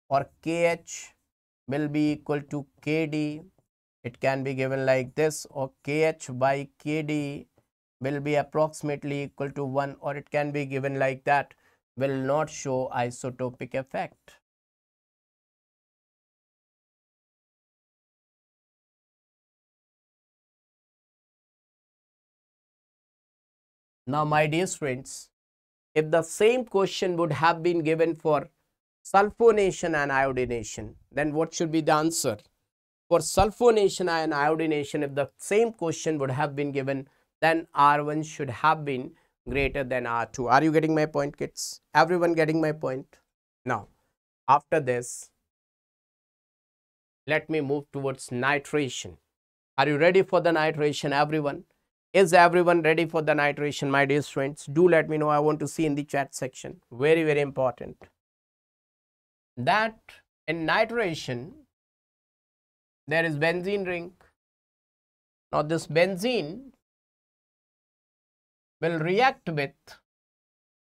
or KH will be equal to KD. It can be given like this or KH by KD will be approximately equal to 1 or it can be given like that will not show isotopic effect. Now, my dear friends, if the same question would have been given for sulfonation and iodination, then what should be the answer? For sulfonation and iodination, if the same question would have been given, then R1 should have been greater than R2. Are you getting my point, kids? Everyone getting my point? Now, after this, let me move towards nitration. Are you ready for the nitration, everyone? Is everyone ready for the nitration, my dear friends? Do let me know. I want to see in the chat section. Very, very important. That in nitration, there is benzene ring. Now, this benzene will react with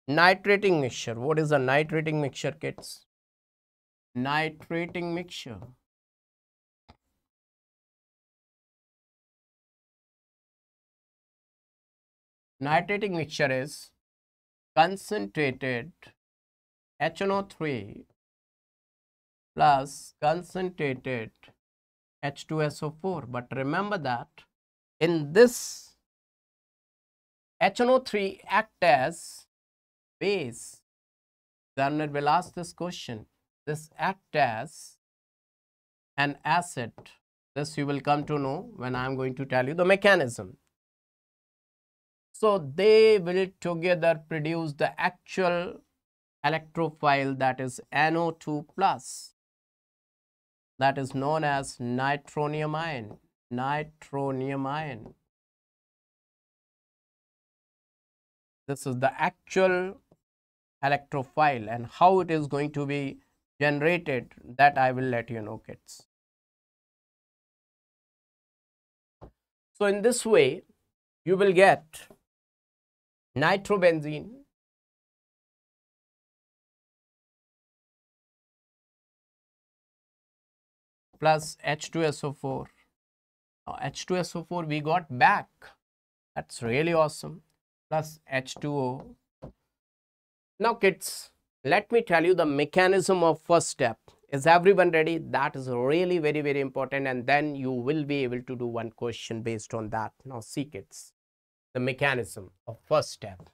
nitrating mixture. What is a nitrating mixture, kids? Nitrating mixture. Nitrating mixture is concentrated HNO3 plus concentrated H2SO4. But remember that in this HNO3 act as base. Examiner will ask this question. This act as an acid. This you will come to know when I am going to tell you the mechanism. So they will together produce the actual electrophile that is NO2 plus that is known as nitronium ion. Nitronium ion. This is the actual electrophile and how it is going to be generated that I will let you know kids. So in this way you will get nitrobenzene plus H2SO4. Now H2SO4 we got back. That's really awesome plus H2O. Now kids, let me tell you the mechanism of first step. Is everyone ready? That is really very, very important and then you will be able to do one question based on that. Now see kids, the mechanism of first step.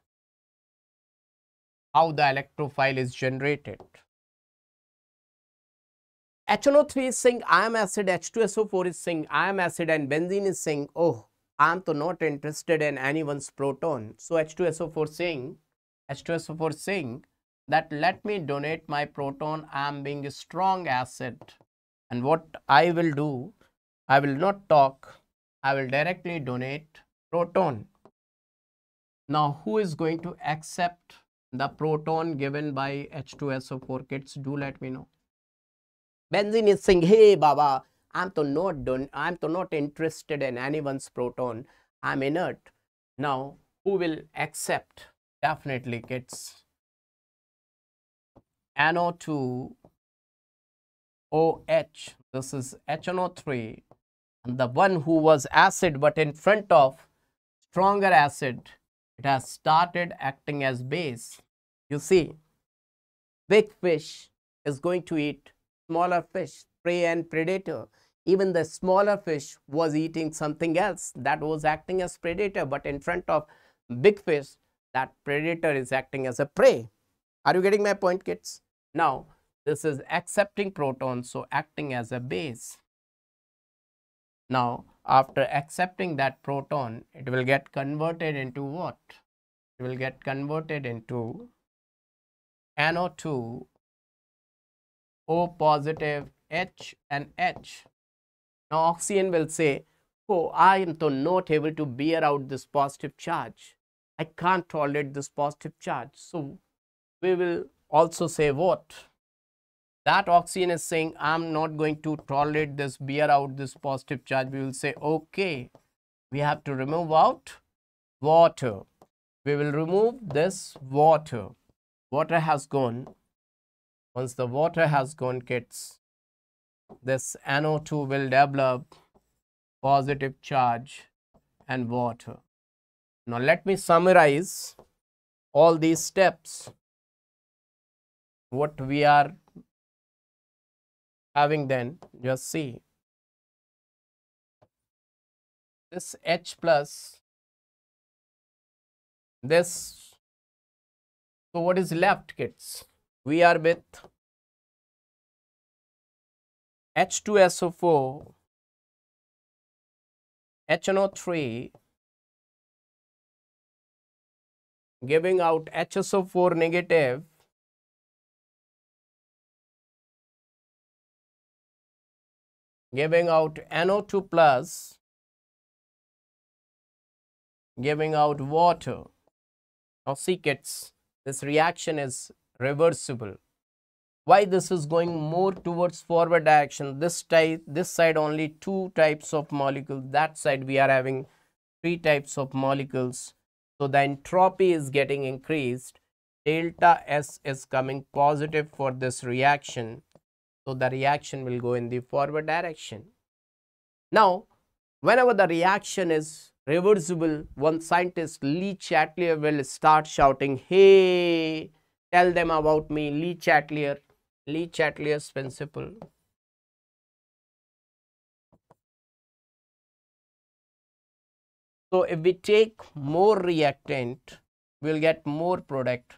How the electrophile is generated. HNO3 is saying I am acid, H2SO4 is saying I am acid and benzene is saying oh I am to not interested in anyone's proton. So H2SO4 saying, H2SO4 saying that let me donate my proton. I am being a strong acid. And what I will do, I will not talk. I will directly donate proton. Now, who is going to accept the proton given by H2SO4 kids? Do let me know. Benzene is saying, hey, Baba, I'm to not done, I'm to not interested in anyone's proton. I'm inert. Now, who will accept? Definitely gets NO2 OH. This is HNO3. And the one who was acid but in front of stronger acid, it has started acting as base. You see, big fish is going to eat smaller fish, prey and predator even the smaller fish was eating something else that was acting as predator but in front of big fish that predator is acting as a prey. Are you getting my point kids? Now this is accepting proton so acting as a base. Now after accepting that proton it will get converted into what? It will get converted into NO2 O positive H and H now oxygen will say, oh, I am not able to bear out this positive charge. I can't tolerate this positive charge. So we will also say what? That oxygen is saying, I'm not going to tolerate this, bear out this positive charge. We will say, okay, we have to remove out water. We will remove this water. Water has gone. Once the water has gone, kids, this NO2 will develop positive charge and water. Now let me summarize all these steps. What we are having then, just see. This H plus, this, so what is left kids? We are with H2SO4, HNO3 giving out HSO4 negative giving out NO2 plus giving out water. Now see kids, this reaction is reversible. Why this is going more towards forward direction? This type, this side only two types of molecules. That side we are having three types of molecules so the entropy is getting increased. Delta S is coming positive for this reaction. So the reaction will go in the forward direction. Now, whenever the reaction is reversible, one scientist, Le Chatelier, will start shouting, Hey, tell them about me, Le Chatelier, Le Chatelier's principle. So if we take more reactant, we'll get more product.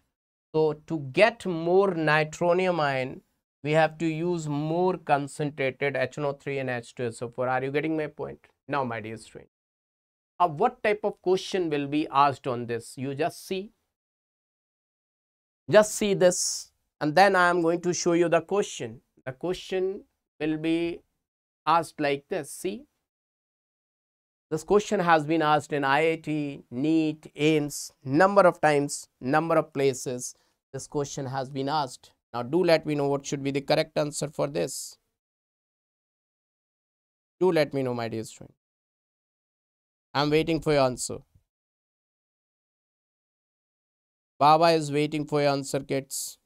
So to get more nitronium ion, we have to use more concentrated HNO3 and H2SO4. Are you getting my point? Now, my dear student. Uh, what type of question will be asked on this? You just see. Just see this and then I am going to show you the question. The question will be asked like this. See, this question has been asked in IIT, NEET, AIIMS, number of times, number of places. This question has been asked. Now do let me know what should be the correct answer for this. Do let me know my dear student. I am waiting for your answer. Baba is waiting for your answer kids.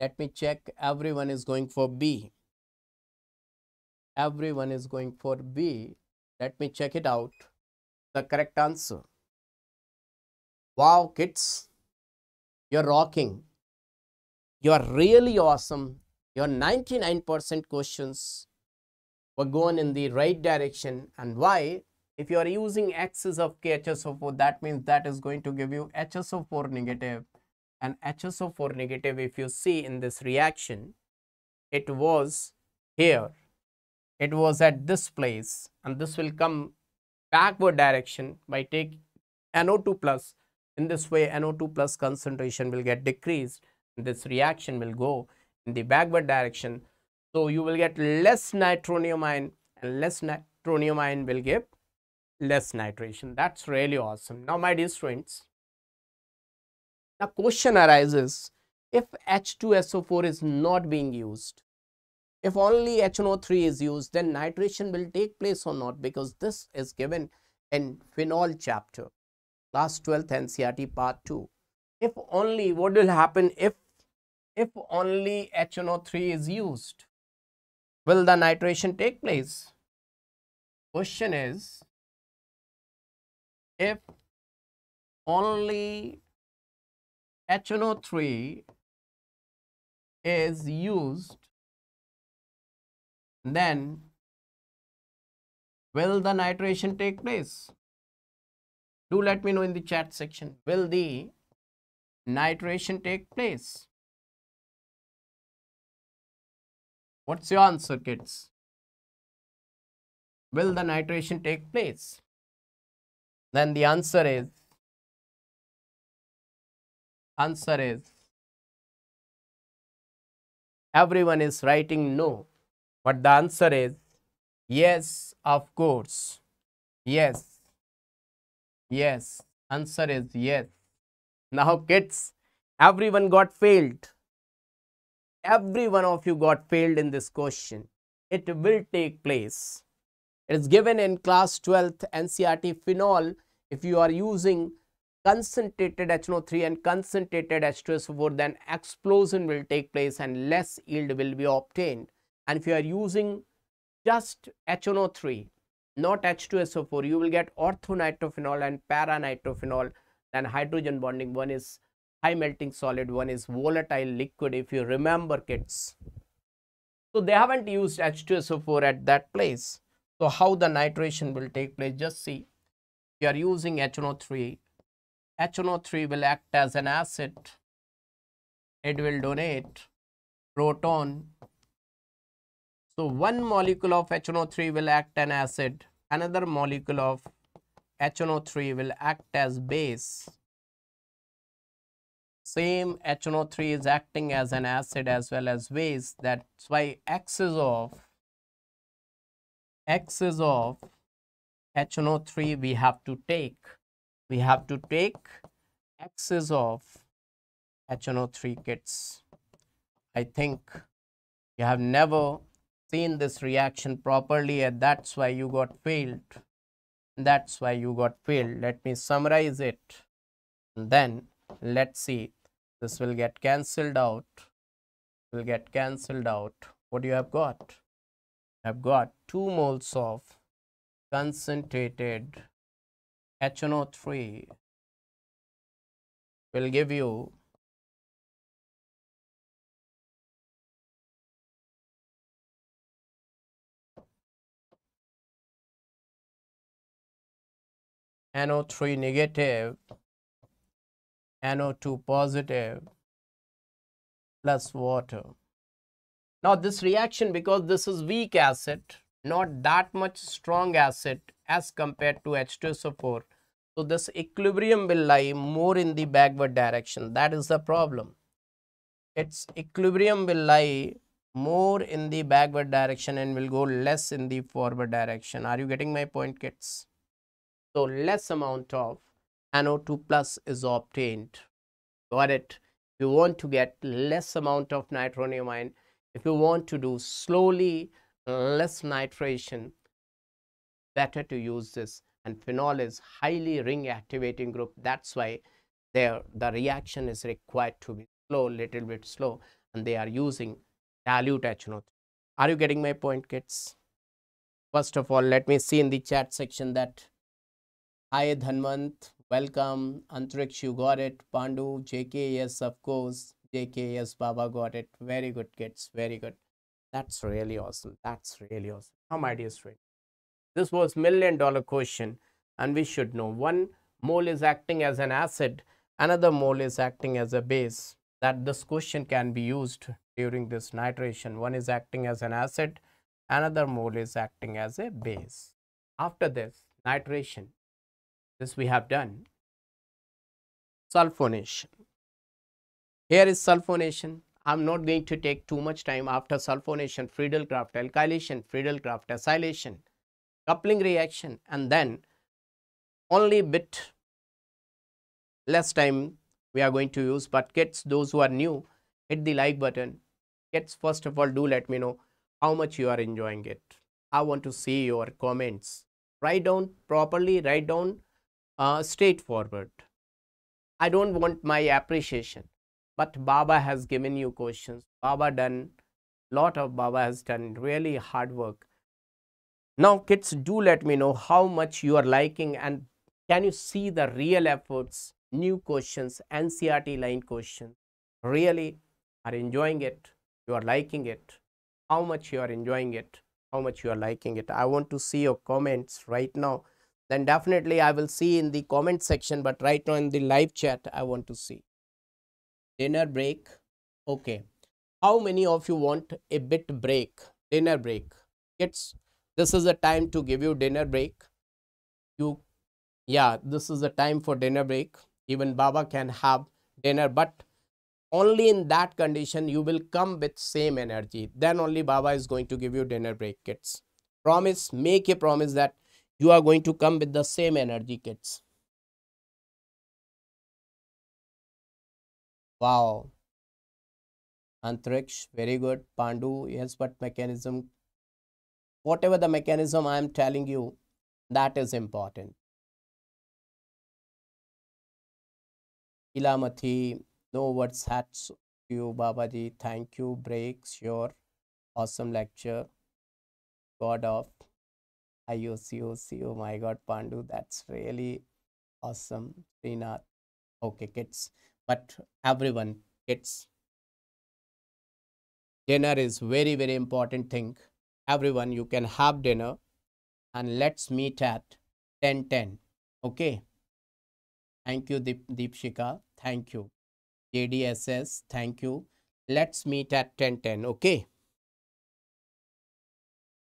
Let me check. Everyone is going for B. Everyone is going for B. Let me check it out. The correct answer. Wow, kids. You're rocking. You're really awesome. Your 99% questions were going in the right direction. And why? If you are using excess of KHSO4, that means that is going to give you HSO4 negative and HSO4 negative if you see in this reaction it was here. It was at this place and this will come backward direction by taking NO2 plus. In this way NO2 plus concentration will get decreased this reaction will go in the backward direction. So you will get less nitronium ion and less nitronium ion will give less nitration. That's really awesome. Now my dear students the question arises if H2SO4 is not being used, if only HNO3 is used, then nitration will take place or not because this is given in phenol chapter, class 12th NCERT part 2. If only, what will happen if, if only HNO3 is used? Will the nitration take place? Question is, if only HNO3 is used, then will the nitration take place? Do let me know in the chat section. Will the nitration take place? What's your answer, kids? Will the nitration take place? Then the answer is Answer is Everyone is writing no. But the answer is yes, of course. Yes. Yes. Answer is yes. Now, kids, everyone got failed. Every one of you got failed in this question. It will take place. It is given in class 12th NCERT phenol. If you are using concentrated HNO3 and concentrated H2SO4, then explosion will take place and less yield will be obtained. And if you are using just HNO3, not H2SO4, you will get orthonitrophenol and paranitrophenol. Then hydrogen bonding, one is high melting solid, one is volatile liquid, if you remember kids. So they haven't used H2SO4 at that place. So how the nitration will take place, just see. You are using HNO3, HNO3 will act as an acid. It will donate proton. So one molecule of HNO3 will act an acid. Another molecule of HNO3 will act as base. Same HNO3 is acting as an acid as well as base. That's why X is of X is of HNO3 we have to take we have to take x's of HNO3 kits. I think you have never seen this reaction properly and that's why you got failed. That's why you got failed. Let me summarize it. And then let's see. This will get cancelled out. Will get cancelled out. What do you have got? I've got 2 moles of concentrated HNO3 will give you NO3 negative, NO2 positive plus water. Now this reaction because this is weak acid, not that much strong acid as compared to H2SO4 so this equilibrium will lie more in the backward direction. That is the problem. Its equilibrium will lie more in the backward direction and will go less in the forward direction. Are you getting my point kids? So less amount of NO2 plus is obtained. Got it? You want to get less amount of nitronium ion. if you want to do slowly less nitration, better to use this and phenol is highly ring activating group. That's why there the reaction is required to be slow little bit slow and they are using dilute HNO3. Are you getting my point kids? First of all let me see in the chat section that hi Dhanmant welcome. Antariksh you got it. Pandu JK yes of course. JK yes Baba got it. Very good kids. Very good. That's really awesome. That's really awesome. How my dear student this was million dollar question and we should know one mole is acting as an acid, another mole is acting as a base that this question can be used during this nitration. One is acting as an acid, another mole is acting as a base. After this nitration, this we have done. Sulfonation. Here is sulfonation. I'm not going to take too much time after sulfonation, Friedel-Crafts, alkylation, Friedel-Crafts, acylation coupling reaction and then only bit less time we are going to use. But kids those who are new hit the like button. Kids first of all do let me know how much you are enjoying it. I want to see your comments. Write down properly write down uh, straightforward. I don't want my appreciation but baba has given you questions. Baba done lot of baba has done really hard work now, kids, do let me know how much you are liking and can you see the real efforts, new questions, NCERT line questions. Really are enjoying it, you are liking it, how much you are enjoying it, how much you are liking it. I want to see your comments right now. Then definitely I will see in the comment section, but right now in the live chat, I want to see. Dinner break. Okay. How many of you want a bit break? Dinner break. Kids, this is the time to give you dinner break. You yeah this is the time for dinner break. Even baba can have dinner but only in that condition you will come with same energy. Then only baba is going to give you dinner break kids. Promise make a promise that you are going to come with the same energy kids. Wow. Antariksh very good. Pandu yes but mechanism whatever the mechanism i am telling you that is important ilamathi no words hats to you babaji thank you breaks your awesome lecture god of IOCOC. Oh my god, Pandu, that's really awesome. Srinath. Okay, kids. But everyone, kids. Dinner is very, very important thing. Everyone, you can have dinner and let's meet at 10 10. Okay. Thank you, Deep, Deepshika. Thank you. JDSS. Thank you. Let's meet at 10 10. Okay.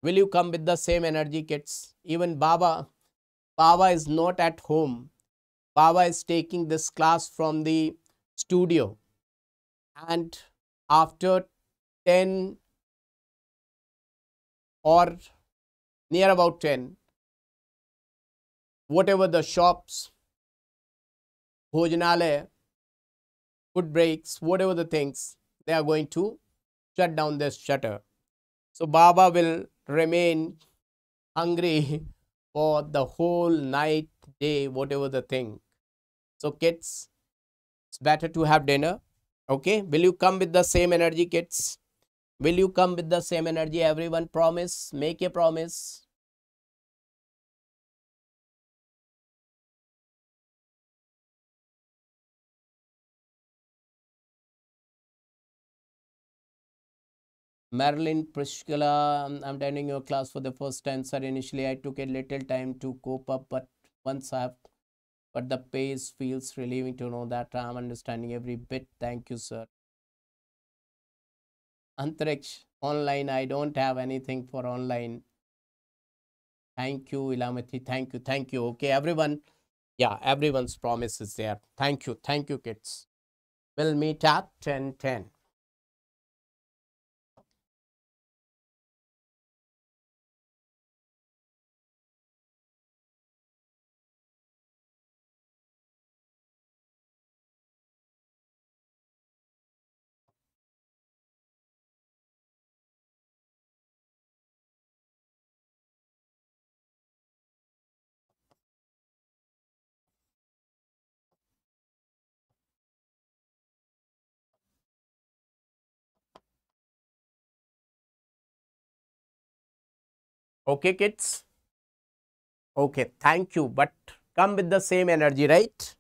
Will you come with the same energy, kids? Even Baba, Baba is not at home. Baba is taking this class from the studio. And after 10 or near about 10, whatever the shops, bhojanalaya, food breaks, whatever the things, they are going to shut down this shutter. So Baba will remain hungry for the whole night, day, whatever the thing. So, kids, it's better to have dinner. Okay, will you come with the same energy, kids? Will you come with the same energy? Everyone promise, make a promise. Marilyn Prishkala, I'm attending your class for the first time, sir. Initially, I took a little time to cope up, but once I've but the pace feels relieving to know that I'm understanding every bit. Thank you, sir. Antariksh, online, I don't have anything for online. Thank you, Ilamathi. Thank you. Thank you. Okay, everyone. Yeah, everyone's promise is there. Thank you. Thank you, kids. We'll meet at 10 10. Okay, kids? Okay, thank you. But come with the same energy, right?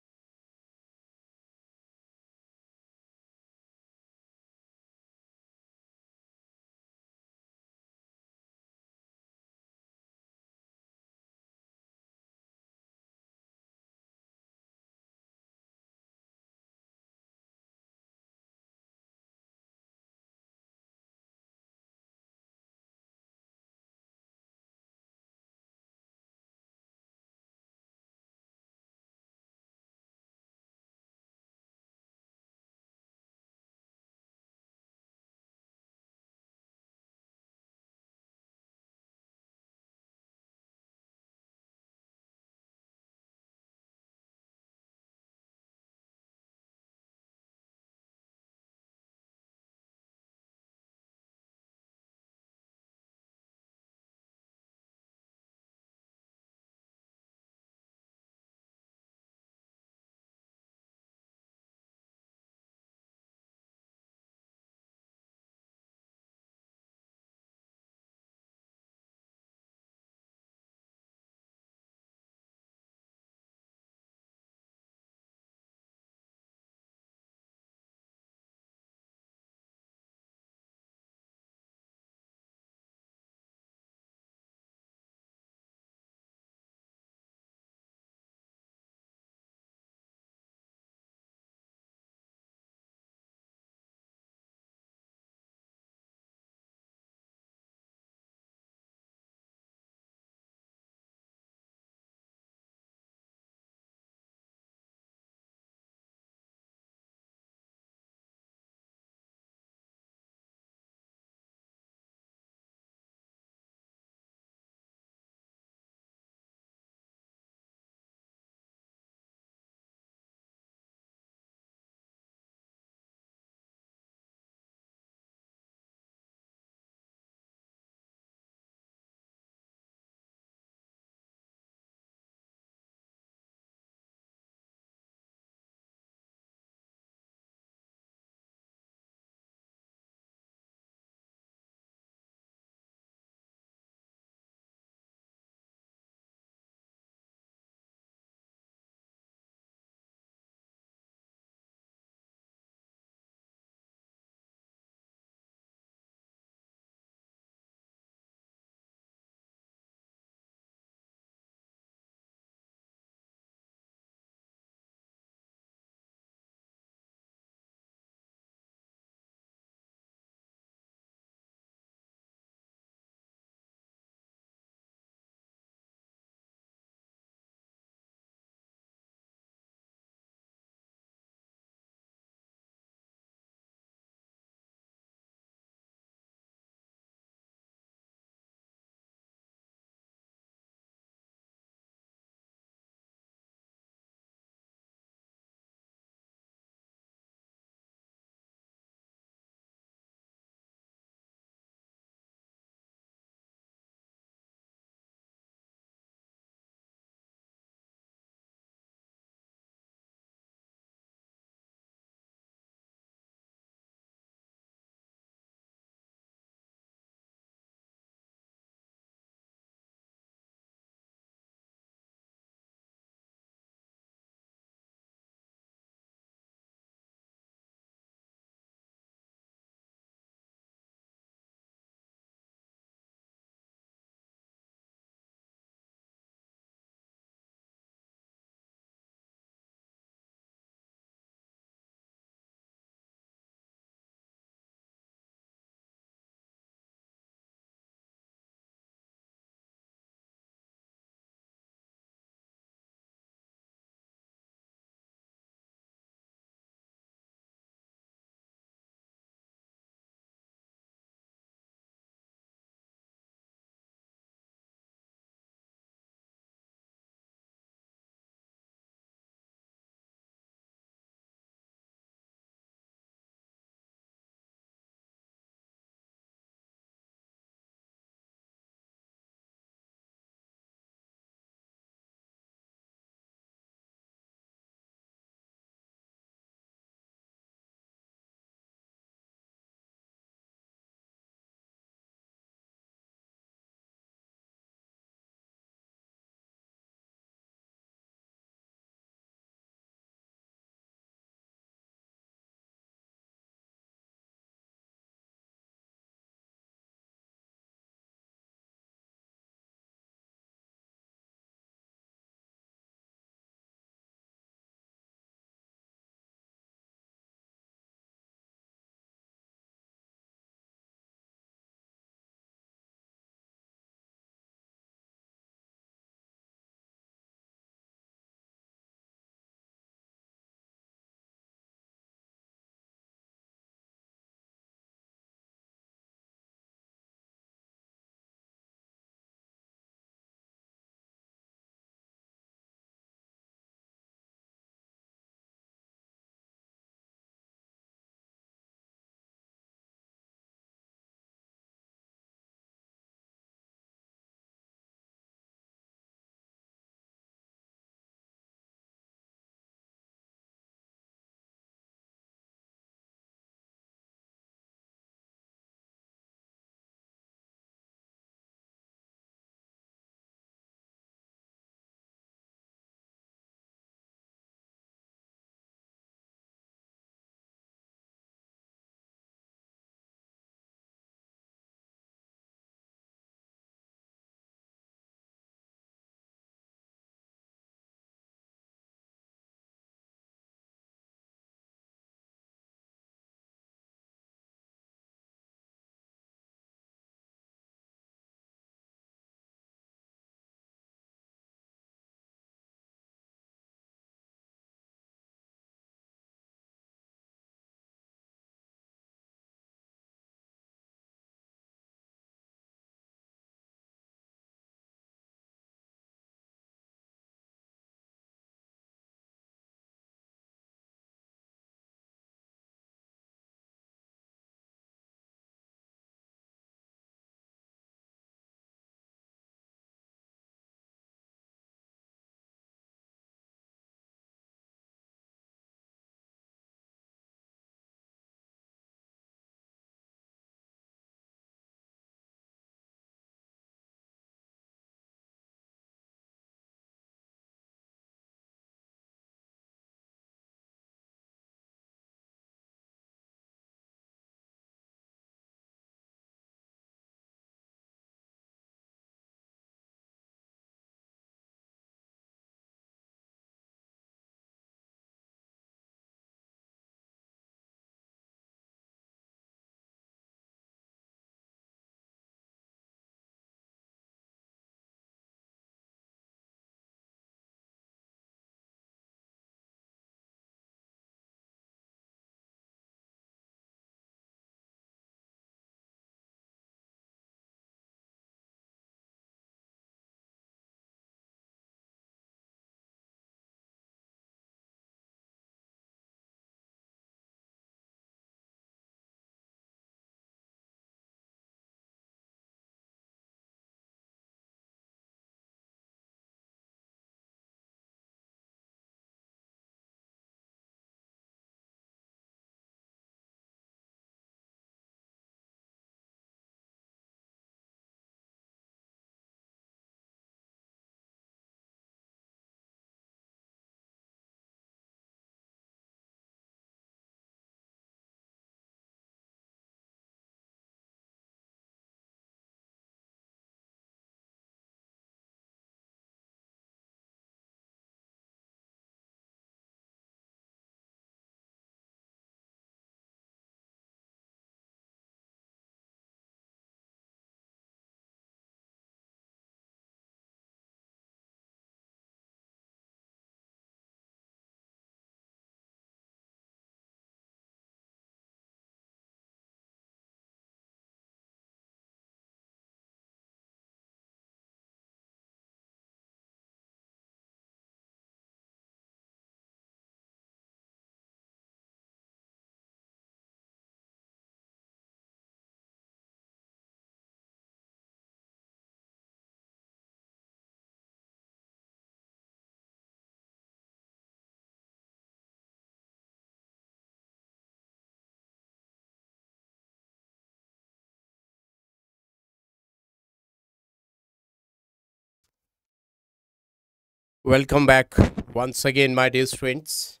Welcome back once again, my dear students.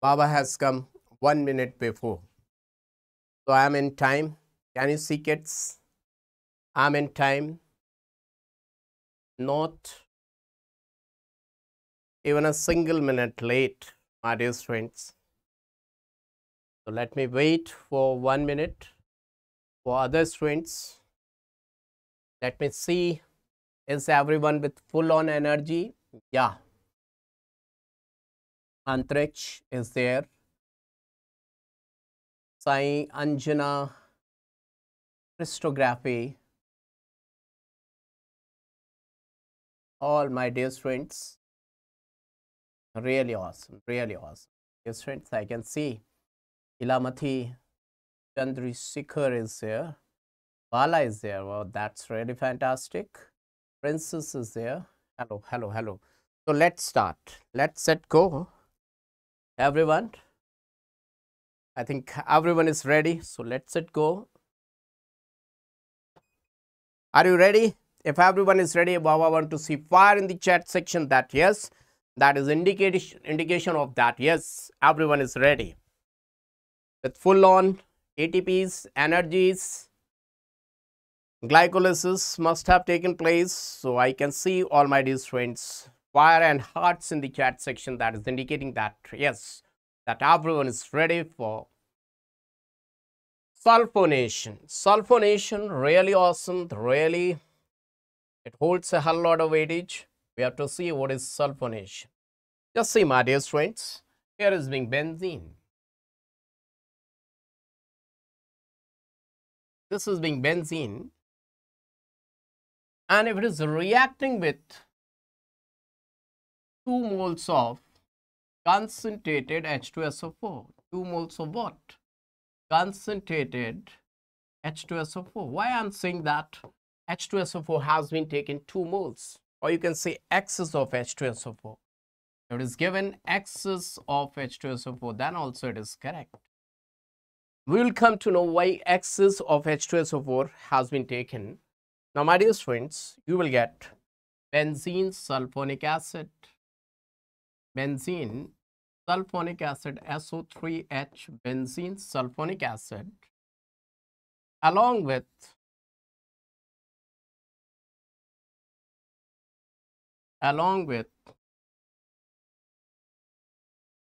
Baba has come one minute before. So I am in time. Can you see kids? I'm in time. Not even a single minute late, my dear students. So let me wait for one minute for other students. Let me see, is everyone with full on energy? Yeah. Antariksh is there. Sai Anjana Crystography. All my dear students. Really awesome, really awesome. Dear students, I can see Ilamathi Chandrishikar is there. Bala is there. Wow, that's really fantastic. Princess is there. Hello, hello, hello. So let's start. Let's set go. Everyone. I think everyone is ready. So let's set go. Are you ready? If everyone is ready, Baba want to see fire in the chat section that yes, that is indication indication of that yes, everyone is ready. With full on ATPs, energies, glycolysis must have taken place. So I can see all my dear friends fire and hearts in the chat section that is indicating that yes, that everyone is ready for sulfonation. Sulfonation really awesome, really it holds a whole lot of weightage. We have to see what is sulfonation. Just see my dear friends, here is being benzene. This is being benzene and if it is reacting with 2 moles of concentrated H2SO4, 2 moles of what? Concentrated H2SO4. Why I'm saying that H2SO4 has been taken 2 moles or you can say excess of H2SO4. If it is given excess of H2SO4 then also it is correct. We will come to know why excess of H2SO4 has been taken now, my dear friends, you will get benzene sulfonic acid, benzene sulfonic acid SO3H benzene sulfonic acid along with along with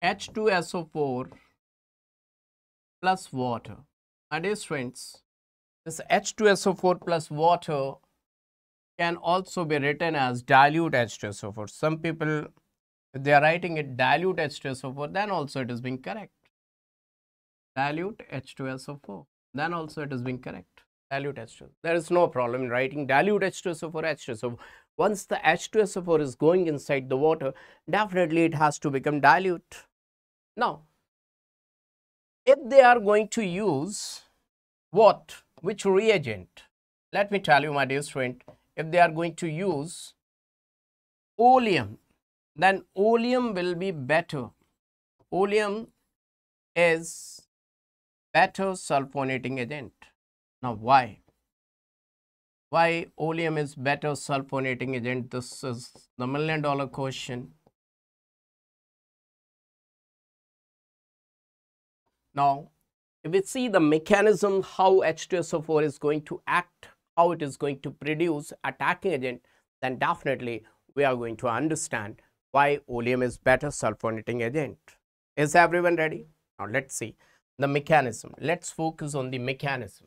H2SO4 plus water. My dear friends, this H2SO4 plus water can also be written as dilute H2SO4. Some people, they are writing it dilute H2SO4, then also it is being correct. Dilute H2SO4, then also it is being correct. Dilute H2SO4. There is no problem in writing dilute H2SO4, H2SO4. Once the H2SO4 is going inside the water, definitely it has to become dilute. Now, if they are going to use what which reagent? Let me tell you my dear student, if they are going to use oleum, then oleum will be better. Oleum is better sulfonating agent. Now why? Why oleum is better sulfonating agent? This is the million dollar question. Now, if we see the mechanism how H2SO4 is going to act, how it is going to produce attacking agent, then definitely we are going to understand why oleum is better sulfonating agent. Is everyone ready? Now let's see the mechanism. Let's focus on the mechanism.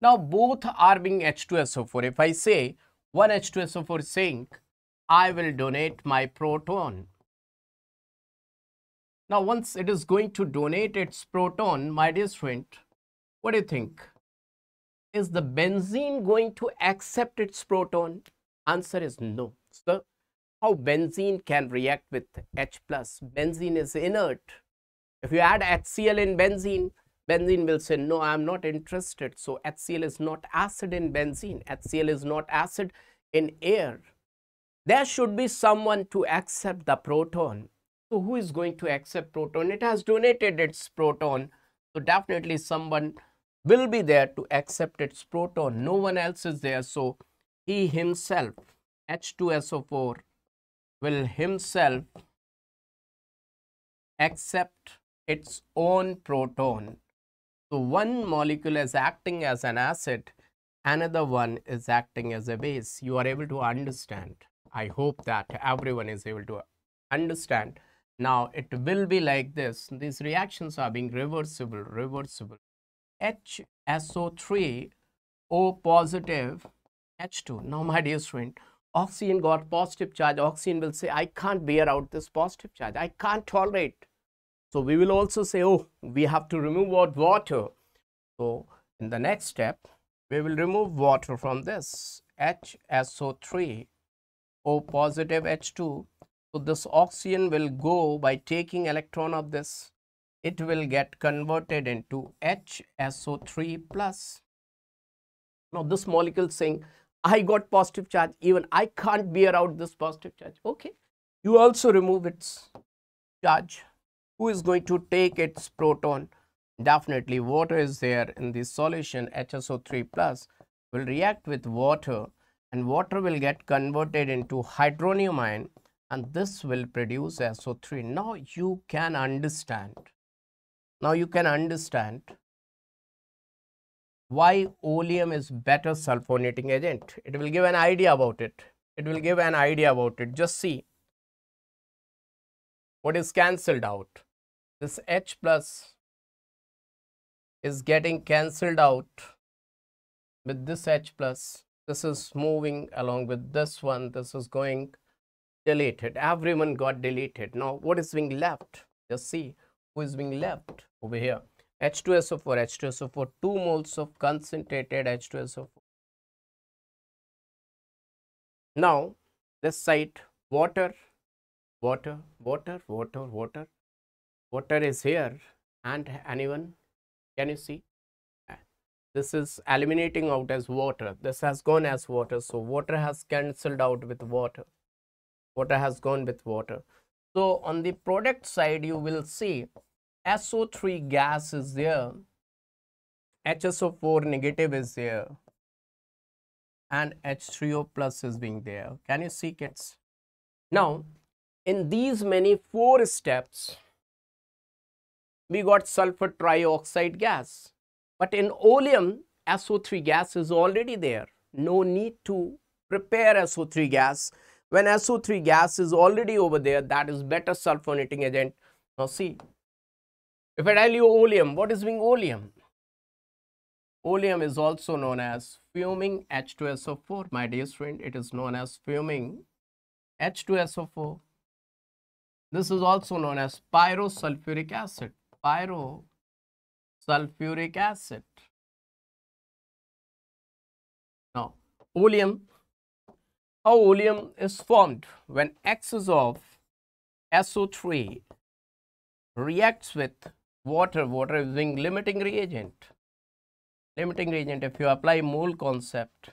Now both are being H2SO4. If I say one H2SO4 zinc I will donate my proton. Now, once it is going to donate its proton, my dear friend, what do you think? Is the benzene going to accept its proton? Answer is no. So, how benzene can react with H+. plus? Benzene is inert. If you add HCl in benzene, benzene will say, no, I am not interested. So, HCl is not acid in benzene. HCl is not acid in air there should be someone to accept the proton. So who is going to accept proton? It has donated its proton. So definitely someone will be there to accept its proton. No one else is there. So he himself, H2SO4, will himself accept its own proton. So one molecule is acting as an acid, another one is acting as a base. You are able to understand. I hope that everyone is able to understand. Now it will be like this. These reactions are being reversible, reversible. HSO3 O positive H2. Now my dear student, oxygen got positive charge. Oxygen will say, I can't bear out this positive charge. I can't tolerate. So we will also say, oh, we have to remove what water. So in the next step, we will remove water from this HSO3 O positive H2. So this oxygen will go by taking electron of this. It will get converted into HSO3 plus. Now this molecule saying, I got positive charge, even I can't bear out this positive charge. Okay, you also remove its charge. Who is going to take its proton? Definitely water is there in the solution HSO3 plus will react with water and water will get converted into hydronium ion and this will produce SO3. Now you can understand. Now you can understand why oleum is better sulfonating agent. It will give an idea about it. It will give an idea about it. Just see what is cancelled out. This H plus is getting cancelled out with this H plus. This is moving along with this one. This is going deleted. Everyone got deleted. Now what is being left? Just see who is being left over here. H2SO4, H2SO4, 2 moles of concentrated H2SO4. Now, this side, water, water, water, water, water, water is here and anyone, can you see? This is eliminating out as water. This has gone as water. So, water has cancelled out with water. Water has gone with water. So, on the product side, you will see SO3 gas is there, HSO4 negative is there, and H3O plus is being there. Can you see kids? Now, in these many four steps, we got sulfur trioxide gas. But in oleum, SO3 gas is already there. No need to prepare SO3 gas. When SO3 gas is already over there, that is better sulfonating agent. Now see, if I tell you oleum, what is being oleum? Oleum is also known as fuming H2SO4. My dear friend, it is known as fuming H2SO4. This is also known as pyrosulfuric acid. Pyrosulfuric acid. Now, oleum, how oleum is formed? When excess of SO3 reacts with water, water is being limiting reagent. Limiting reagent, if you apply mole concept,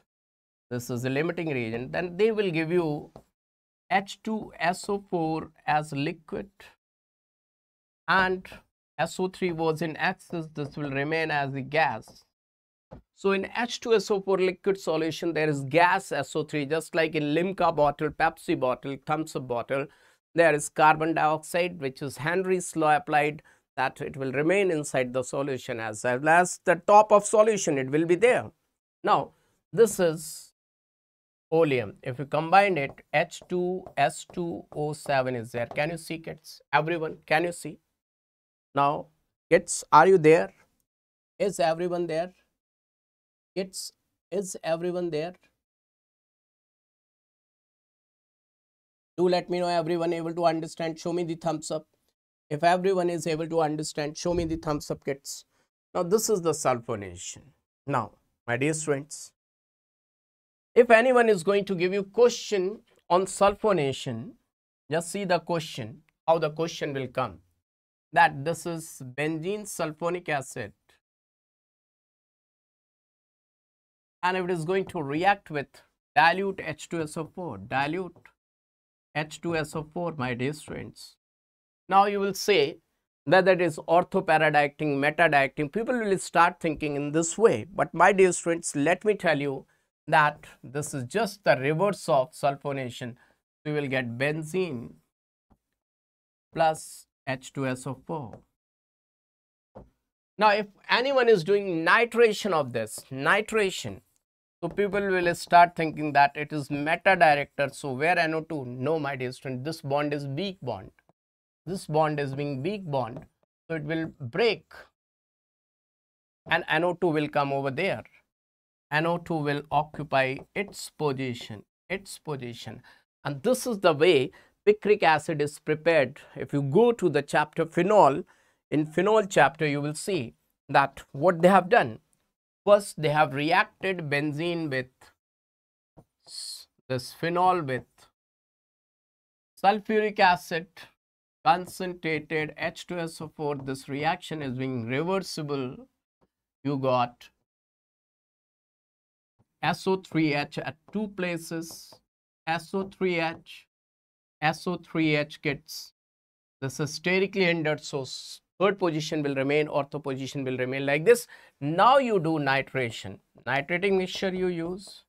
this is a limiting reagent, then they will give you H2SO4 as liquid and SO3 was in excess, this will remain as the gas. So in H2SO4 liquid solution, there is gas SO3, just like in Limca bottle, Pepsi bottle, Thums Up bottle, there is carbon dioxide, which is Henry's law applied that it will remain inside the solution as well as the top of solution it will be there. Now this is oleum. If you combine it H2S2O7 is there. Can you see kids? Everyone can you see? Now kids are you there? Is everyone there? Kids is everyone there? Do let me know everyone able to understand. Show me the thumbs up. If everyone is able to understand, show me the thumbs up kids. Now this is the sulfonation. Now, my dear students, if anyone is going to give you question on sulfonation, just see the question, how the question will come. That this is benzene sulfonic acid. And it is going to react with dilute H2SO4, dilute H2SO4, my dear students, now you will say whether it is orthoparadiacting, metadiacting, people will start thinking in this way. But my dear students, let me tell you that this is just the reverse of sulfonation. We will get benzene plus H2SO4. Now, if anyone is doing nitration of this, nitration, so people will start thinking that it is meta director. So where NO2? No, my dear student, this bond is weak bond this bond is being weak bond so it will break and NO2 will come over there NO2 will occupy its position its position and this is the way picric acid is prepared. If you go to the chapter phenol in phenol chapter you will see that what they have done. First they have reacted benzene with this phenol with sulfuric acid concentrated H2SO4, this reaction is being reversible. You got SO3H at two places, SO3H, SO3H gets this is sterically hindered, so third position will remain, ortho position will remain like this. Now you do nitration. Nitrating mixture you use,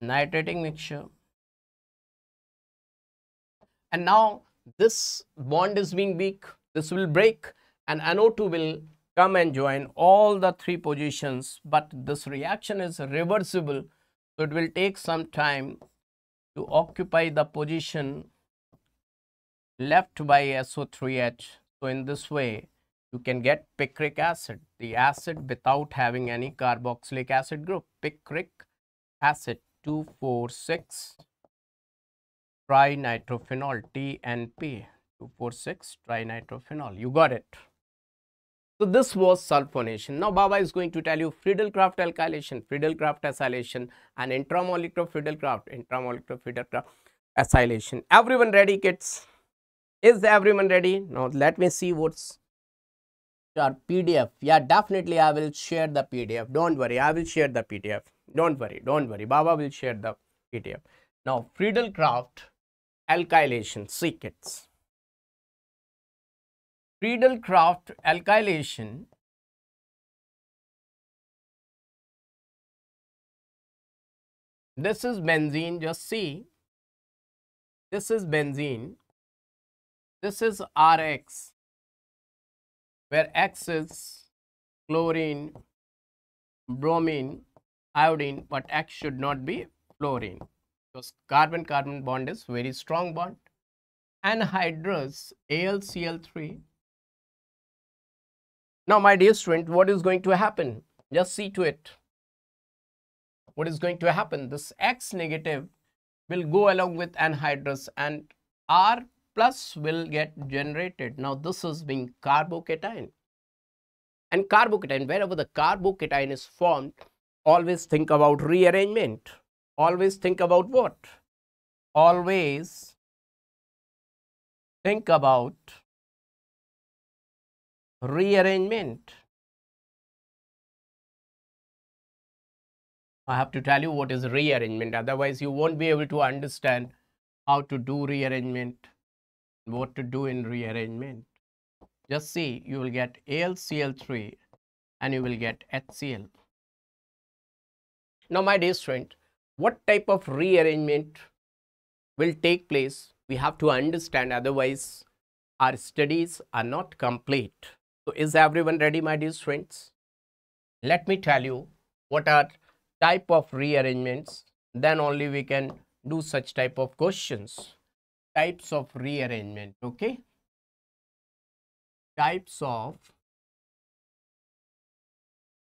nitrating mixture. And now this bond is being weak, this will break and NO2 will come and join all the three positions but this reaction is reversible so it will take some time to occupy the position left by SO3H. So in this way you can get picric acid, the acid without having any carboxylic acid group, picric acid 246 trinitrophenol TNP 246 trinitrophenol you got it. So this was sulfonation. Now baba is going to tell you friedel-crafts alkylation friedel-crafts acylation and intramolecular friedel-crafts intramolecular friedel-crafts acylation. Everyone ready kids is everyone ready? Now let me see what's your pdf yeah definitely i will share the pdf don't worry i will share the pdf don't worry don't worry. Baba will share the pdf now friedel-crafts alkylation secrets. Friedel-Crafts alkylation this is benzene just see. This is benzene this is Rx where X is chlorine bromine iodine but X should not be fluorine. Because carbon carbon bond is very strong bond. Anhydrous AlCl3 now my dear student what is going to happen? Just see to it. What is going to happen? This X negative will go along with anhydrous and R plus will get generated. Now this is being carbocation. And carbocation wherever the carbocation is formed always think about rearrangement. Always think about what? Always think about rearrangement. I have to tell you what is rearrangement, otherwise you won't be able to understand how to do rearrangement, what to do in rearrangement. Just see, you will get AlCl3 and you will get HCl. Now, my dear student, what type of rearrangement will take place we have to understand otherwise our studies are not complete so is everyone ready my dear friends let me tell you what are type of rearrangements then only we can do such type of questions types of rearrangement okay? Types of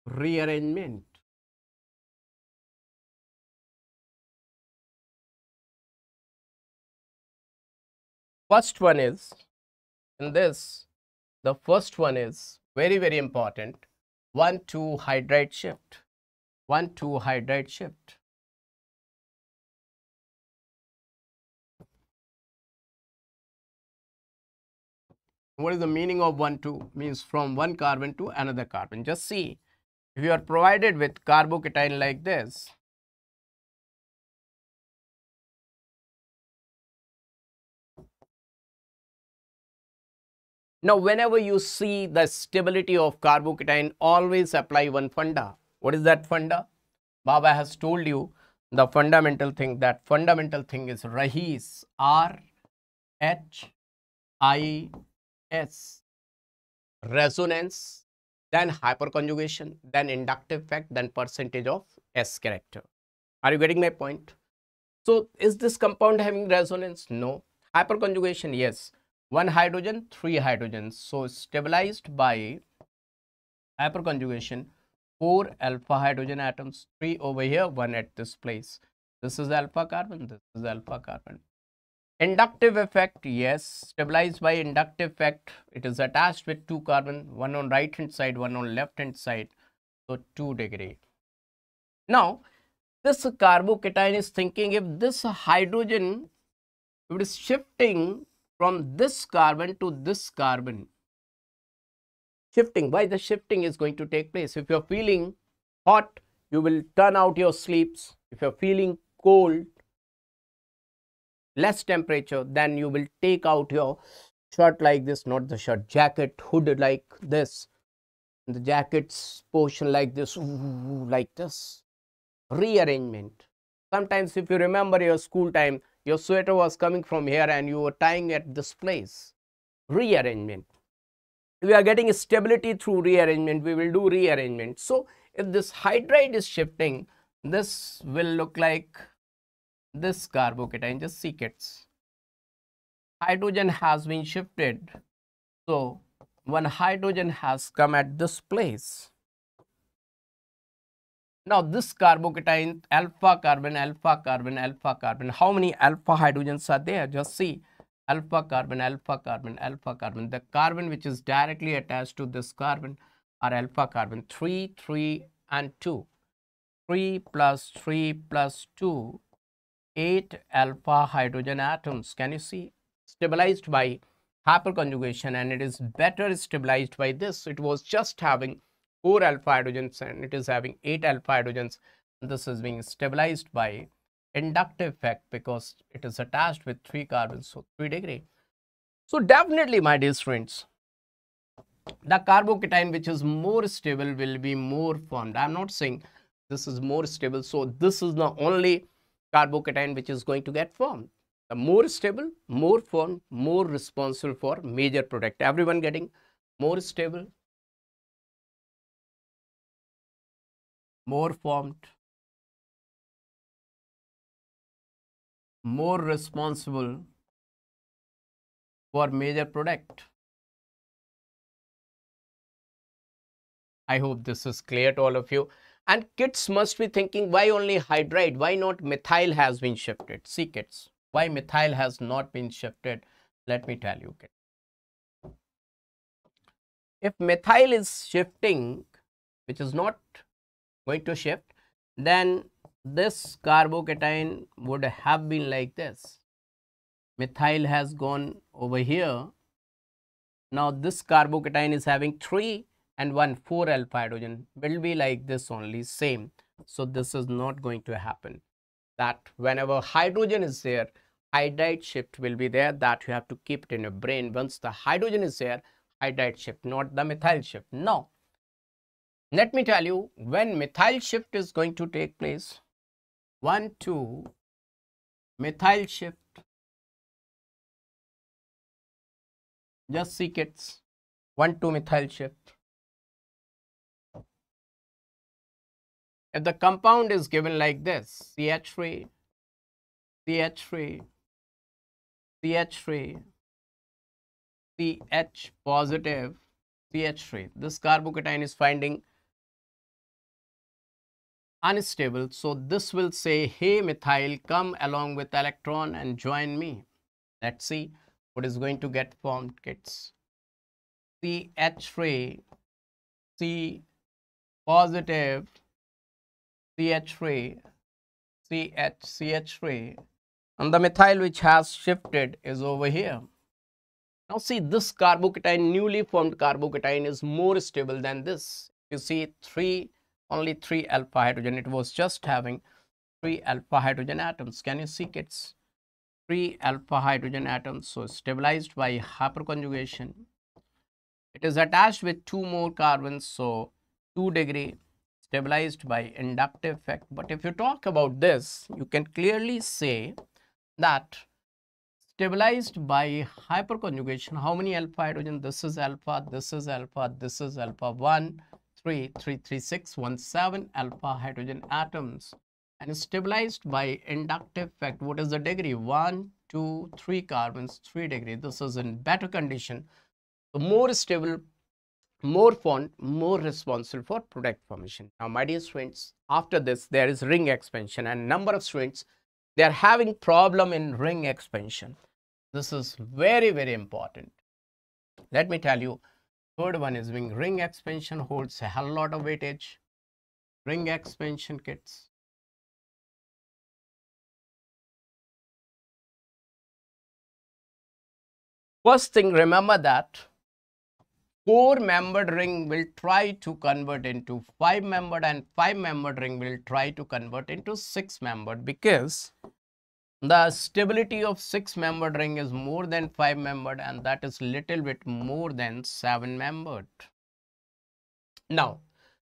rearrangement. First one is in this the first one is very very important. 1 2 hydride shift. 1 2 hydride shift what is the meaning of 1 2 means from one carbon to another carbon just see if you are provided with carbocation like this Now, whenever you see the stability of carbocation, always apply one funda. What is that funda? Baba has told you the fundamental thing. That fundamental thing is Rahis, R H I S. Resonance, then hyperconjugation, then inductive effect, then percentage of S character. Are you getting my point? So, is this compound having resonance? No. Hyperconjugation, yes one hydrogen, three hydrogens. So stabilized by hyperconjugation, four alpha hydrogen atoms, three over here, one at this place. This is alpha carbon, this is alpha carbon. Inductive effect, yes, stabilized by inductive effect, it is attached with two carbon, one on right hand side, one on left hand side, so 2 degree. Now, this carbocation is thinking if this hydrogen, it is shifting from this carbon to this carbon. Shifting, why the shifting is going to take place? If you're feeling hot, you will turn out your sleeves. If you're feeling cold, less temperature, then you will take out your shirt like this, not the shirt, jacket, hood like this. The jacket's portion like this, like this. Rearrangement. Sometimes if you remember your school time, your sweater was coming from here and you were tying at this place. Rearrangement. We are getting stability through rearrangement. We will do rearrangement. So, if this hydride is shifting, this will look like this carbocation. Just kids. Hydrogen has been shifted. So, one hydrogen has come at this place. Now this carbocation alpha carbon, alpha carbon, alpha carbon. How many alpha hydrogens are there? Just see alpha carbon, alpha carbon, alpha carbon. The carbon which is directly attached to this carbon are alpha carbon 3, 3 and 2. 3 plus 3 plus 2, 8 alpha hydrogen atoms. Can you see? Stabilized by hyperconjugation and it is better stabilized by this. It was just having 4 alpha hydrogens and it is having 8 alpha hydrogens. This is being stabilized by inductive effect because it is attached with 3 carbons, so 3 degree. So definitely my dear friends, the carbocation which is more stable will be more formed. I am not saying this is more stable. So this is the only carbocation which is going to get formed. The more stable, more formed, more responsible for major product. Everyone getting more stable, more formed, more responsible for major product. I hope this is clear to all of you. And kids must be thinking, why only hydride? Why not methyl has been shifted? See kids, why methyl has not been shifted? Let me tell you kids. If methyl is shifting, which is not going to shift then this carbocation would have been like this methyl has gone over here now this carbocation is having 3 and 1 4 alpha hydrogen will be like this only same so this is not going to happen that whenever hydrogen is there hydride shift will be there that you have to keep it in your brain once the hydrogen is there hydride shift not the methyl shift no let me tell you when methyl shift is going to take place. 1, 2, methyl shift. Just see kids. 1, 2 methyl shift. If the compound is given like this, CH3, CH3, CH3, CH positive, CH3. This carbocation is finding unstable. So this will say, hey methyl, come along with electron and join me. Let's see what is going to get formed, kids. CH3, C positive, CH3, CH, CH3, and the methyl which has shifted is over here. Now see this carbocation, newly formed carbocation is more stable than this. You see three only 3 alpha hydrogen. It was just having 3 alpha hydrogen atoms. Can you see it's 3 alpha hydrogen atoms. So stabilized by hyperconjugation. It is attached with two more carbons, so 2 degree stabilized by inductive effect. But if you talk about this, you can clearly say that stabilized by hyperconjugation, how many alpha hydrogen? This is alpha, this is alpha, this is alpha 1, 3, 3, 3, 6, 1, 7 alpha hydrogen atoms and stabilized by inductive effect. What is the degree? 1, 2, 3 carbons, 3 degree. This is in better condition. The more stable, more fond, more responsible for product formation. Now, my dear students, after this, there is ring expansion and number of students, they are having problem in ring expansion. This is very, very important. Let me tell you, third one is being ring expansion holds a hell lot of weightage. Ring expansion kits First thing, remember that four-membered ring will try to convert into five-membered and five-membered ring will try to convert into six-membered because the stability of six-membered ring is more than five-membered and that is little bit more than seven-membered. Now,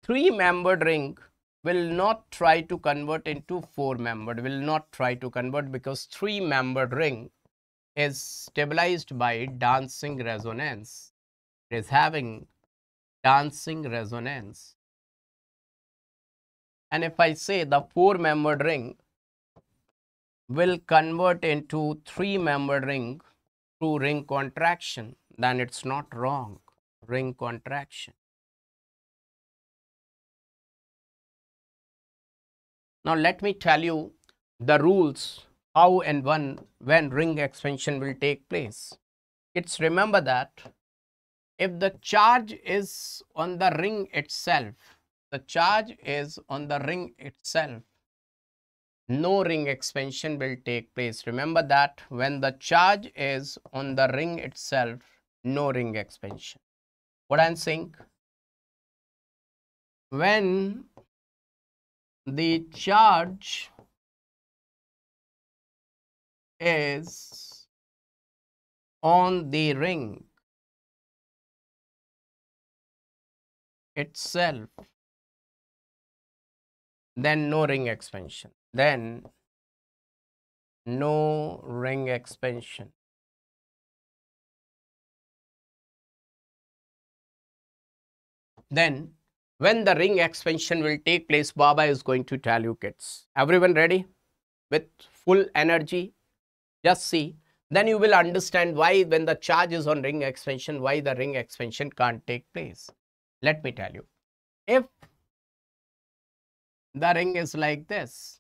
three-membered ring will not try to convert into four-membered, will not try to convert because three-membered ring is stabilized by dancing resonance. Is having dancing resonance. And if I say the four-membered ring will convert into three-membered ring through ring contraction, then it's not wrong. Ring contraction. Now let me tell you the rules how and when, when ring expansion will take place. It's remember that if the charge is on the ring itself, the charge is on the ring itself, no ring expansion will take place. Remember that when the charge is on the ring itself, no ring expansion. What I'm saying? When the charge is on the ring itself then no ring expansion. Then no ring expansion. Then when the ring expansion will take place baba is going to tell you kids. Everyone ready? With full energy? Just see, then you will understand why when the charge is on ring expansion, why the ring expansion can't take place. Let me tell you. If the ring is like this,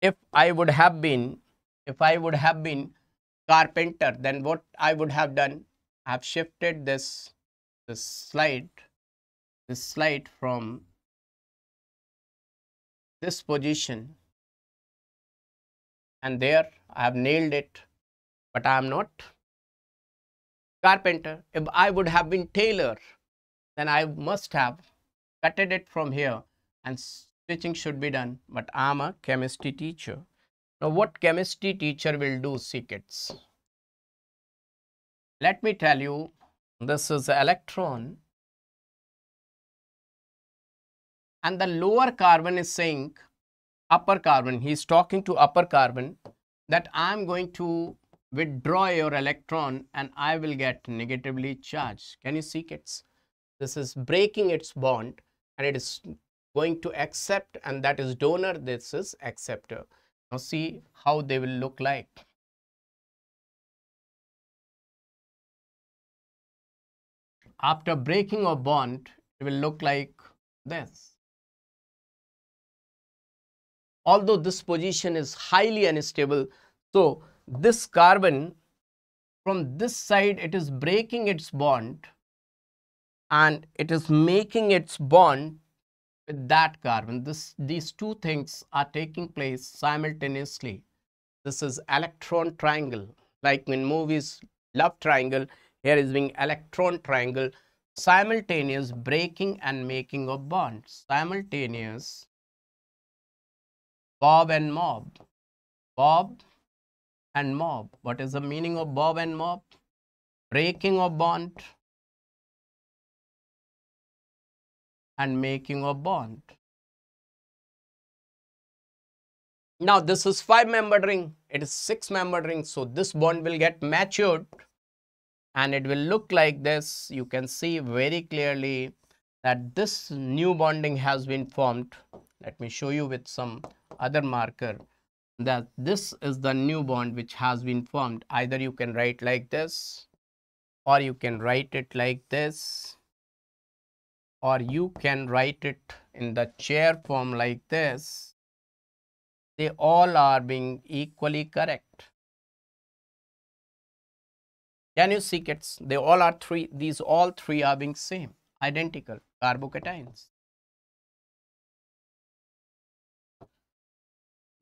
if I would have been, if I would have been carpenter, then what I would have done, I have shifted this, this slide, this slide from this position and there I have nailed it but I am not carpenter. If I would have been tailor then I must have cutted it from here and stitching should be done but I am a chemistry teacher. Now what chemistry teacher will do see kids? Let me tell you this is electron and the lower carbon is saying upper carbon, he is talking to upper carbon that I am going to withdraw your electron and I will get negatively charged. Can you see kids? This is breaking its bond and it is going to accept and that is donor, this is acceptor. Now see how they will look like. After breaking a bond, it will look like this although this position is highly unstable. So, this carbon from this side it is breaking its bond and it is making its bond with that carbon. This, these two things are taking place simultaneously. This is electron triangle like in movies love triangle here is being electron triangle simultaneous breaking and making of bonds simultaneous Bob and Mob. Bob and mob. What is the meaning of bob and mob? Breaking of bond and making of bond. Now this is five membered ring. It is six membered ring. So this bond will get matured and it will look like this. You can see very clearly that this new bonding has been formed. Let me show you with some other marker that this is the new bond which has been formed. Either you can write like this or you can write it like this or you can write it in the chair form like this. They all are being equally correct. Can you see kids? They all are three, these all three are being same, identical carbocations.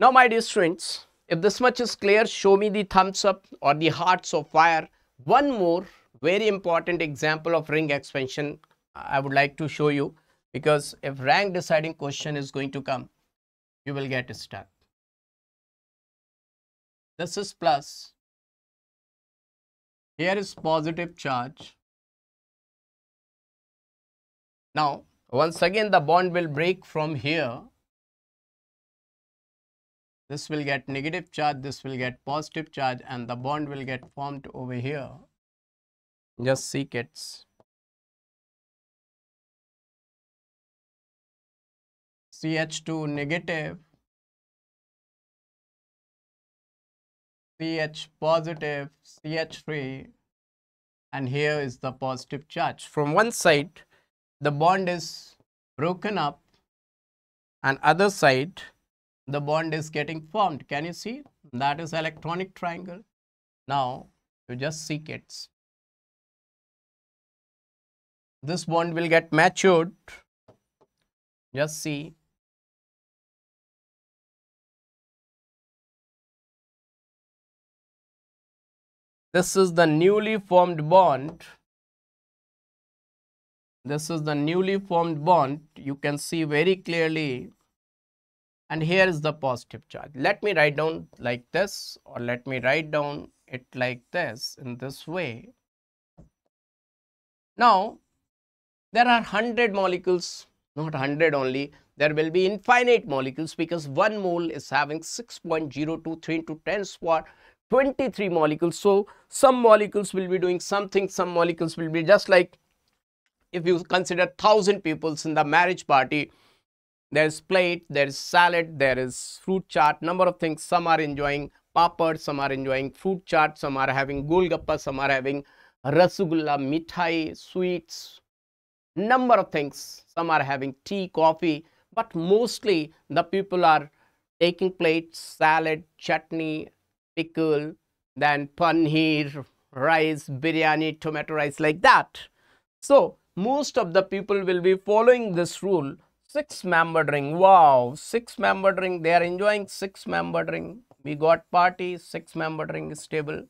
Now, my dear students, if this much is clear, show me the thumbs up or the hearts of fire. One more very important example of ring expansion I would like to show you because if rank deciding question is going to come, you will get stuck. This is plus. Here is positive charge. Now, once again the bond will break from here. This will get negative charge, this will get positive charge and the bond will get formed over here. Just see kids. CH2 negative, CH positive, CH3 and here is the positive charge. From one side the bond is broken up and other side the bond is getting formed. Can you see? That is electronic triangle. Now you just see it. This bond will get matured. Just see This is the newly formed bond. This is the newly formed bond. You can see very clearly. And here is the positive charge. Let me write down like this or let me write down it like this in this way. Now, there are 100 molecules, not 100 only. There will be infinite molecules because one mole is having 6.023 into 10 power 23 molecules. So, some molecules will be doing something, some molecules will be just like if you consider 1000 peoples in the marriage party, there is plate, there is salad, there is fruit chaat, number of things. Some are enjoying papad, some are enjoying fruit chaat, some are having golgappa, some are having rasgulla, mithai, sweets, number of things. Some are having tea, coffee, but mostly the people are taking plates, salad, chutney, pickle, then paneer, rice, biryani, tomato rice like that. So, most of the people will be following this rule. Six membered ring. Wow, six membered ring. They are enjoying six membered ring. We got party, six membered ring is stable.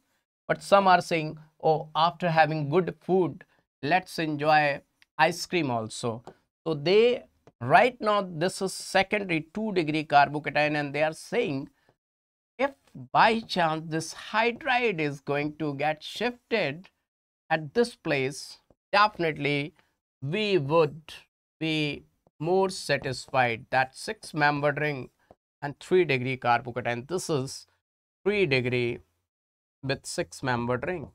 But some are saying, oh, after having good food, let's enjoy ice cream also. So they, right now, this is secondary 2 degree carbocation and they are saying if by chance this hydride is going to get shifted at this place, definitely we would be more satisfied that 6 membered ring and 3 degree carbocation. This is 3 degree with 6 membered ring.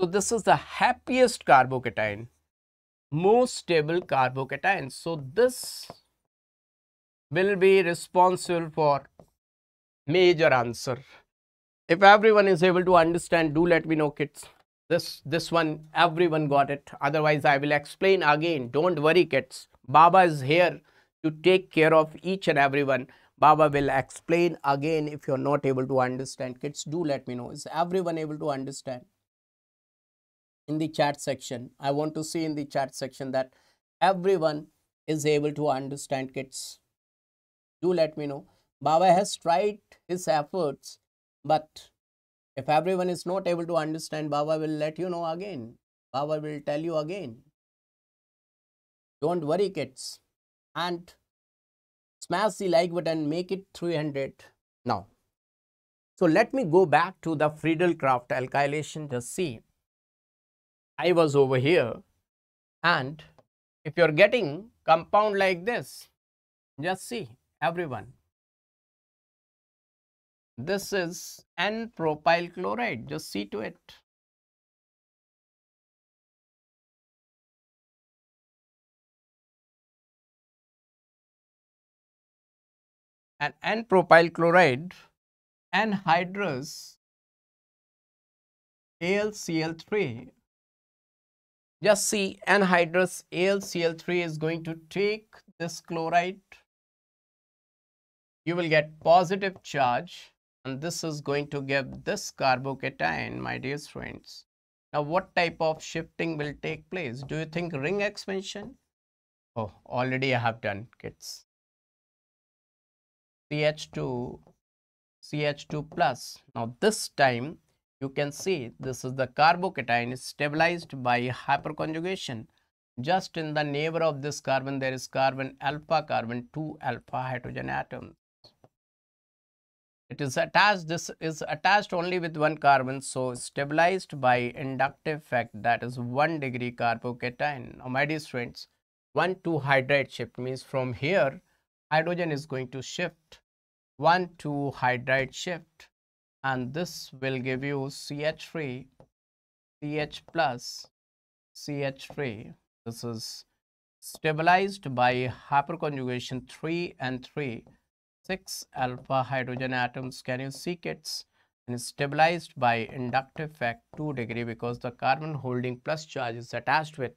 So this is the happiest carbocation most stable carbocation. So, this will be responsible for major answer. If everyone is able to understand, do let me know kids. This, this one, everyone got it. Otherwise, I will explain again. Don't worry kids. Baba is here to take care of each and everyone. Baba will explain again if you're not able to understand. Kids, do let me know. Is everyone able to understand? in the chat section. I want to see in the chat section that everyone is able to understand kids. Do let me know. Baba has tried his efforts, but if everyone is not able to understand, Baba will let you know again. Baba will tell you again. Don't worry, kids. And smash the like button make it 300 now so let me go back to the Friedel-Crafts alkylation just see I was over here and if you're getting compound like this just see everyone this is N-propyl chloride just see to it. And N-propyl chloride anhydrous AlCl3 just see anhydrous AlCl3 is going to take this chloride. You will get positive charge and this is going to give this carbocation my dear friends. Now what type of shifting will take place? Do you think ring expansion? Oh already i have done kids. Ch2 ch2 plus. Now this time you can see this is the carbocation is stabilized by hyperconjugation. Just in the neighbor of this carbon there is carbon alpha carbon 2 alpha hydrogen atom it is attached this is attached only with one carbon so stabilized by inductive effect that is one degree carbocation. Now my dear friends one two hydride shift means from here hydrogen is going to shift. One two hydride shift and this will give you CH3 CH plus CH3 this is stabilized by hyperconjugation 3 and 3 6 alpha hydrogen atoms. Can you see kids? And stabilized by inductive effect 2 degree because the carbon holding plus charge is attached with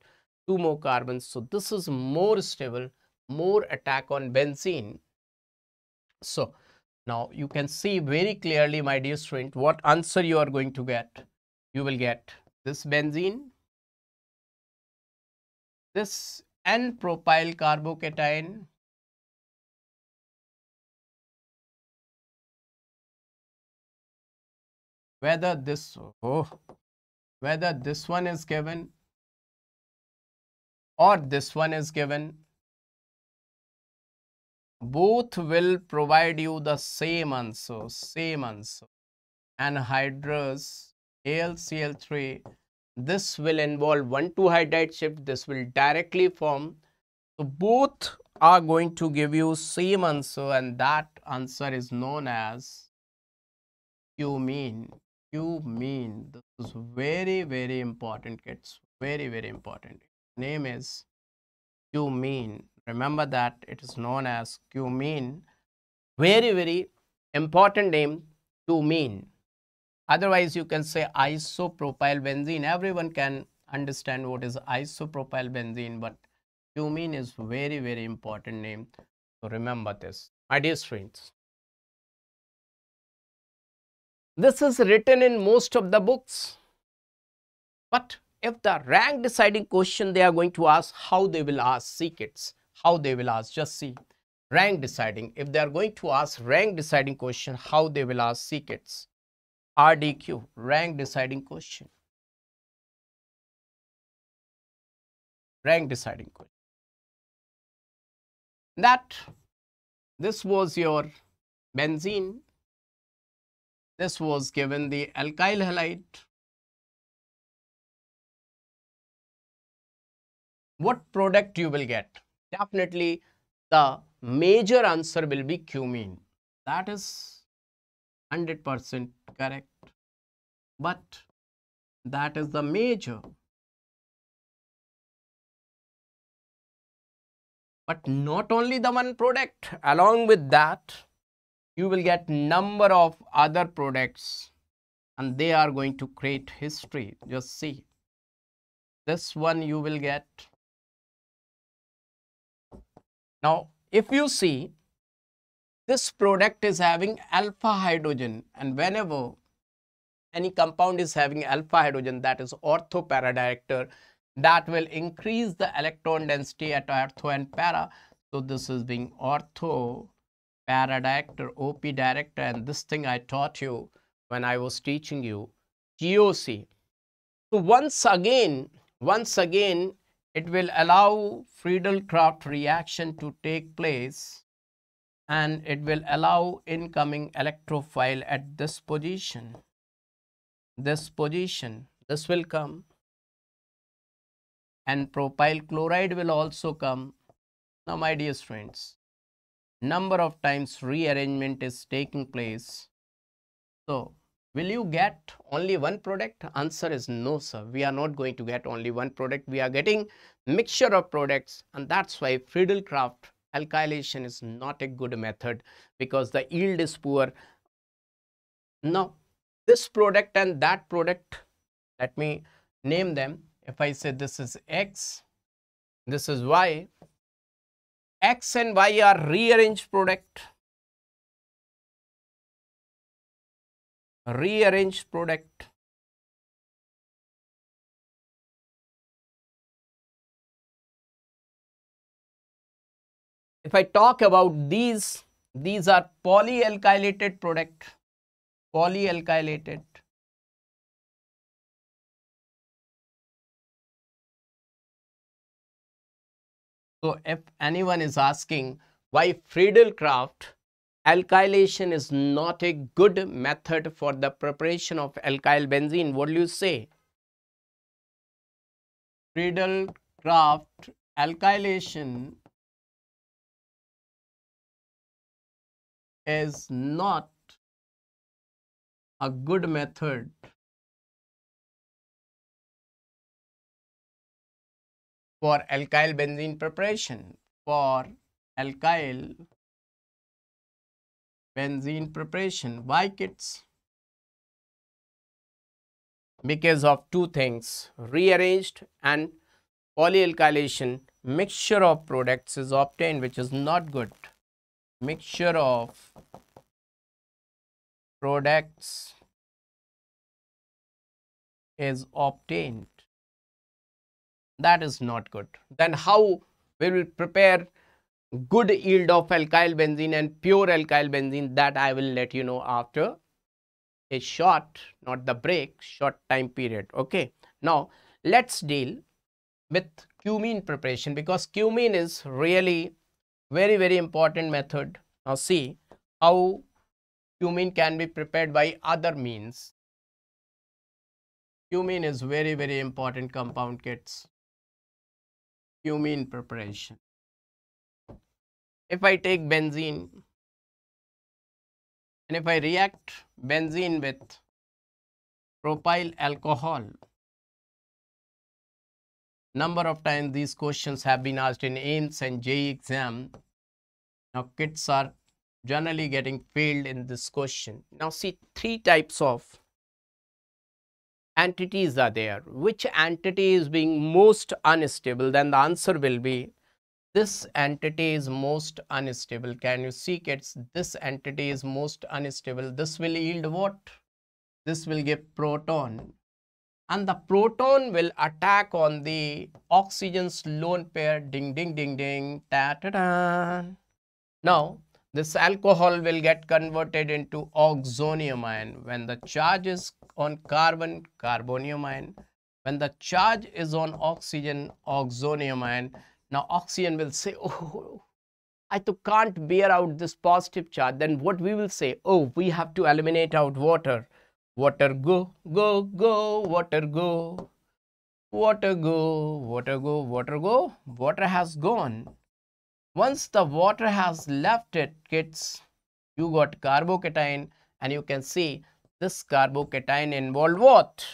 two more carbons. So this is more stable more attack on benzene. So now you can see very clearly my dear student what answer you are going to get. You will get this benzene this n propyl carbocation whether this oh whether this one is given or this one is given both will provide you the same answer same answer. Anhydrous AlCl3 this will involve 1 2 hydride shift this will directly form. So both are going to give you same answer and that answer is known as cumene you mean this is very very important kids very very important. Name is cumene remember that it is known as cumene very very important name cumene otherwise you can say isopropyl benzene. Everyone can understand what is isopropyl benzene but cumene is very very important name. So remember this my dear friends this is written in most of the books. But if the rank deciding question they are going to ask, how they will ask, kids, how they will ask, just see. Rank deciding, if they are going to ask rank deciding question, how they will ask, kids. RDQ, rank deciding question. Rank deciding question. That this was your benzene this was given the alkyl halide. What product you will get? Definitely the major answer will be cumene. That is 100% correct. But that is the major. But not only the one product, along with that, you will get number of other products and they are going to create history. Just see. This one you will get. Now if you see this product is having alpha hydrogen and whenever any compound is having alpha hydrogen that is ortho para director that will increase the electron density at ortho and para. So this is being ortho para director, OP director, and this thing I taught you when I was teaching you, GOC. So once again, once again, it will allow Friedel-Crafts reaction to take place and it will allow incoming electrophile at this position. This position this will come. And propyl chloride will also come. Now my dear friends number of times rearrangement is taking place. So will you get only one product? Answer is no sir. We are not going to get only one product. We are getting mixture of products and that's why Friedel-Crafts alkylation is not a good method because the yield is poor. Now this product and that product let me name them. If I say this is X this is Y X and Y are rearranged product. Rearranged product. If I talk about these these are polyalkylated product. Polyalkylated So if anyone is asking why Friedel-Crafts alkylation is not a good method for the preparation of alkyl benzene, what do you say? Friedel-Crafts alkylation is not a good method for alkyl benzene preparation for alkyl benzene preparation. Why kids? Because of two things rearranged and polyalkylation. Mixture of products is obtained which is not good. Mixture of products is obtained that is not good. Then how we will prepare good yield of alkyl benzene and pure alkyl benzene that i will let you know after a short not the break short time period. Okay. Now let's deal with cumene preparation because cumene is really very very important method. Now see how cumene can be prepared by other means. Cumene is very very important compound kits cumene preparation. If I take benzene and if I react benzene with propyl alcohol, number of times these questions have been asked in AIIMS and JEE exam. Now kids are generally getting failed in this question. Now see three types of entities are there, which entity is being most unstable, then the answer will be this entity is most unstable. Can you see kids? This entity is most unstable. This will yield what? This will give proton. And the proton will attack on the oxygen's lone pair. Ding, ding, ding, ding. Ta, ta, ta. Now, this alcohol will get converted into oxonium ion. When the charge is on carbon, carbonium ion. When the charge is on oxygen, oxonium ion. Now oxygen will say, oh, I can't bear out this positive charge. Then what we will say, oh, we have to eliminate out water. Water go, go, go, water go. Water go, water go, water go. Water has gone. Once the water has left it, kids, you got carbocation and you can see this carbocation involved what?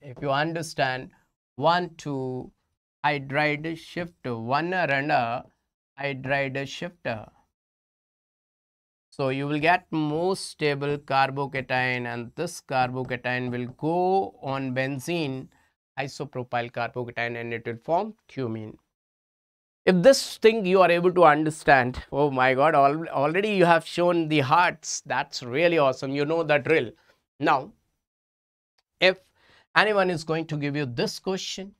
If you understand, 1 2 hydride shift one runner hydride shifter. So you will get most stable carbocation and this carbocation will go on benzene isopropyl carbocation and it will form cumene. If this thing you are able to understand, oh my god, al already you have shown the hearts, that's really awesome, you know the drill. Now, if anyone is going to give you this question,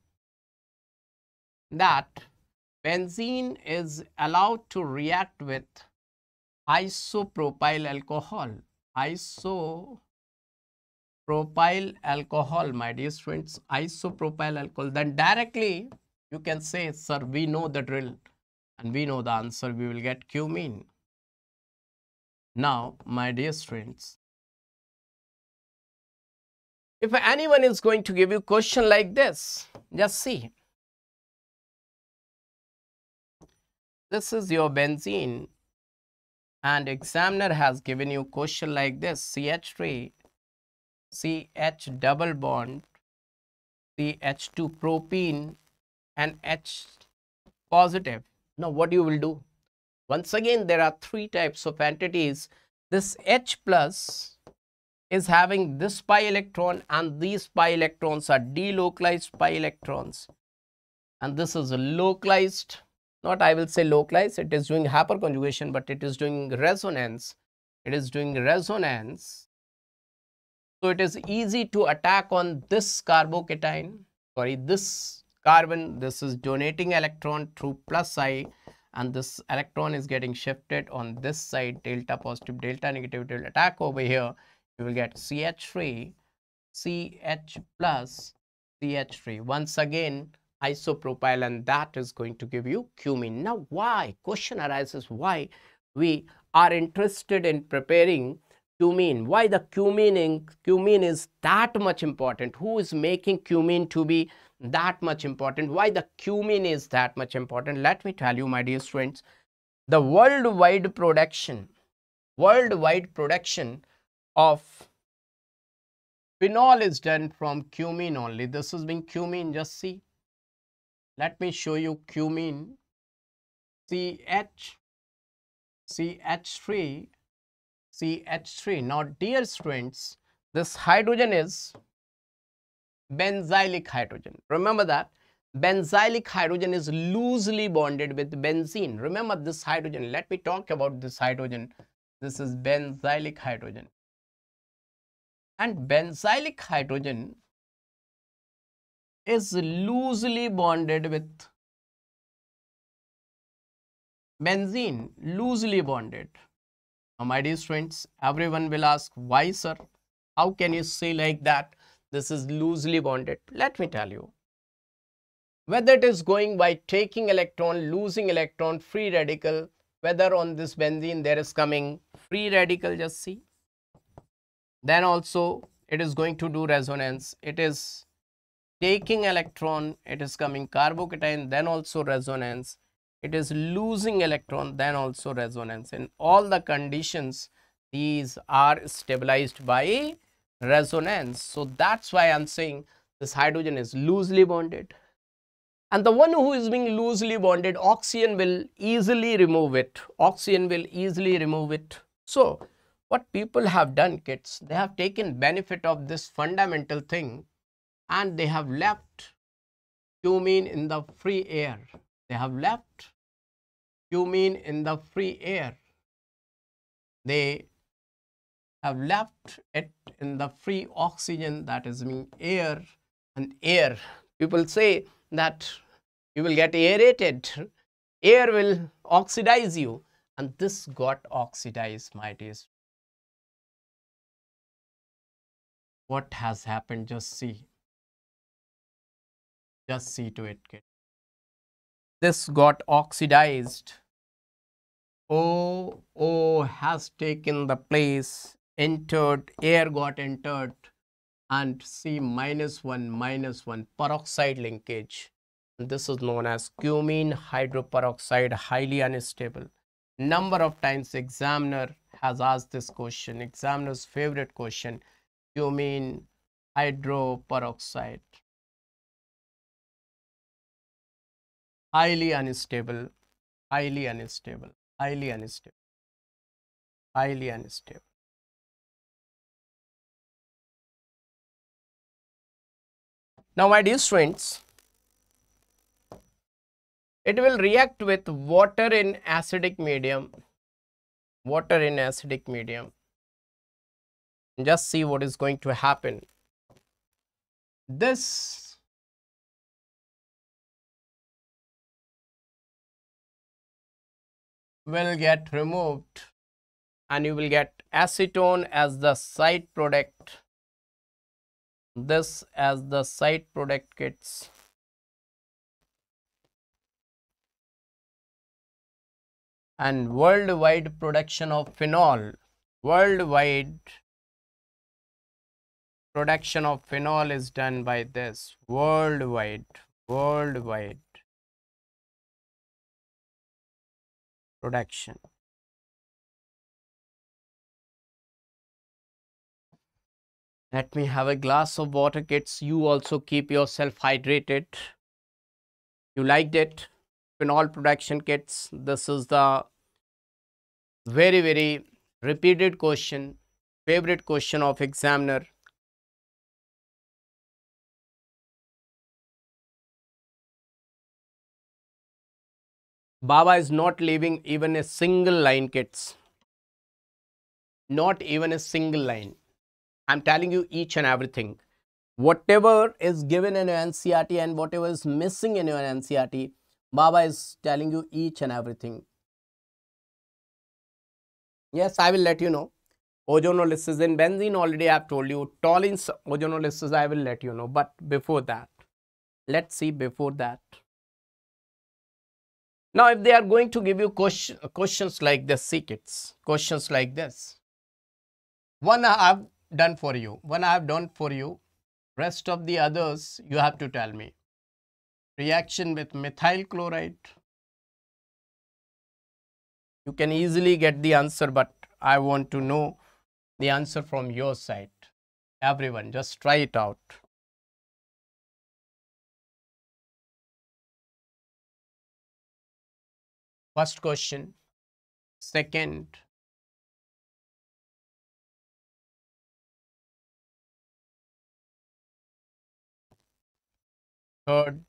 that benzene is allowed to react with isopropyl alcohol, isopropyl alcohol, my dear students, isopropyl alcohol, then directly you can say, sir, we know the drill and we know the answer, we will get cumene. Now, my dear students, if anyone is going to give you question like this, just see. This is your benzene and examiner has given you question like this CH3 CH double bond CH2 propene and H positive. Now what you will do? Once again, there are three types of entities. This H plus is having this pi electron and these pi electrons are delocalized pi electrons. And this is a localized, not I will say localized, it is doing hyperconjugation, but it is doing resonance. It is doing resonance. So it is easy to attack on this carbocation, sorry, this carbon, this is donating electron through plus I and this electron is getting shifted on this side delta positive delta negative will attack over here. You will get CH3 CH plus CH3 once again isopropyl and that is going to give you cumene now why? Question arises why we are interested in preparing cumene why the cumene cumene is that much important? Who is making cumene to be that much important. Why the cumene is that much important? Let me tell you, my dear students, the worldwide production, worldwide production of phenol is done from cumene only. This is being cumene, just see. Let me show you cumene, CH, CH3, CH3. Now, dear students, this hydrogen is benzylic hydrogen. Remember that benzylic hydrogen is loosely bonded with benzene. Remember this hydrogen. Let me talk about this hydrogen. This is benzylic hydrogen. And benzylic hydrogen is loosely bonded with benzene, loosely bonded. Now, my dear friends, everyone will ask, why, sir? How can you say like that? This is loosely bonded. Let me tell you. Whether it is going by taking electron, losing electron, free radical, whether on this benzene there is coming free radical, just see. Then also it is going to do resonance. It is taking electron, it is coming carbocation, then also resonance. It is losing electron, then also resonance. In all the conditions, these are stabilized by resonance. So that's why I'm saying this hydrogen is loosely bonded. And the one who is being loosely bonded, oxygen will easily remove it. Oxygen will easily remove it. So what people have done kids, they have taken benefit of this fundamental thing and they have left cumene in the free air. They have left cumene in the free air. They have left it in the free oxygen that is mean air and air. People say that you will get aerated, air will oxidize you and this got oxidized my dear. What has happened just see. Just see to it kid. This got oxidized. O, O has taken the place entered, air got entered and C minus 1 minus 1 peroxide linkage. This is known as cumene hydroperoxide highly unstable. Number of times examiner has asked this question, examiner's favorite question, cumene hydroperoxide. Highly unstable, highly unstable, highly unstable, highly unstable. Now, my dear students, it will react with water in acidic medium, water in acidic medium. Just see what is going to happen. This will get removed and you will get acetone as the side product this as the side product kits. And worldwide production of phenol, worldwide production of phenol is done by this worldwide worldwide production let me have a glass of water kids. You also keep yourself hydrated. You liked it? Phenol production kits this is the very very repeated question favorite question of examiner. Baba is not leaving even a single line kids. Not even a single line I'm telling you each and everything whatever is given in your NCERT and whatever is missing in your NCERT Baba is telling you each and everything Yes, I will let you know. Ozonolysis in benzene already I have told you. Toluene's ozonolysis I will let you know. But before that, let's see before that. Now, if they are going to give you question, questions like this, see questions like this. One I have done for you, one I have done for you. Rest of the others you have to tell me. Reaction with methyl chloride. You can easily get the answer but i want to know the answer from your side. Everyone just try it out. First question. Second third.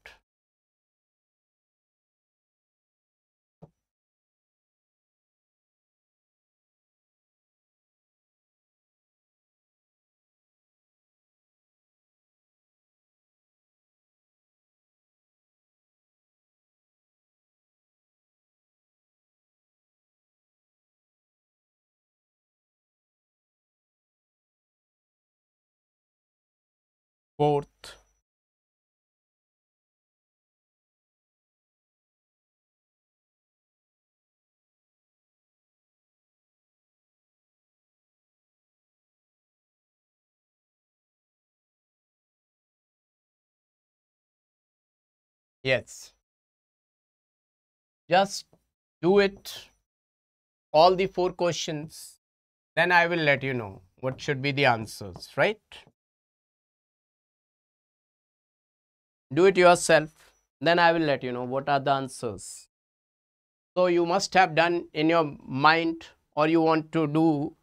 Fourth yes. Just do it all the four questions then i will let you know what should be the answers right? Do it yourself then i will let you know what are the answers. So you must have done in your mind or you want to do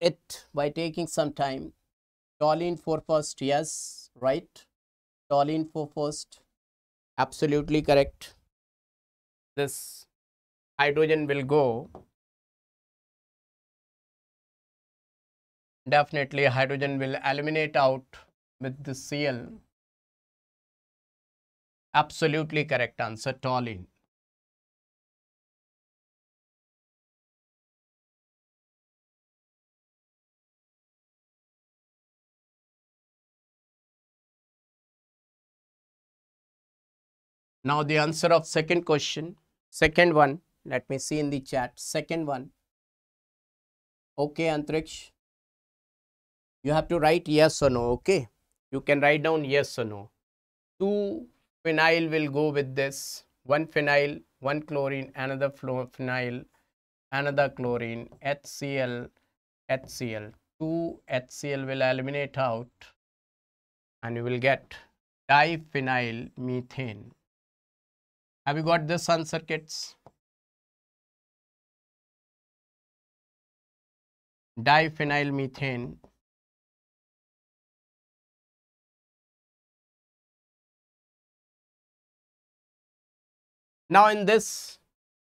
it by taking some time. Toluene for first yes right? Toluene for first absolutely correct. This hydrogen will go. Definitely hydrogen will eliminate out with the Cl. Absolutely correct answer, toluene. Now the answer of second question, second one, let me see in the chat, second one. Okay, Antariksh. You have to write yes or no, okay? You can write down yes or no. Two phenyl will go with this one phenyl one chlorine another phenyl another chlorine HCl HCl 2 HCl will eliminate out and you will get diphenyl methane have you got this answer kids diphenyl methane Now in this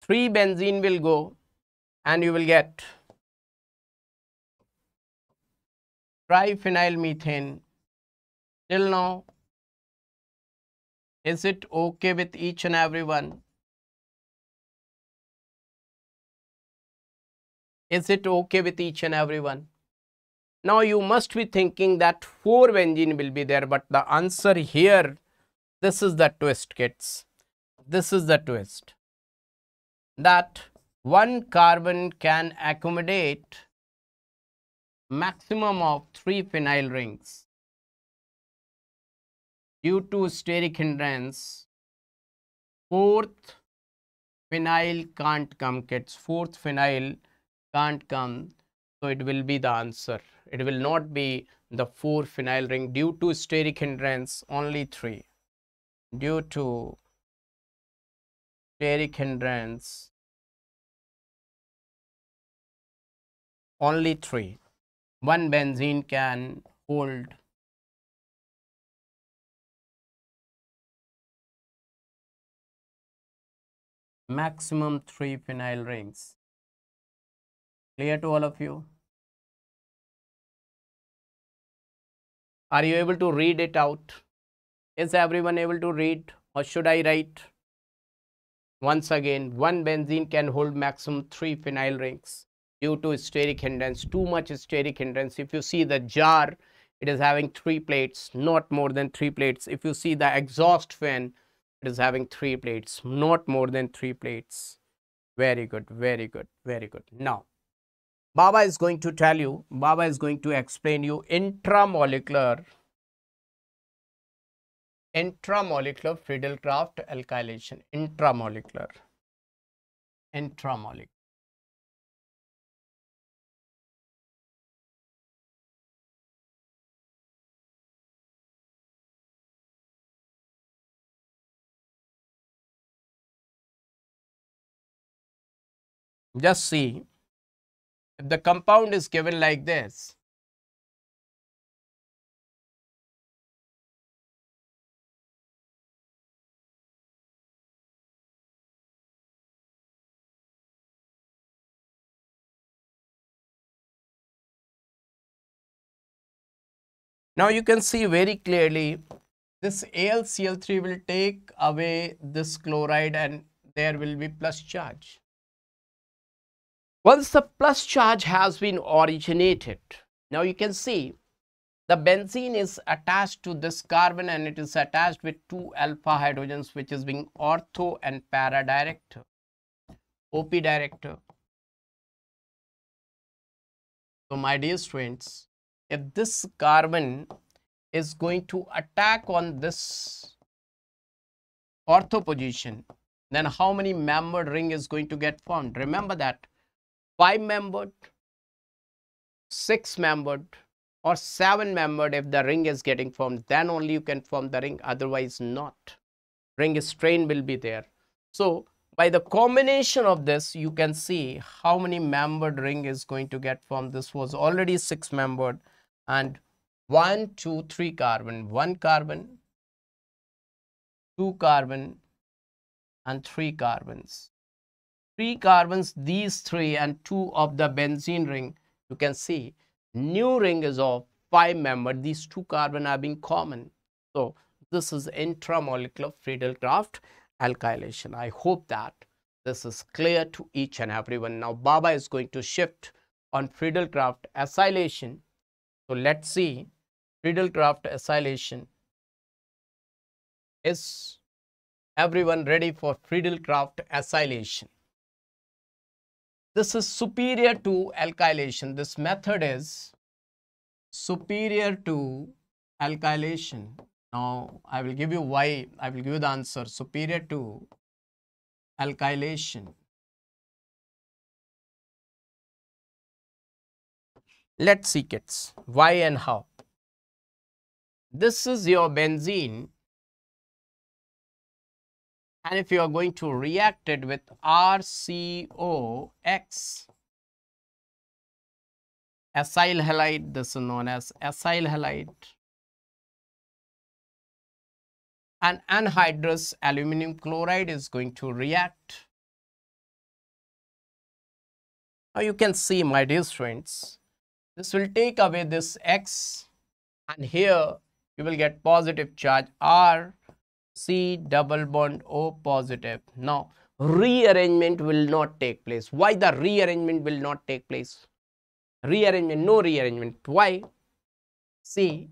3 benzene will go and you will get triphenyl methane. Till now, is it okay with each and every one? Is it okay with each and every one? Now you must be thinking that 4 benzene will be there but the answer here, this is the twist kids this is the twist that one carbon can accommodate maximum of three phenyl rings due to steric hindrance fourth phenyl can't come kids. Fourth phenyl can't come. So it will be the answer. It will not be the four phenyl ring due to steric hindrance only three. Due to steric hindrance only three. One benzene can hold maximum three phenyl rings clear to all of you Are you able to read it out? Is everyone able to read or should I write? Once again, one benzene can hold maximum three phenyl rings due to steric hindrance, too much steric hindrance. If you see the jar, it is having three plates, not more than three plates. If you see the exhaust fan, it is having three plates, not more than three plates. Very good, very good, very good. Now, Baba is going to tell you, Baba is going to explain you intramolecular intramolecular Friedel-Crafts alkylation, intramolecular, intramolecular. Just see if the compound is given like this, Now you can see very clearly this AlCl3 will take away this chloride and there will be plus charge. Once the plus charge has been originated, now you can see the benzene is attached to this carbon and it is attached with two alpha hydrogens which is being ortho and para director, OP director. So my dear students, if this carbon is going to attack on this ortho position, then how many membered ring is going to get formed? Remember that five membered, six membered, or seven membered if the ring is getting formed, then only you can form the ring, otherwise not. Ring strain will be there. So by the combination of this, you can see how many membered ring is going to get formed. This was already six membered and one, two, three carbon, one carbon, two carbon, and three carbons three carbons, these three and two of the benzene ring, you can see new ring is of five member. These two carbon are being common. So this is intramolecular Friedel-Crafts alkylation. I hope that this is clear to each and everyone. Now Baba is going to shift on Friedel-Crafts acylation. So let's see Friedel-Crafts acylation. Is everyone ready for Friedel-Crafts acylation? This is superior to alkylation. This method is superior to alkylation. Now, I will give you why. I will give you the answer. Superior to alkylation. Let's see kids. Why and how. This is your benzene and if you are going to react it with RCOX, acyl halide, this is known as acyl halide, and anhydrous aluminum chloride is going to react. Now you can see my dear students, this will take away this X and here you will get positive charge R C double bond O positive. Now, rearrangement will not take place. Why the rearrangement will not take place? Rearrangement, no rearrangement. Why? See,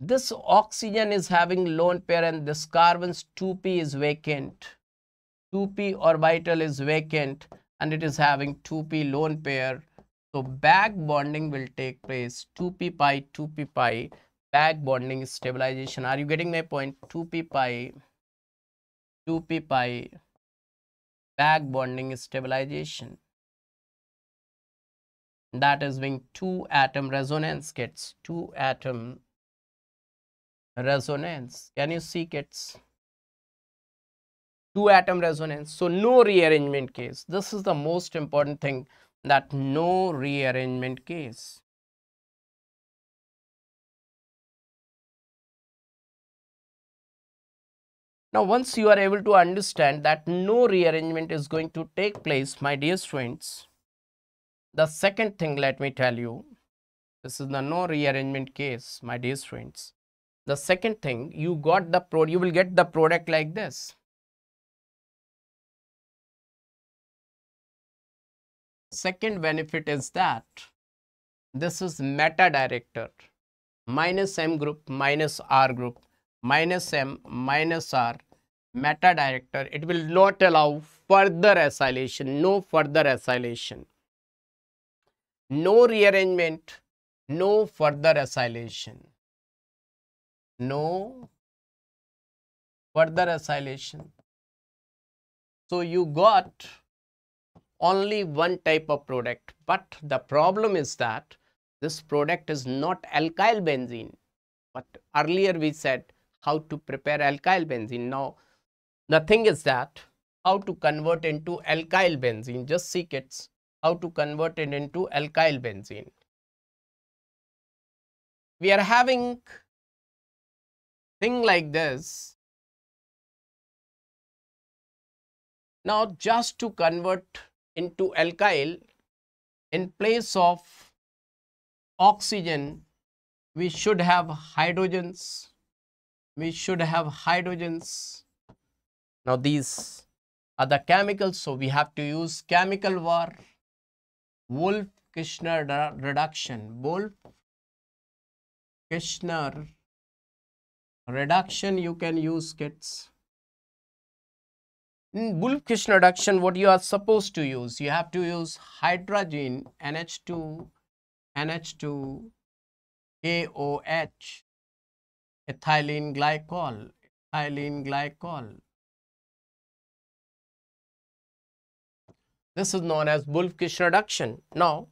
this oxygen is having lone pair and this carbon's 2p is vacant. 2p orbital is vacant and it is having 2p lone pair. So back bonding will take place 2p pi 2p pi back bonding stabilization. Are you getting my point? 2p pi 2p pi back bonding stabilization. That is when two atom resonance gets two atom resonance. Can you see kits? Two atom resonance. So no rearrangement case. This is the most important thing that no rearrangement case. Now, once you are able to understand that no rearrangement is going to take place, my dear students, the second thing let me tell you, this is the no rearrangement case, my dear students. The second thing, you got the pro, you will get the product like this. Second benefit is that this is meta director minus M group minus R group minus M minus R meta director, it will not allow further acylation, no further acylation. No rearrangement, no further acylation. No further acylation. So you got only one type of product, but the problem is that this product is not alkyl benzene. But earlier we said how to prepare alkyl benzene. Now, the thing is that how to convert into alkyl benzene, just see kids, how to convert it into alkyl benzene. We are having thing like this. Now, just to convert into alkyl, in place of oxygen, we should have hydrogens we should have hydrogens. Now these are the chemicals, so we have to use chemical war, Wolff-Kishner reduction, Wolff-Kishner reduction you can use kits. In Wolff-Kishner reduction, what you are supposed to use? You have to use hydrogen NH2, NH2, KOH ethylene glycol, ethylene glycol. This is known as Wolff-Kishner reduction. Now,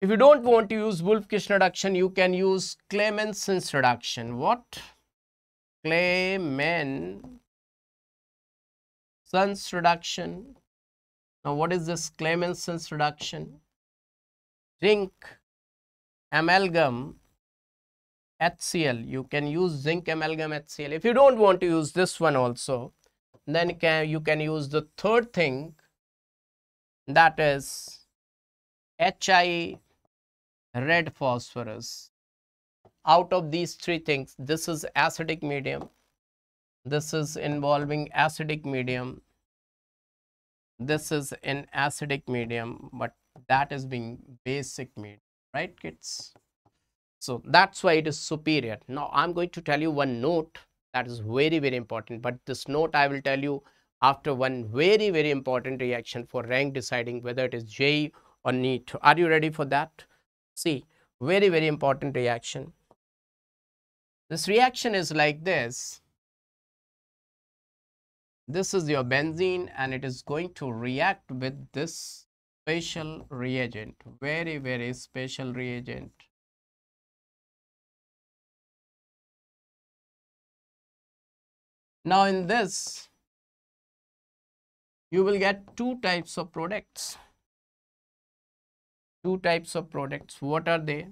if you don't want to use Wolff-Kishner reduction, you can use Clemmensen's reduction. What? Clemmensen's reduction. Now, what is this Clemmensen's reduction? Zinc amalgam HCl. You can use zinc amalgam HCl. If you don't want to use this one also, then can, you can use the third thing that is HI red phosphorus. Out of these three things, this is acidic medium. This is involving acidic medium. This is an acidic medium, but that is being basic medium, right kids? So that's why it is superior. Now I'm going to tell you one note that is very, very important. But this note I will tell you after one very, very important reaction for rank deciding whether it is JEE or NEET. Are you ready for that? See, very, very important reaction. This reaction is like this. This is your benzene and it is going to react with this special reagent. Very, very special reagent. Now in this, you will get two types of products. Two types of products. What are they?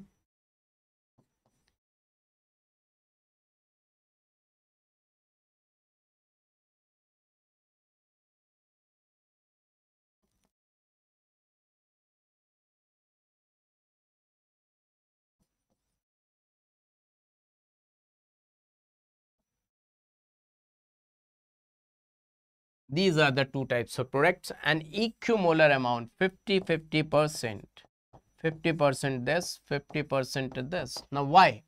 These are the two types of products and equimolar amount 50 50 percent 50 percent this 50 percent this. Now why?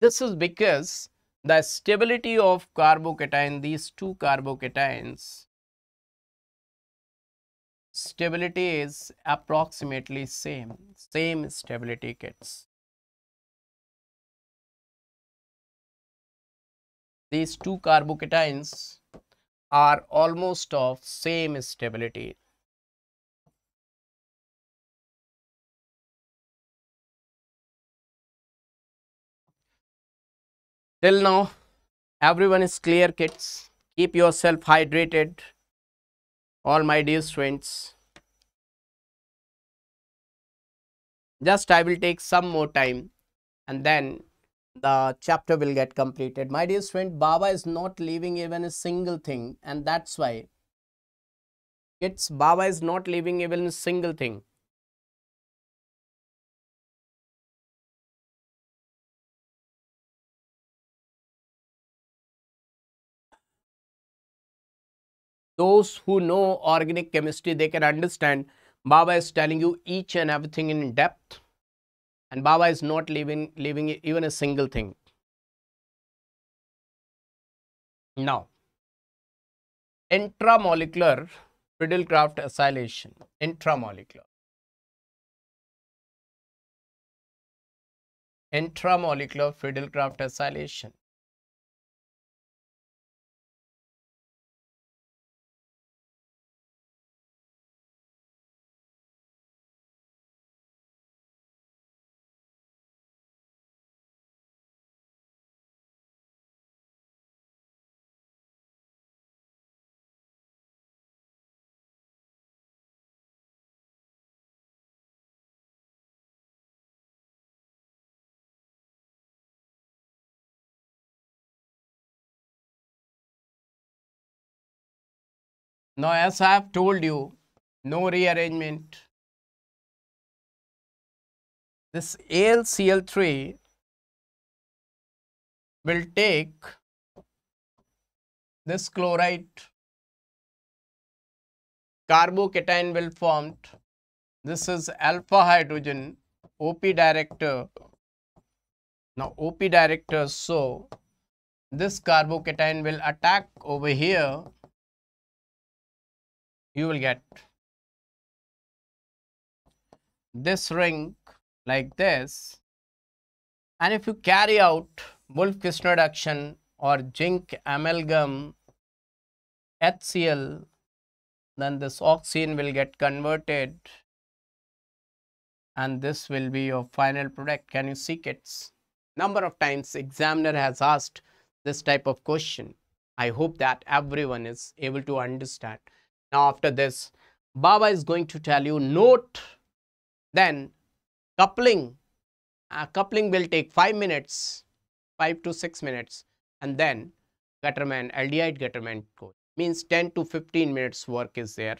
This is because the stability of carbocation these two carbocations stability is approximately same, same stability kids. These two carbocations are almost of same stability. Till now, everyone is clear kids. Keep yourself hydrated, all my dear students. Just I will take some more time and then the chapter will get completed. My dear friend, Baba is not leaving even a single thing and that's why it's Baba is not leaving even a single thing. Those who know organic chemistry, they can understand Baba is telling you each and everything in depth and Baba is not leaving, leaving even a single thing. Now, intramolecular Friedel-Crafts acylation, intramolecular. Intramolecular Friedel-Crafts acylation. Now, as I have told you, no rearrangement. This AlCl3 will take this chloride, carbocation will formed. This is alpha hydrogen, OP director. Now, OP director, so this carbocation will attack over here you will get this ring like this and if you carry out Wolff-Kishner reduction or zinc amalgam HCl then this oxygen will get converted and this will be your final product. Can you see kids? Number of times examiner has asked this type of question. I hope that everyone is able to understand. Now after this, Baba is going to tell you note, then coupling. Uh, coupling will take 5 minutes, 5 to 6 minutes and then Gattermann, aldehyde Gattermann Koch means 10 to 15 minutes work is there.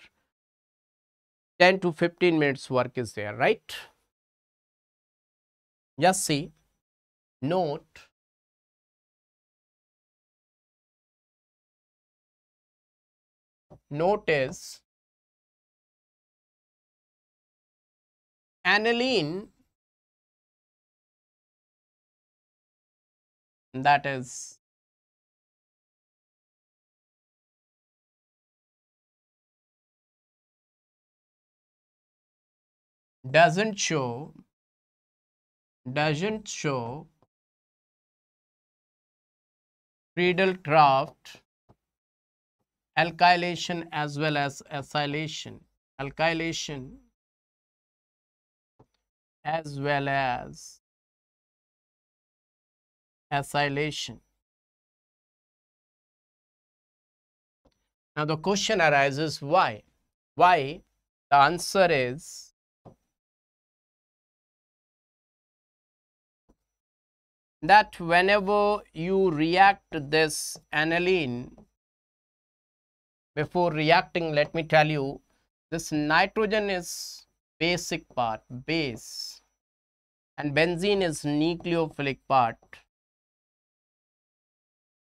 10 to 15 minutes work is there, right? Just see, note, notice aniline that is doesn't show doesn't show Friedel-Crafts alkylation as well as acylation alkylation as well as acylation now the question arises why? Why the answer is that whenever you react this aniline before reacting let me tell you this nitrogen is basic part base. And benzene is nucleophilic part.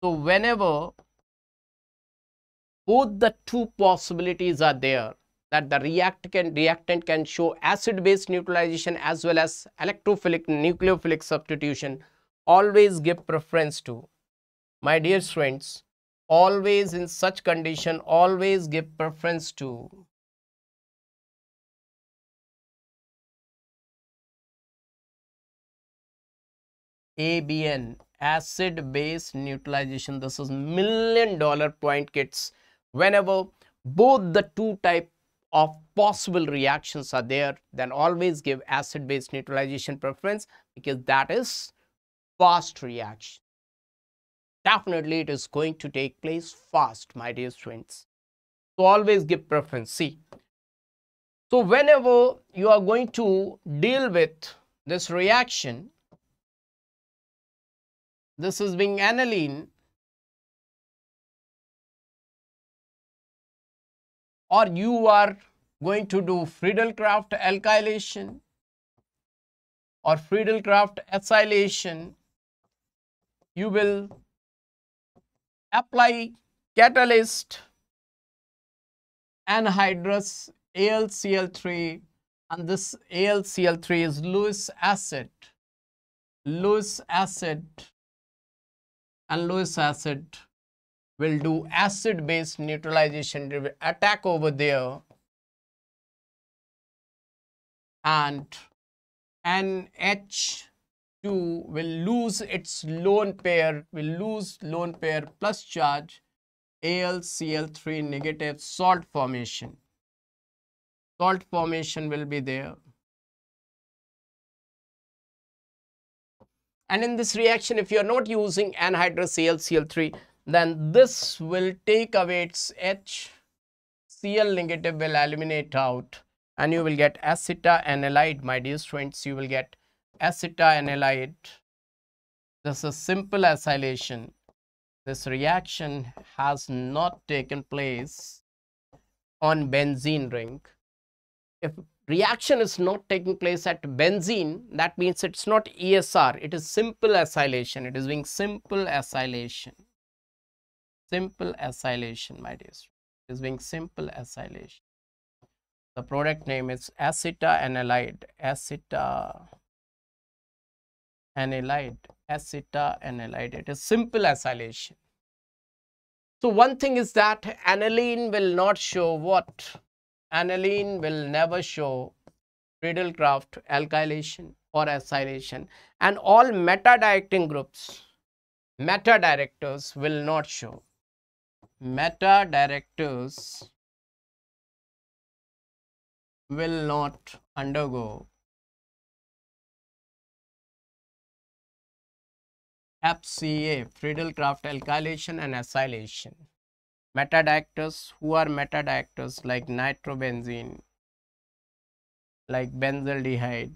So whenever both the two possibilities are there that the react can, reactant can show acid base neutralization as well as electrophilic nucleophilic substitution always give preference to. My dear friends always in such condition always give preference to. ABN acid base neutralization. This is million dollar point kits. Whenever both the two type of possible reactions are there then always give acid base neutralization preference because that is fast reaction. Definitely it is going to take place fast, my dear students. So always give preference. See. So whenever you are going to deal with this reaction, this is being aniline or you are going to do Friedel-Crafts alkylation or Friedel-Crafts acylation, you will apply catalyst anhydrous AlCl3 and this AlCl3 is Lewis acid. Lewis acid and Lewis acid will do acid base neutralization attack over there and NH2 will lose its lone pair will lose lone pair plus charge AlCl3 negative salt formation. Salt formation will be there. And in this reaction, if you are not using anhydrous AlCl3, then this will take away its H, Cl negative will eliminate out and you will get aceta acetanilide, my dear students, you will get acetanilide. This is simple acylation. This reaction has not taken place on benzene ring. If reaction is not taking place at benzene, that means it's not ESR, it is simple acylation. It is being simple acylation. Simple acylation, my dear. It is being simple acylation. The product name is acetanilide, aceta anilide, acetanilide. It is simple acylation. So one thing is that aniline will not show what? aniline will never show Friedel-Crafts alkylation or acylation and all meta-directing groups, meta-directors will not show. Meta-directors will not undergo FCA, Friedel-Crafts alkylation and acylation. Meta-directors who are meta-directors like nitrobenzene like benzaldehyde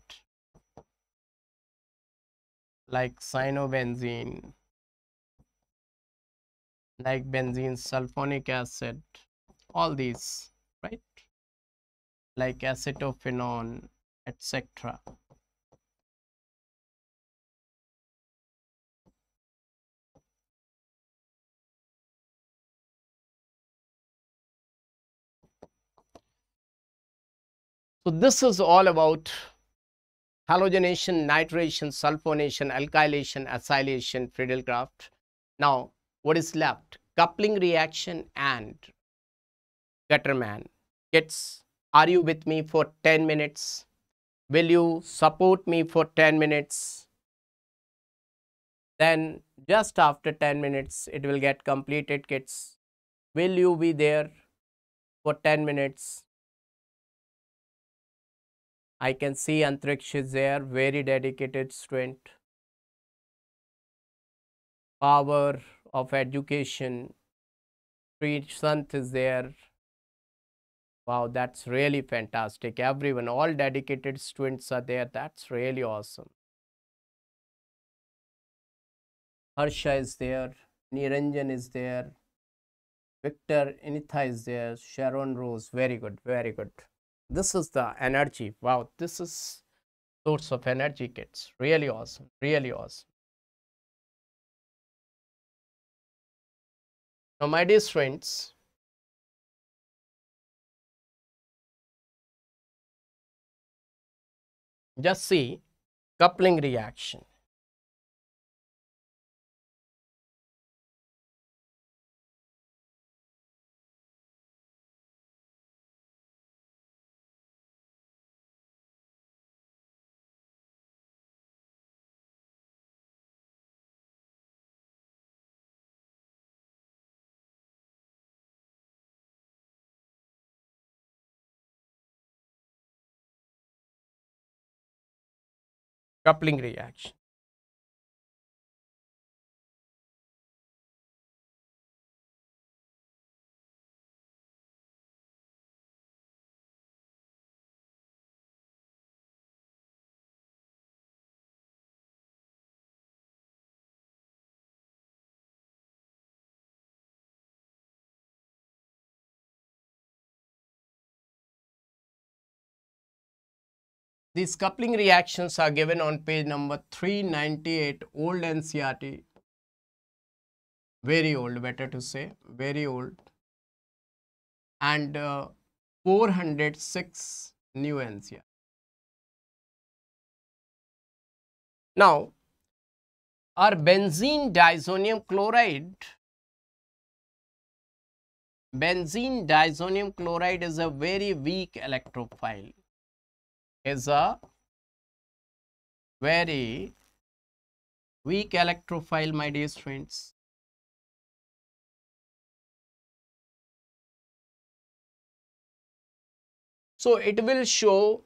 like cyanobenzene like benzene sulfonic acid all these right? Like acetophenone etc So this is all about halogenation, nitration, sulfonation, alkylation, acylation, Friedel-Crafts. Now, what is left? Coupling reaction and Gattermann. Kids, are you with me for 10 minutes? Will you support me for 10 minutes? Then just after 10 minutes, it will get completed, kids. Will you be there for 10 minutes? I can see Antariksh is there, very dedicated student. Power of education. Sri Sant is there. Wow, that's really fantastic. Everyone, all dedicated students are there. That's really awesome. Harsha is there. Niranjan is there. Victor Initha is there. Sharon Rose. Very good. Very good this is the energy. Wow this is source of energy kids. Really awesome really awesome. Now my dear friends just see coupling reaction coupling reaction. These coupling reactions are given on page number 398, old NCERT. Very old, better to say, very old. And uh, 406 new NCERT. Now, our benzene diazonium chloride benzene diazonium chloride is a very weak electrophile is a very weak electrophile my dear friends. So it will show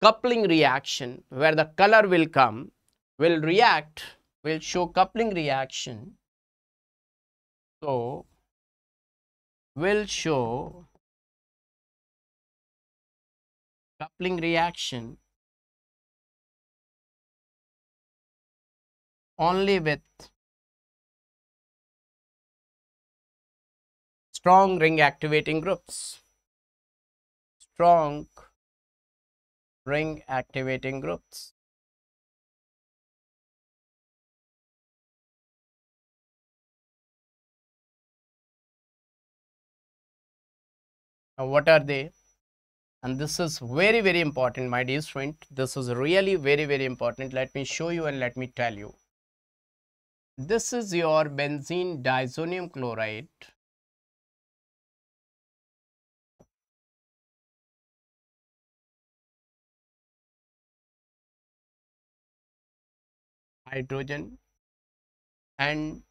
coupling reaction. Where the color will come will react will show coupling reaction. So will show coupling reaction only with strong ring activating groups. Strong ring activating groups. Now what are they and this is very very important my dear friend. This is really very very important. Let me show you and let me tell you. This is your benzene diazonium chloride. Hydrogen and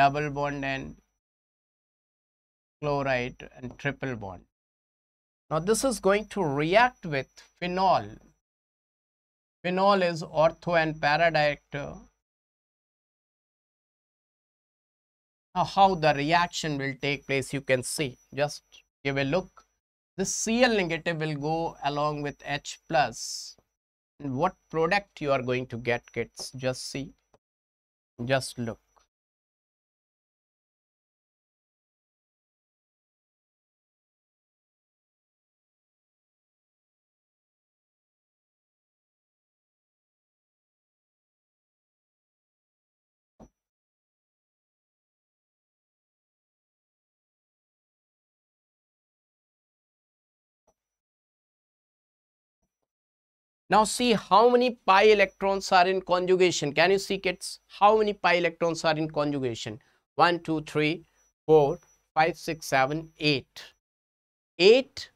double bond and chloride and triple bond now this is going to react with phenol. Phenol is ortho and para director. Now how the reaction will take place you can see. Just give a look. This Cl negative will go along with H plus. And what product you are going to get kids just see. Just look. Now see how many pi electrons are in conjugation. Can you see kids? How many pi electrons are in conjugation? 1, 2, 3, 4, 5, 6, 7, 8. 8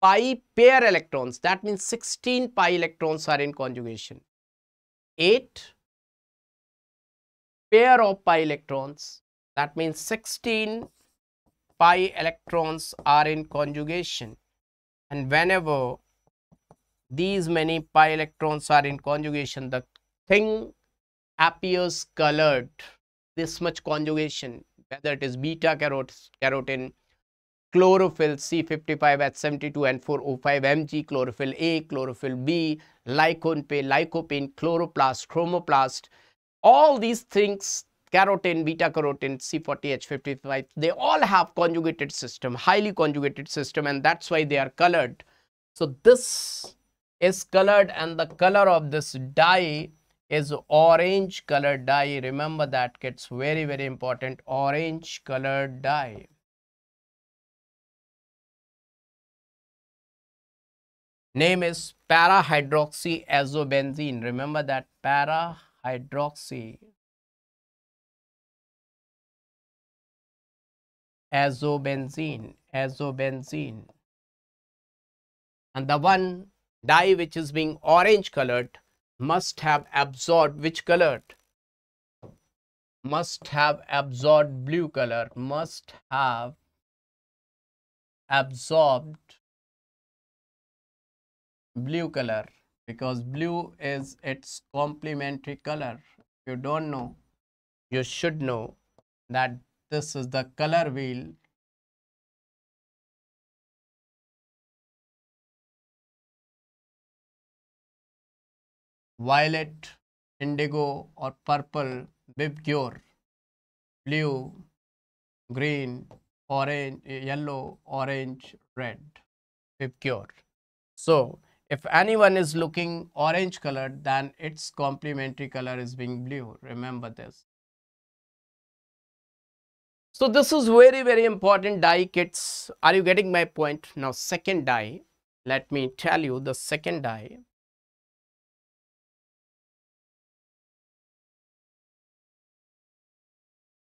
pi pair electrons. That means 16 pi electrons are in conjugation. 8 pair of pi electrons. That means 16 pi electrons are in conjugation. And whenever these many pi electrons are in conjugation, the thing appears colored. This much conjugation, whether it is beta carotene, chlorophyll C55H72 and 405 Mg, chlorophyll A, chlorophyll B, lycopene, lycopene, chloroplast, chromoplast, all these things carotene, beta carotene, C40H55, they all have conjugated system, highly conjugated system and that's why they are colored. So this is colored and the color of this dye is orange colored dye. Remember that gets very very important. Orange colored dye. Name is para-hydroxyazobenzene. Remember that para-hydroxy azobenzene azobenzene. And the one dye which is being orange colored must have absorbed which colored must have absorbed blue color. Must have absorbed blue color because blue is its complementary color. You don't know, you should know that this is the color wheel violet, indigo or purple, VIBGYOR, blue, green, orange, yellow, orange, red, VIBGYOR. So, if anyone is looking orange colored, then its complementary color is being blue. Remember this. So, this is very, very important dye kits. Are you getting my point? Now, second dye, let me tell you the second dye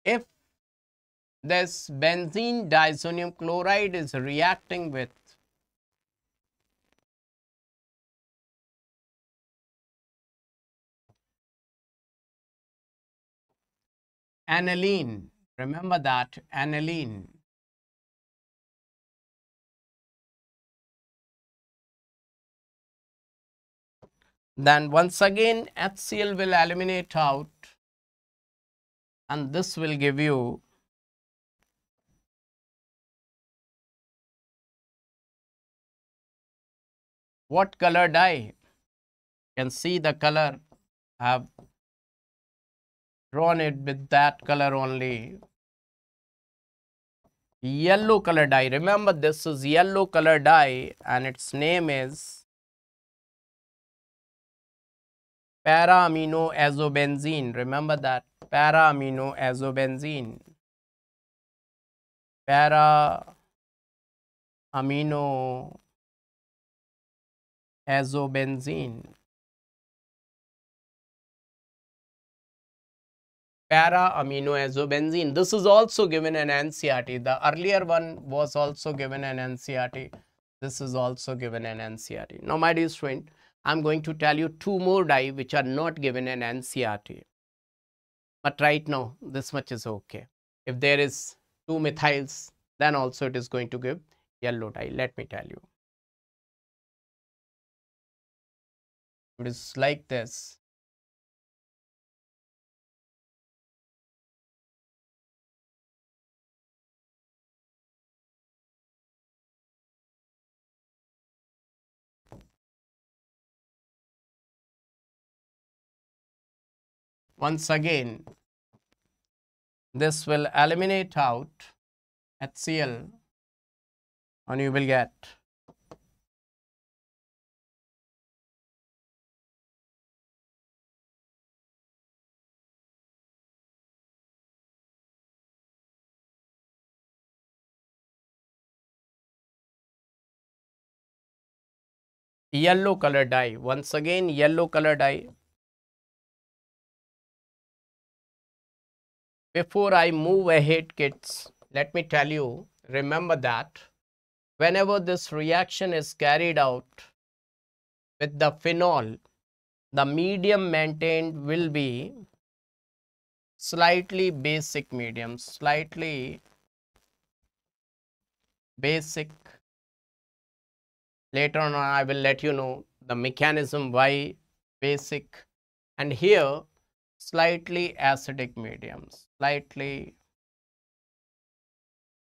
if this benzene diazonium chloride is reacting with aniline, remember that aniline. Then once again HCl will eliminate out and this will give you what color dye? You can see the color I have drawn it with that color only. Yellow color dye. Remember this is yellow color dye and its name is para-amino azobenzene. Remember that para-amino azobenzene. Para-amino azobenzene. Para-amino azobenzene. This is also given in NCERT. The earlier one was also given in NCERT. This is also given in NCERT. Now, my dear student, I'm going to tell you two more dye which are not given in NCERT. But right now, this much is okay. If there is two methyls, then also it is going to give yellow dye. Let me tell you. It is like this. Once again, this will eliminate out HCl and you will get yellow color dye. Once again, yellow color dye. Before I move ahead, kids, let me tell you, remember that whenever this reaction is carried out with the phenol, the medium maintained will be slightly basic medium, slightly basic. Later on, I will let you know the mechanism why basic. And here slightly acidic mediums, slightly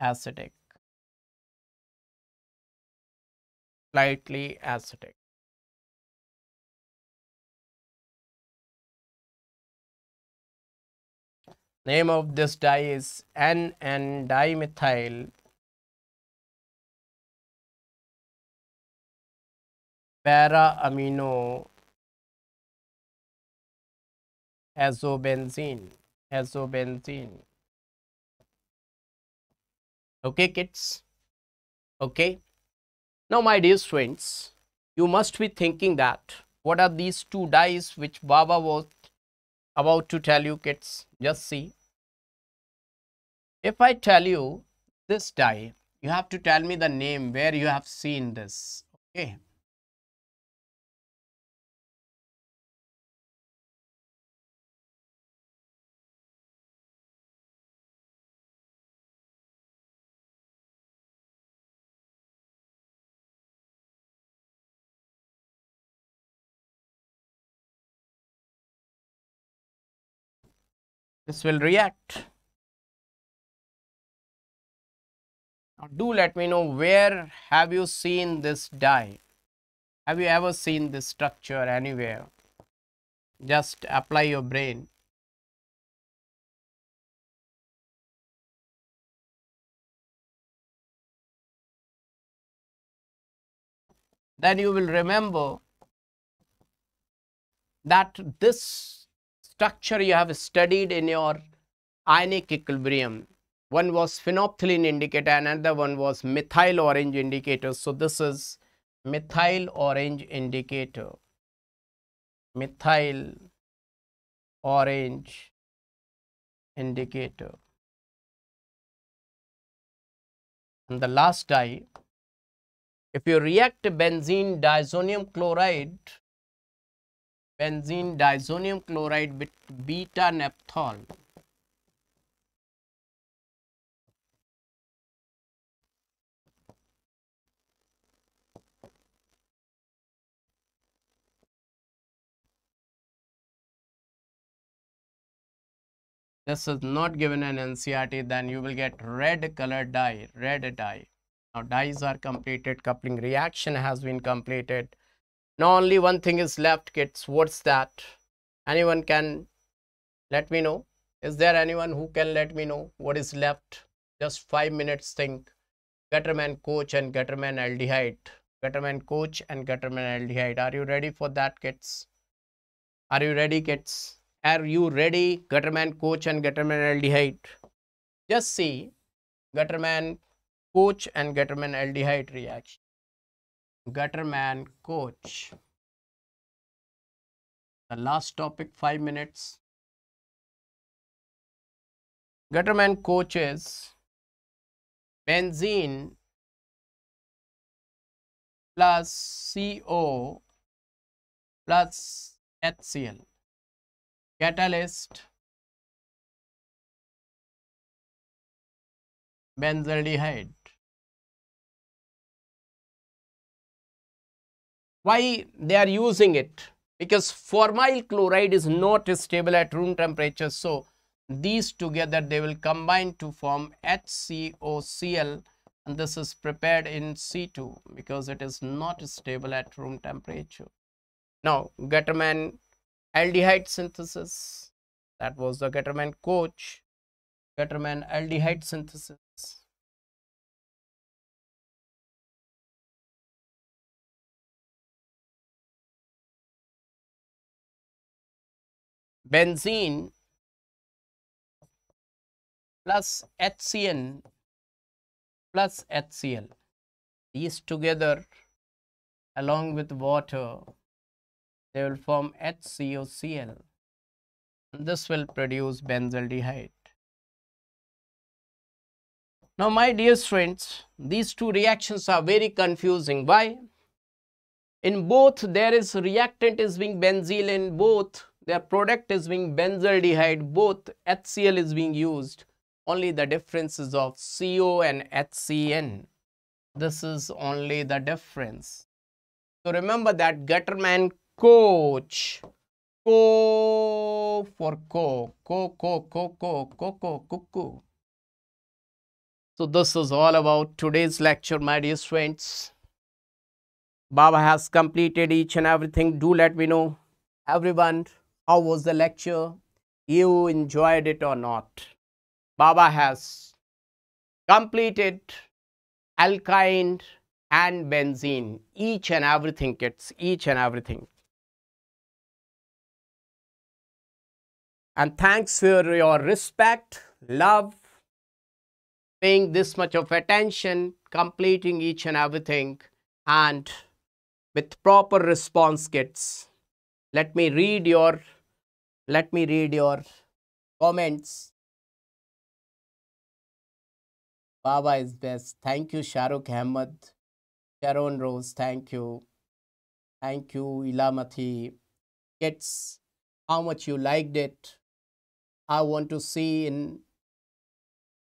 acidic, slightly acidic. Name of this dye is N-N dimethyl para-amino azobenzene. Azobenzene. Okay kids? Okay. Now my dear students you must be thinking that what are these two dyes which baba was about to tell you kids? Just see. If i tell you this dye you have to tell me the name where you have seen this. Okay this will react. Now do let me know where have you seen this dye? Have you ever seen this structure anywhere? Just apply your brain. Then you will remember that this structure you have studied in your ionic equilibrium. One was phenolphthalein indicator another one was methyl orange indicator. So this is methyl orange indicator. Methyl orange indicator. And the last dye, if you react benzene diazonium chloride benzene diazonium chloride beta naphthol. This is not given an NCERT, then you will get red color dye, red dye. Now dyes are completed, coupling reaction has been completed now only one thing is left kids. What's that? Anyone can let me know. Is there anyone who can let me know what is left? Just five minutes think. Gattermann Koch and Gattermann aldehyde. Gattermann Koch and Gattermann aldehyde. Are you ready for that kids? Are you ready kids? Are you ready Gattermann Koch and Gattermann aldehyde? Just see Gattermann Koch and Gattermann aldehyde reaction Gattermann Koch. The last topic, five minutes. Gattermann coaches benzene plus CO plus HCl. Catalyst benzaldehyde. Why they are using it? Because formyl chloride is not stable at room temperature. So these together they will combine to form HCOCl and this is prepared in situ because it is not stable at room temperature. Now Gattermann aldehyde synthesis that was the Gattermann Koch Gattermann aldehyde synthesis benzene plus HCN plus HCl. These together along with water, they will form HCOCl. And This will produce benzaldehyde. Now, my dear friends, these two reactions are very confusing. Why? In both, there is reactant is being benzyl in both their product is being benzaldehyde. Both HCl is being used. Only the difference is of CO and HCN this is only the difference. So remember that Gattermann Koch co for co. Co co co co co co cuckoo so this is all about today's lecture my dear friends Baba has completed each and everything. Do let me know everyone how was the lecture? You enjoyed it or not? Baba has completed alkyne and benzene, each and everything gets each and everything. And thanks for your respect, love, paying this much of attention, completing each and everything, and with proper response kits. Let me read your let me read your comments. Baba is best. Thank you, Shahrukh Ahmed. Sharon Rose, thank you. Thank you, Ilamathi. It's how much you liked it. I want to see in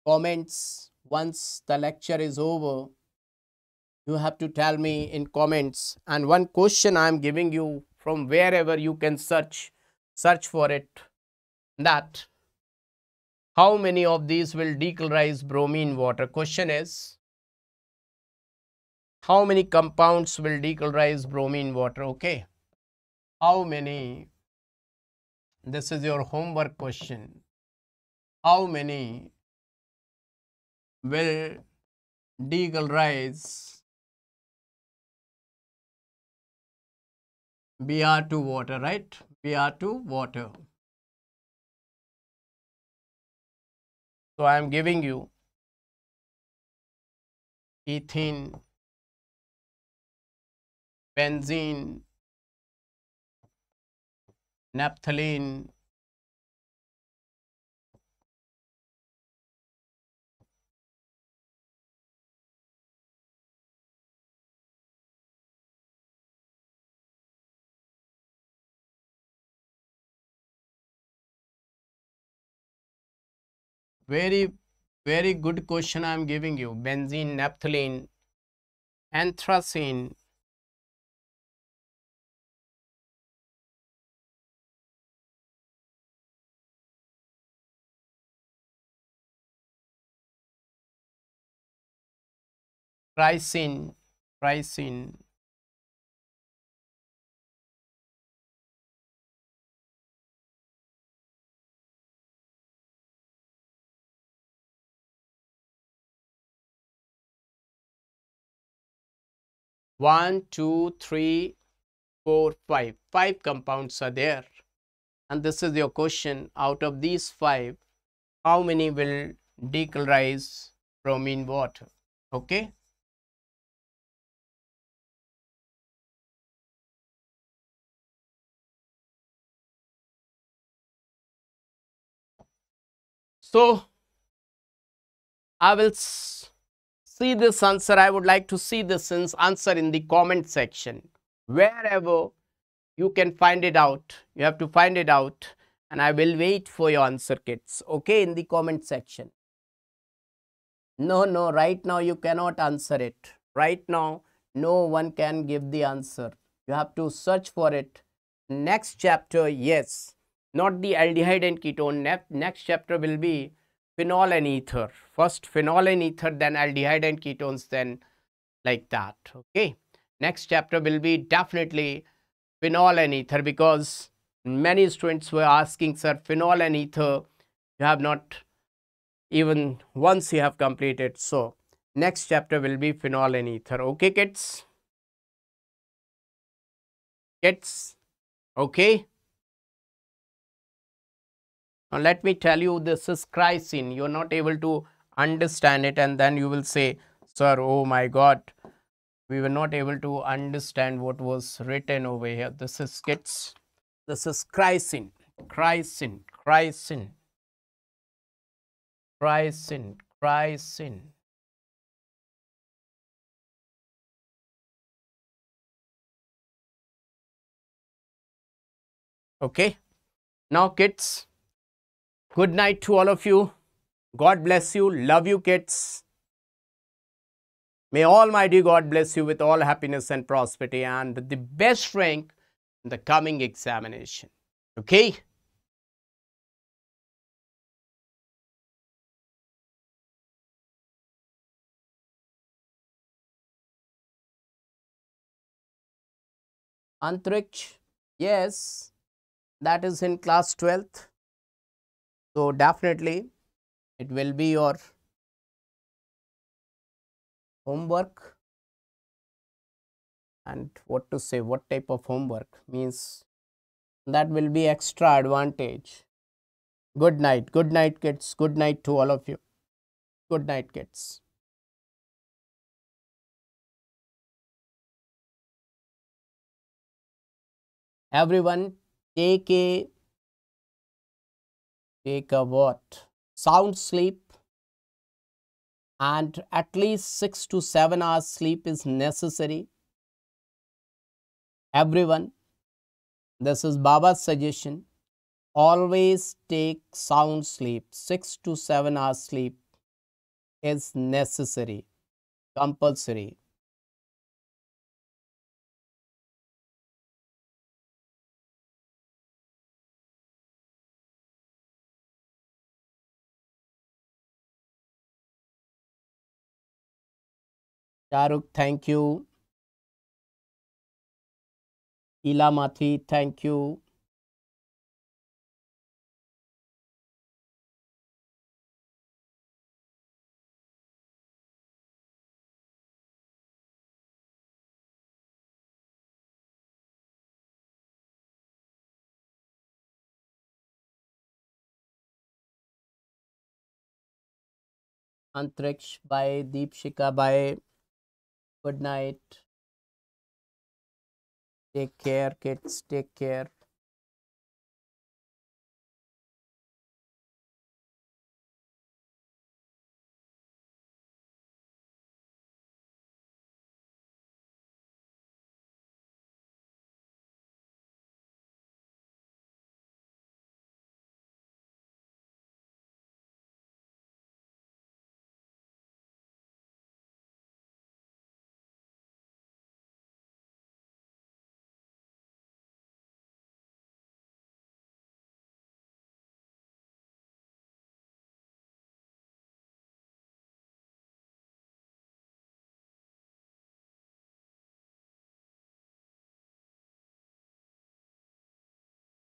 comments once the lecture is over. You have to tell me in comments. And one question I am giving you from wherever you can search search for it that how many of these will decolorize bromine water? Question is, how many compounds will decolorize bromine water? Okay. How many? This is your homework question. How many will decolorize Br2 water, right? Br2 water. So I am giving you ethene, benzene, naphthalene, Very, very good question I am giving you. Benzene, naphthalene, anthracene, pricing pricing one two three four five five 5 compounds are there. And this is your question. Out of these 5, how many will decolorize bromine water? Okay. So, I will see this answer. I would like to see this answer in the comment section. Wherever you can find it out, you have to find it out and I will wait for your answer kids. Okay, in the comment section. No, no, right now you cannot answer it. Right now, no one can give the answer. You have to search for it. Next chapter, yes not the aldehyde and ketone. Next chapter will be phenol and ether. First phenol and ether, then aldehyde and ketones, then like that. Okay. Next chapter will be definitely phenol and ether because many students were asking, sir, phenol and ether, you have not even once you have completed. So, next chapter will be phenol and ether. Okay, kids? Kids? Okay? Now let me tell you this is chrysene. You're not able to understand it and then you will say, sir, oh my God, we were not able to understand what was written over here. This is skits. This is chrysene, chrysene, chrysene, chrysene, chrysene. Okay. Now kids, Good night to all of you. God bless you. Love you, kids. May Almighty God bless you with all happiness and prosperity and the best rank in the coming examination. Okay? Antariksh, yes, that is in class 12th. So, definitely it will be your homework and what to say what type of homework means that will be extra advantage. Good night. Good night kids. Good night to all of you. Good night kids. Everyone take a take a what? Sound sleep and at least 6 to 7 hours sleep is necessary. Everyone, this is Baba's suggestion. Always take sound sleep. 6 to 7 hours sleep is necessary, compulsory. Shahrukh thank you Ila Mathi thank you Antariksh bye Deepshikha bye. good night. Take care kids. Take care.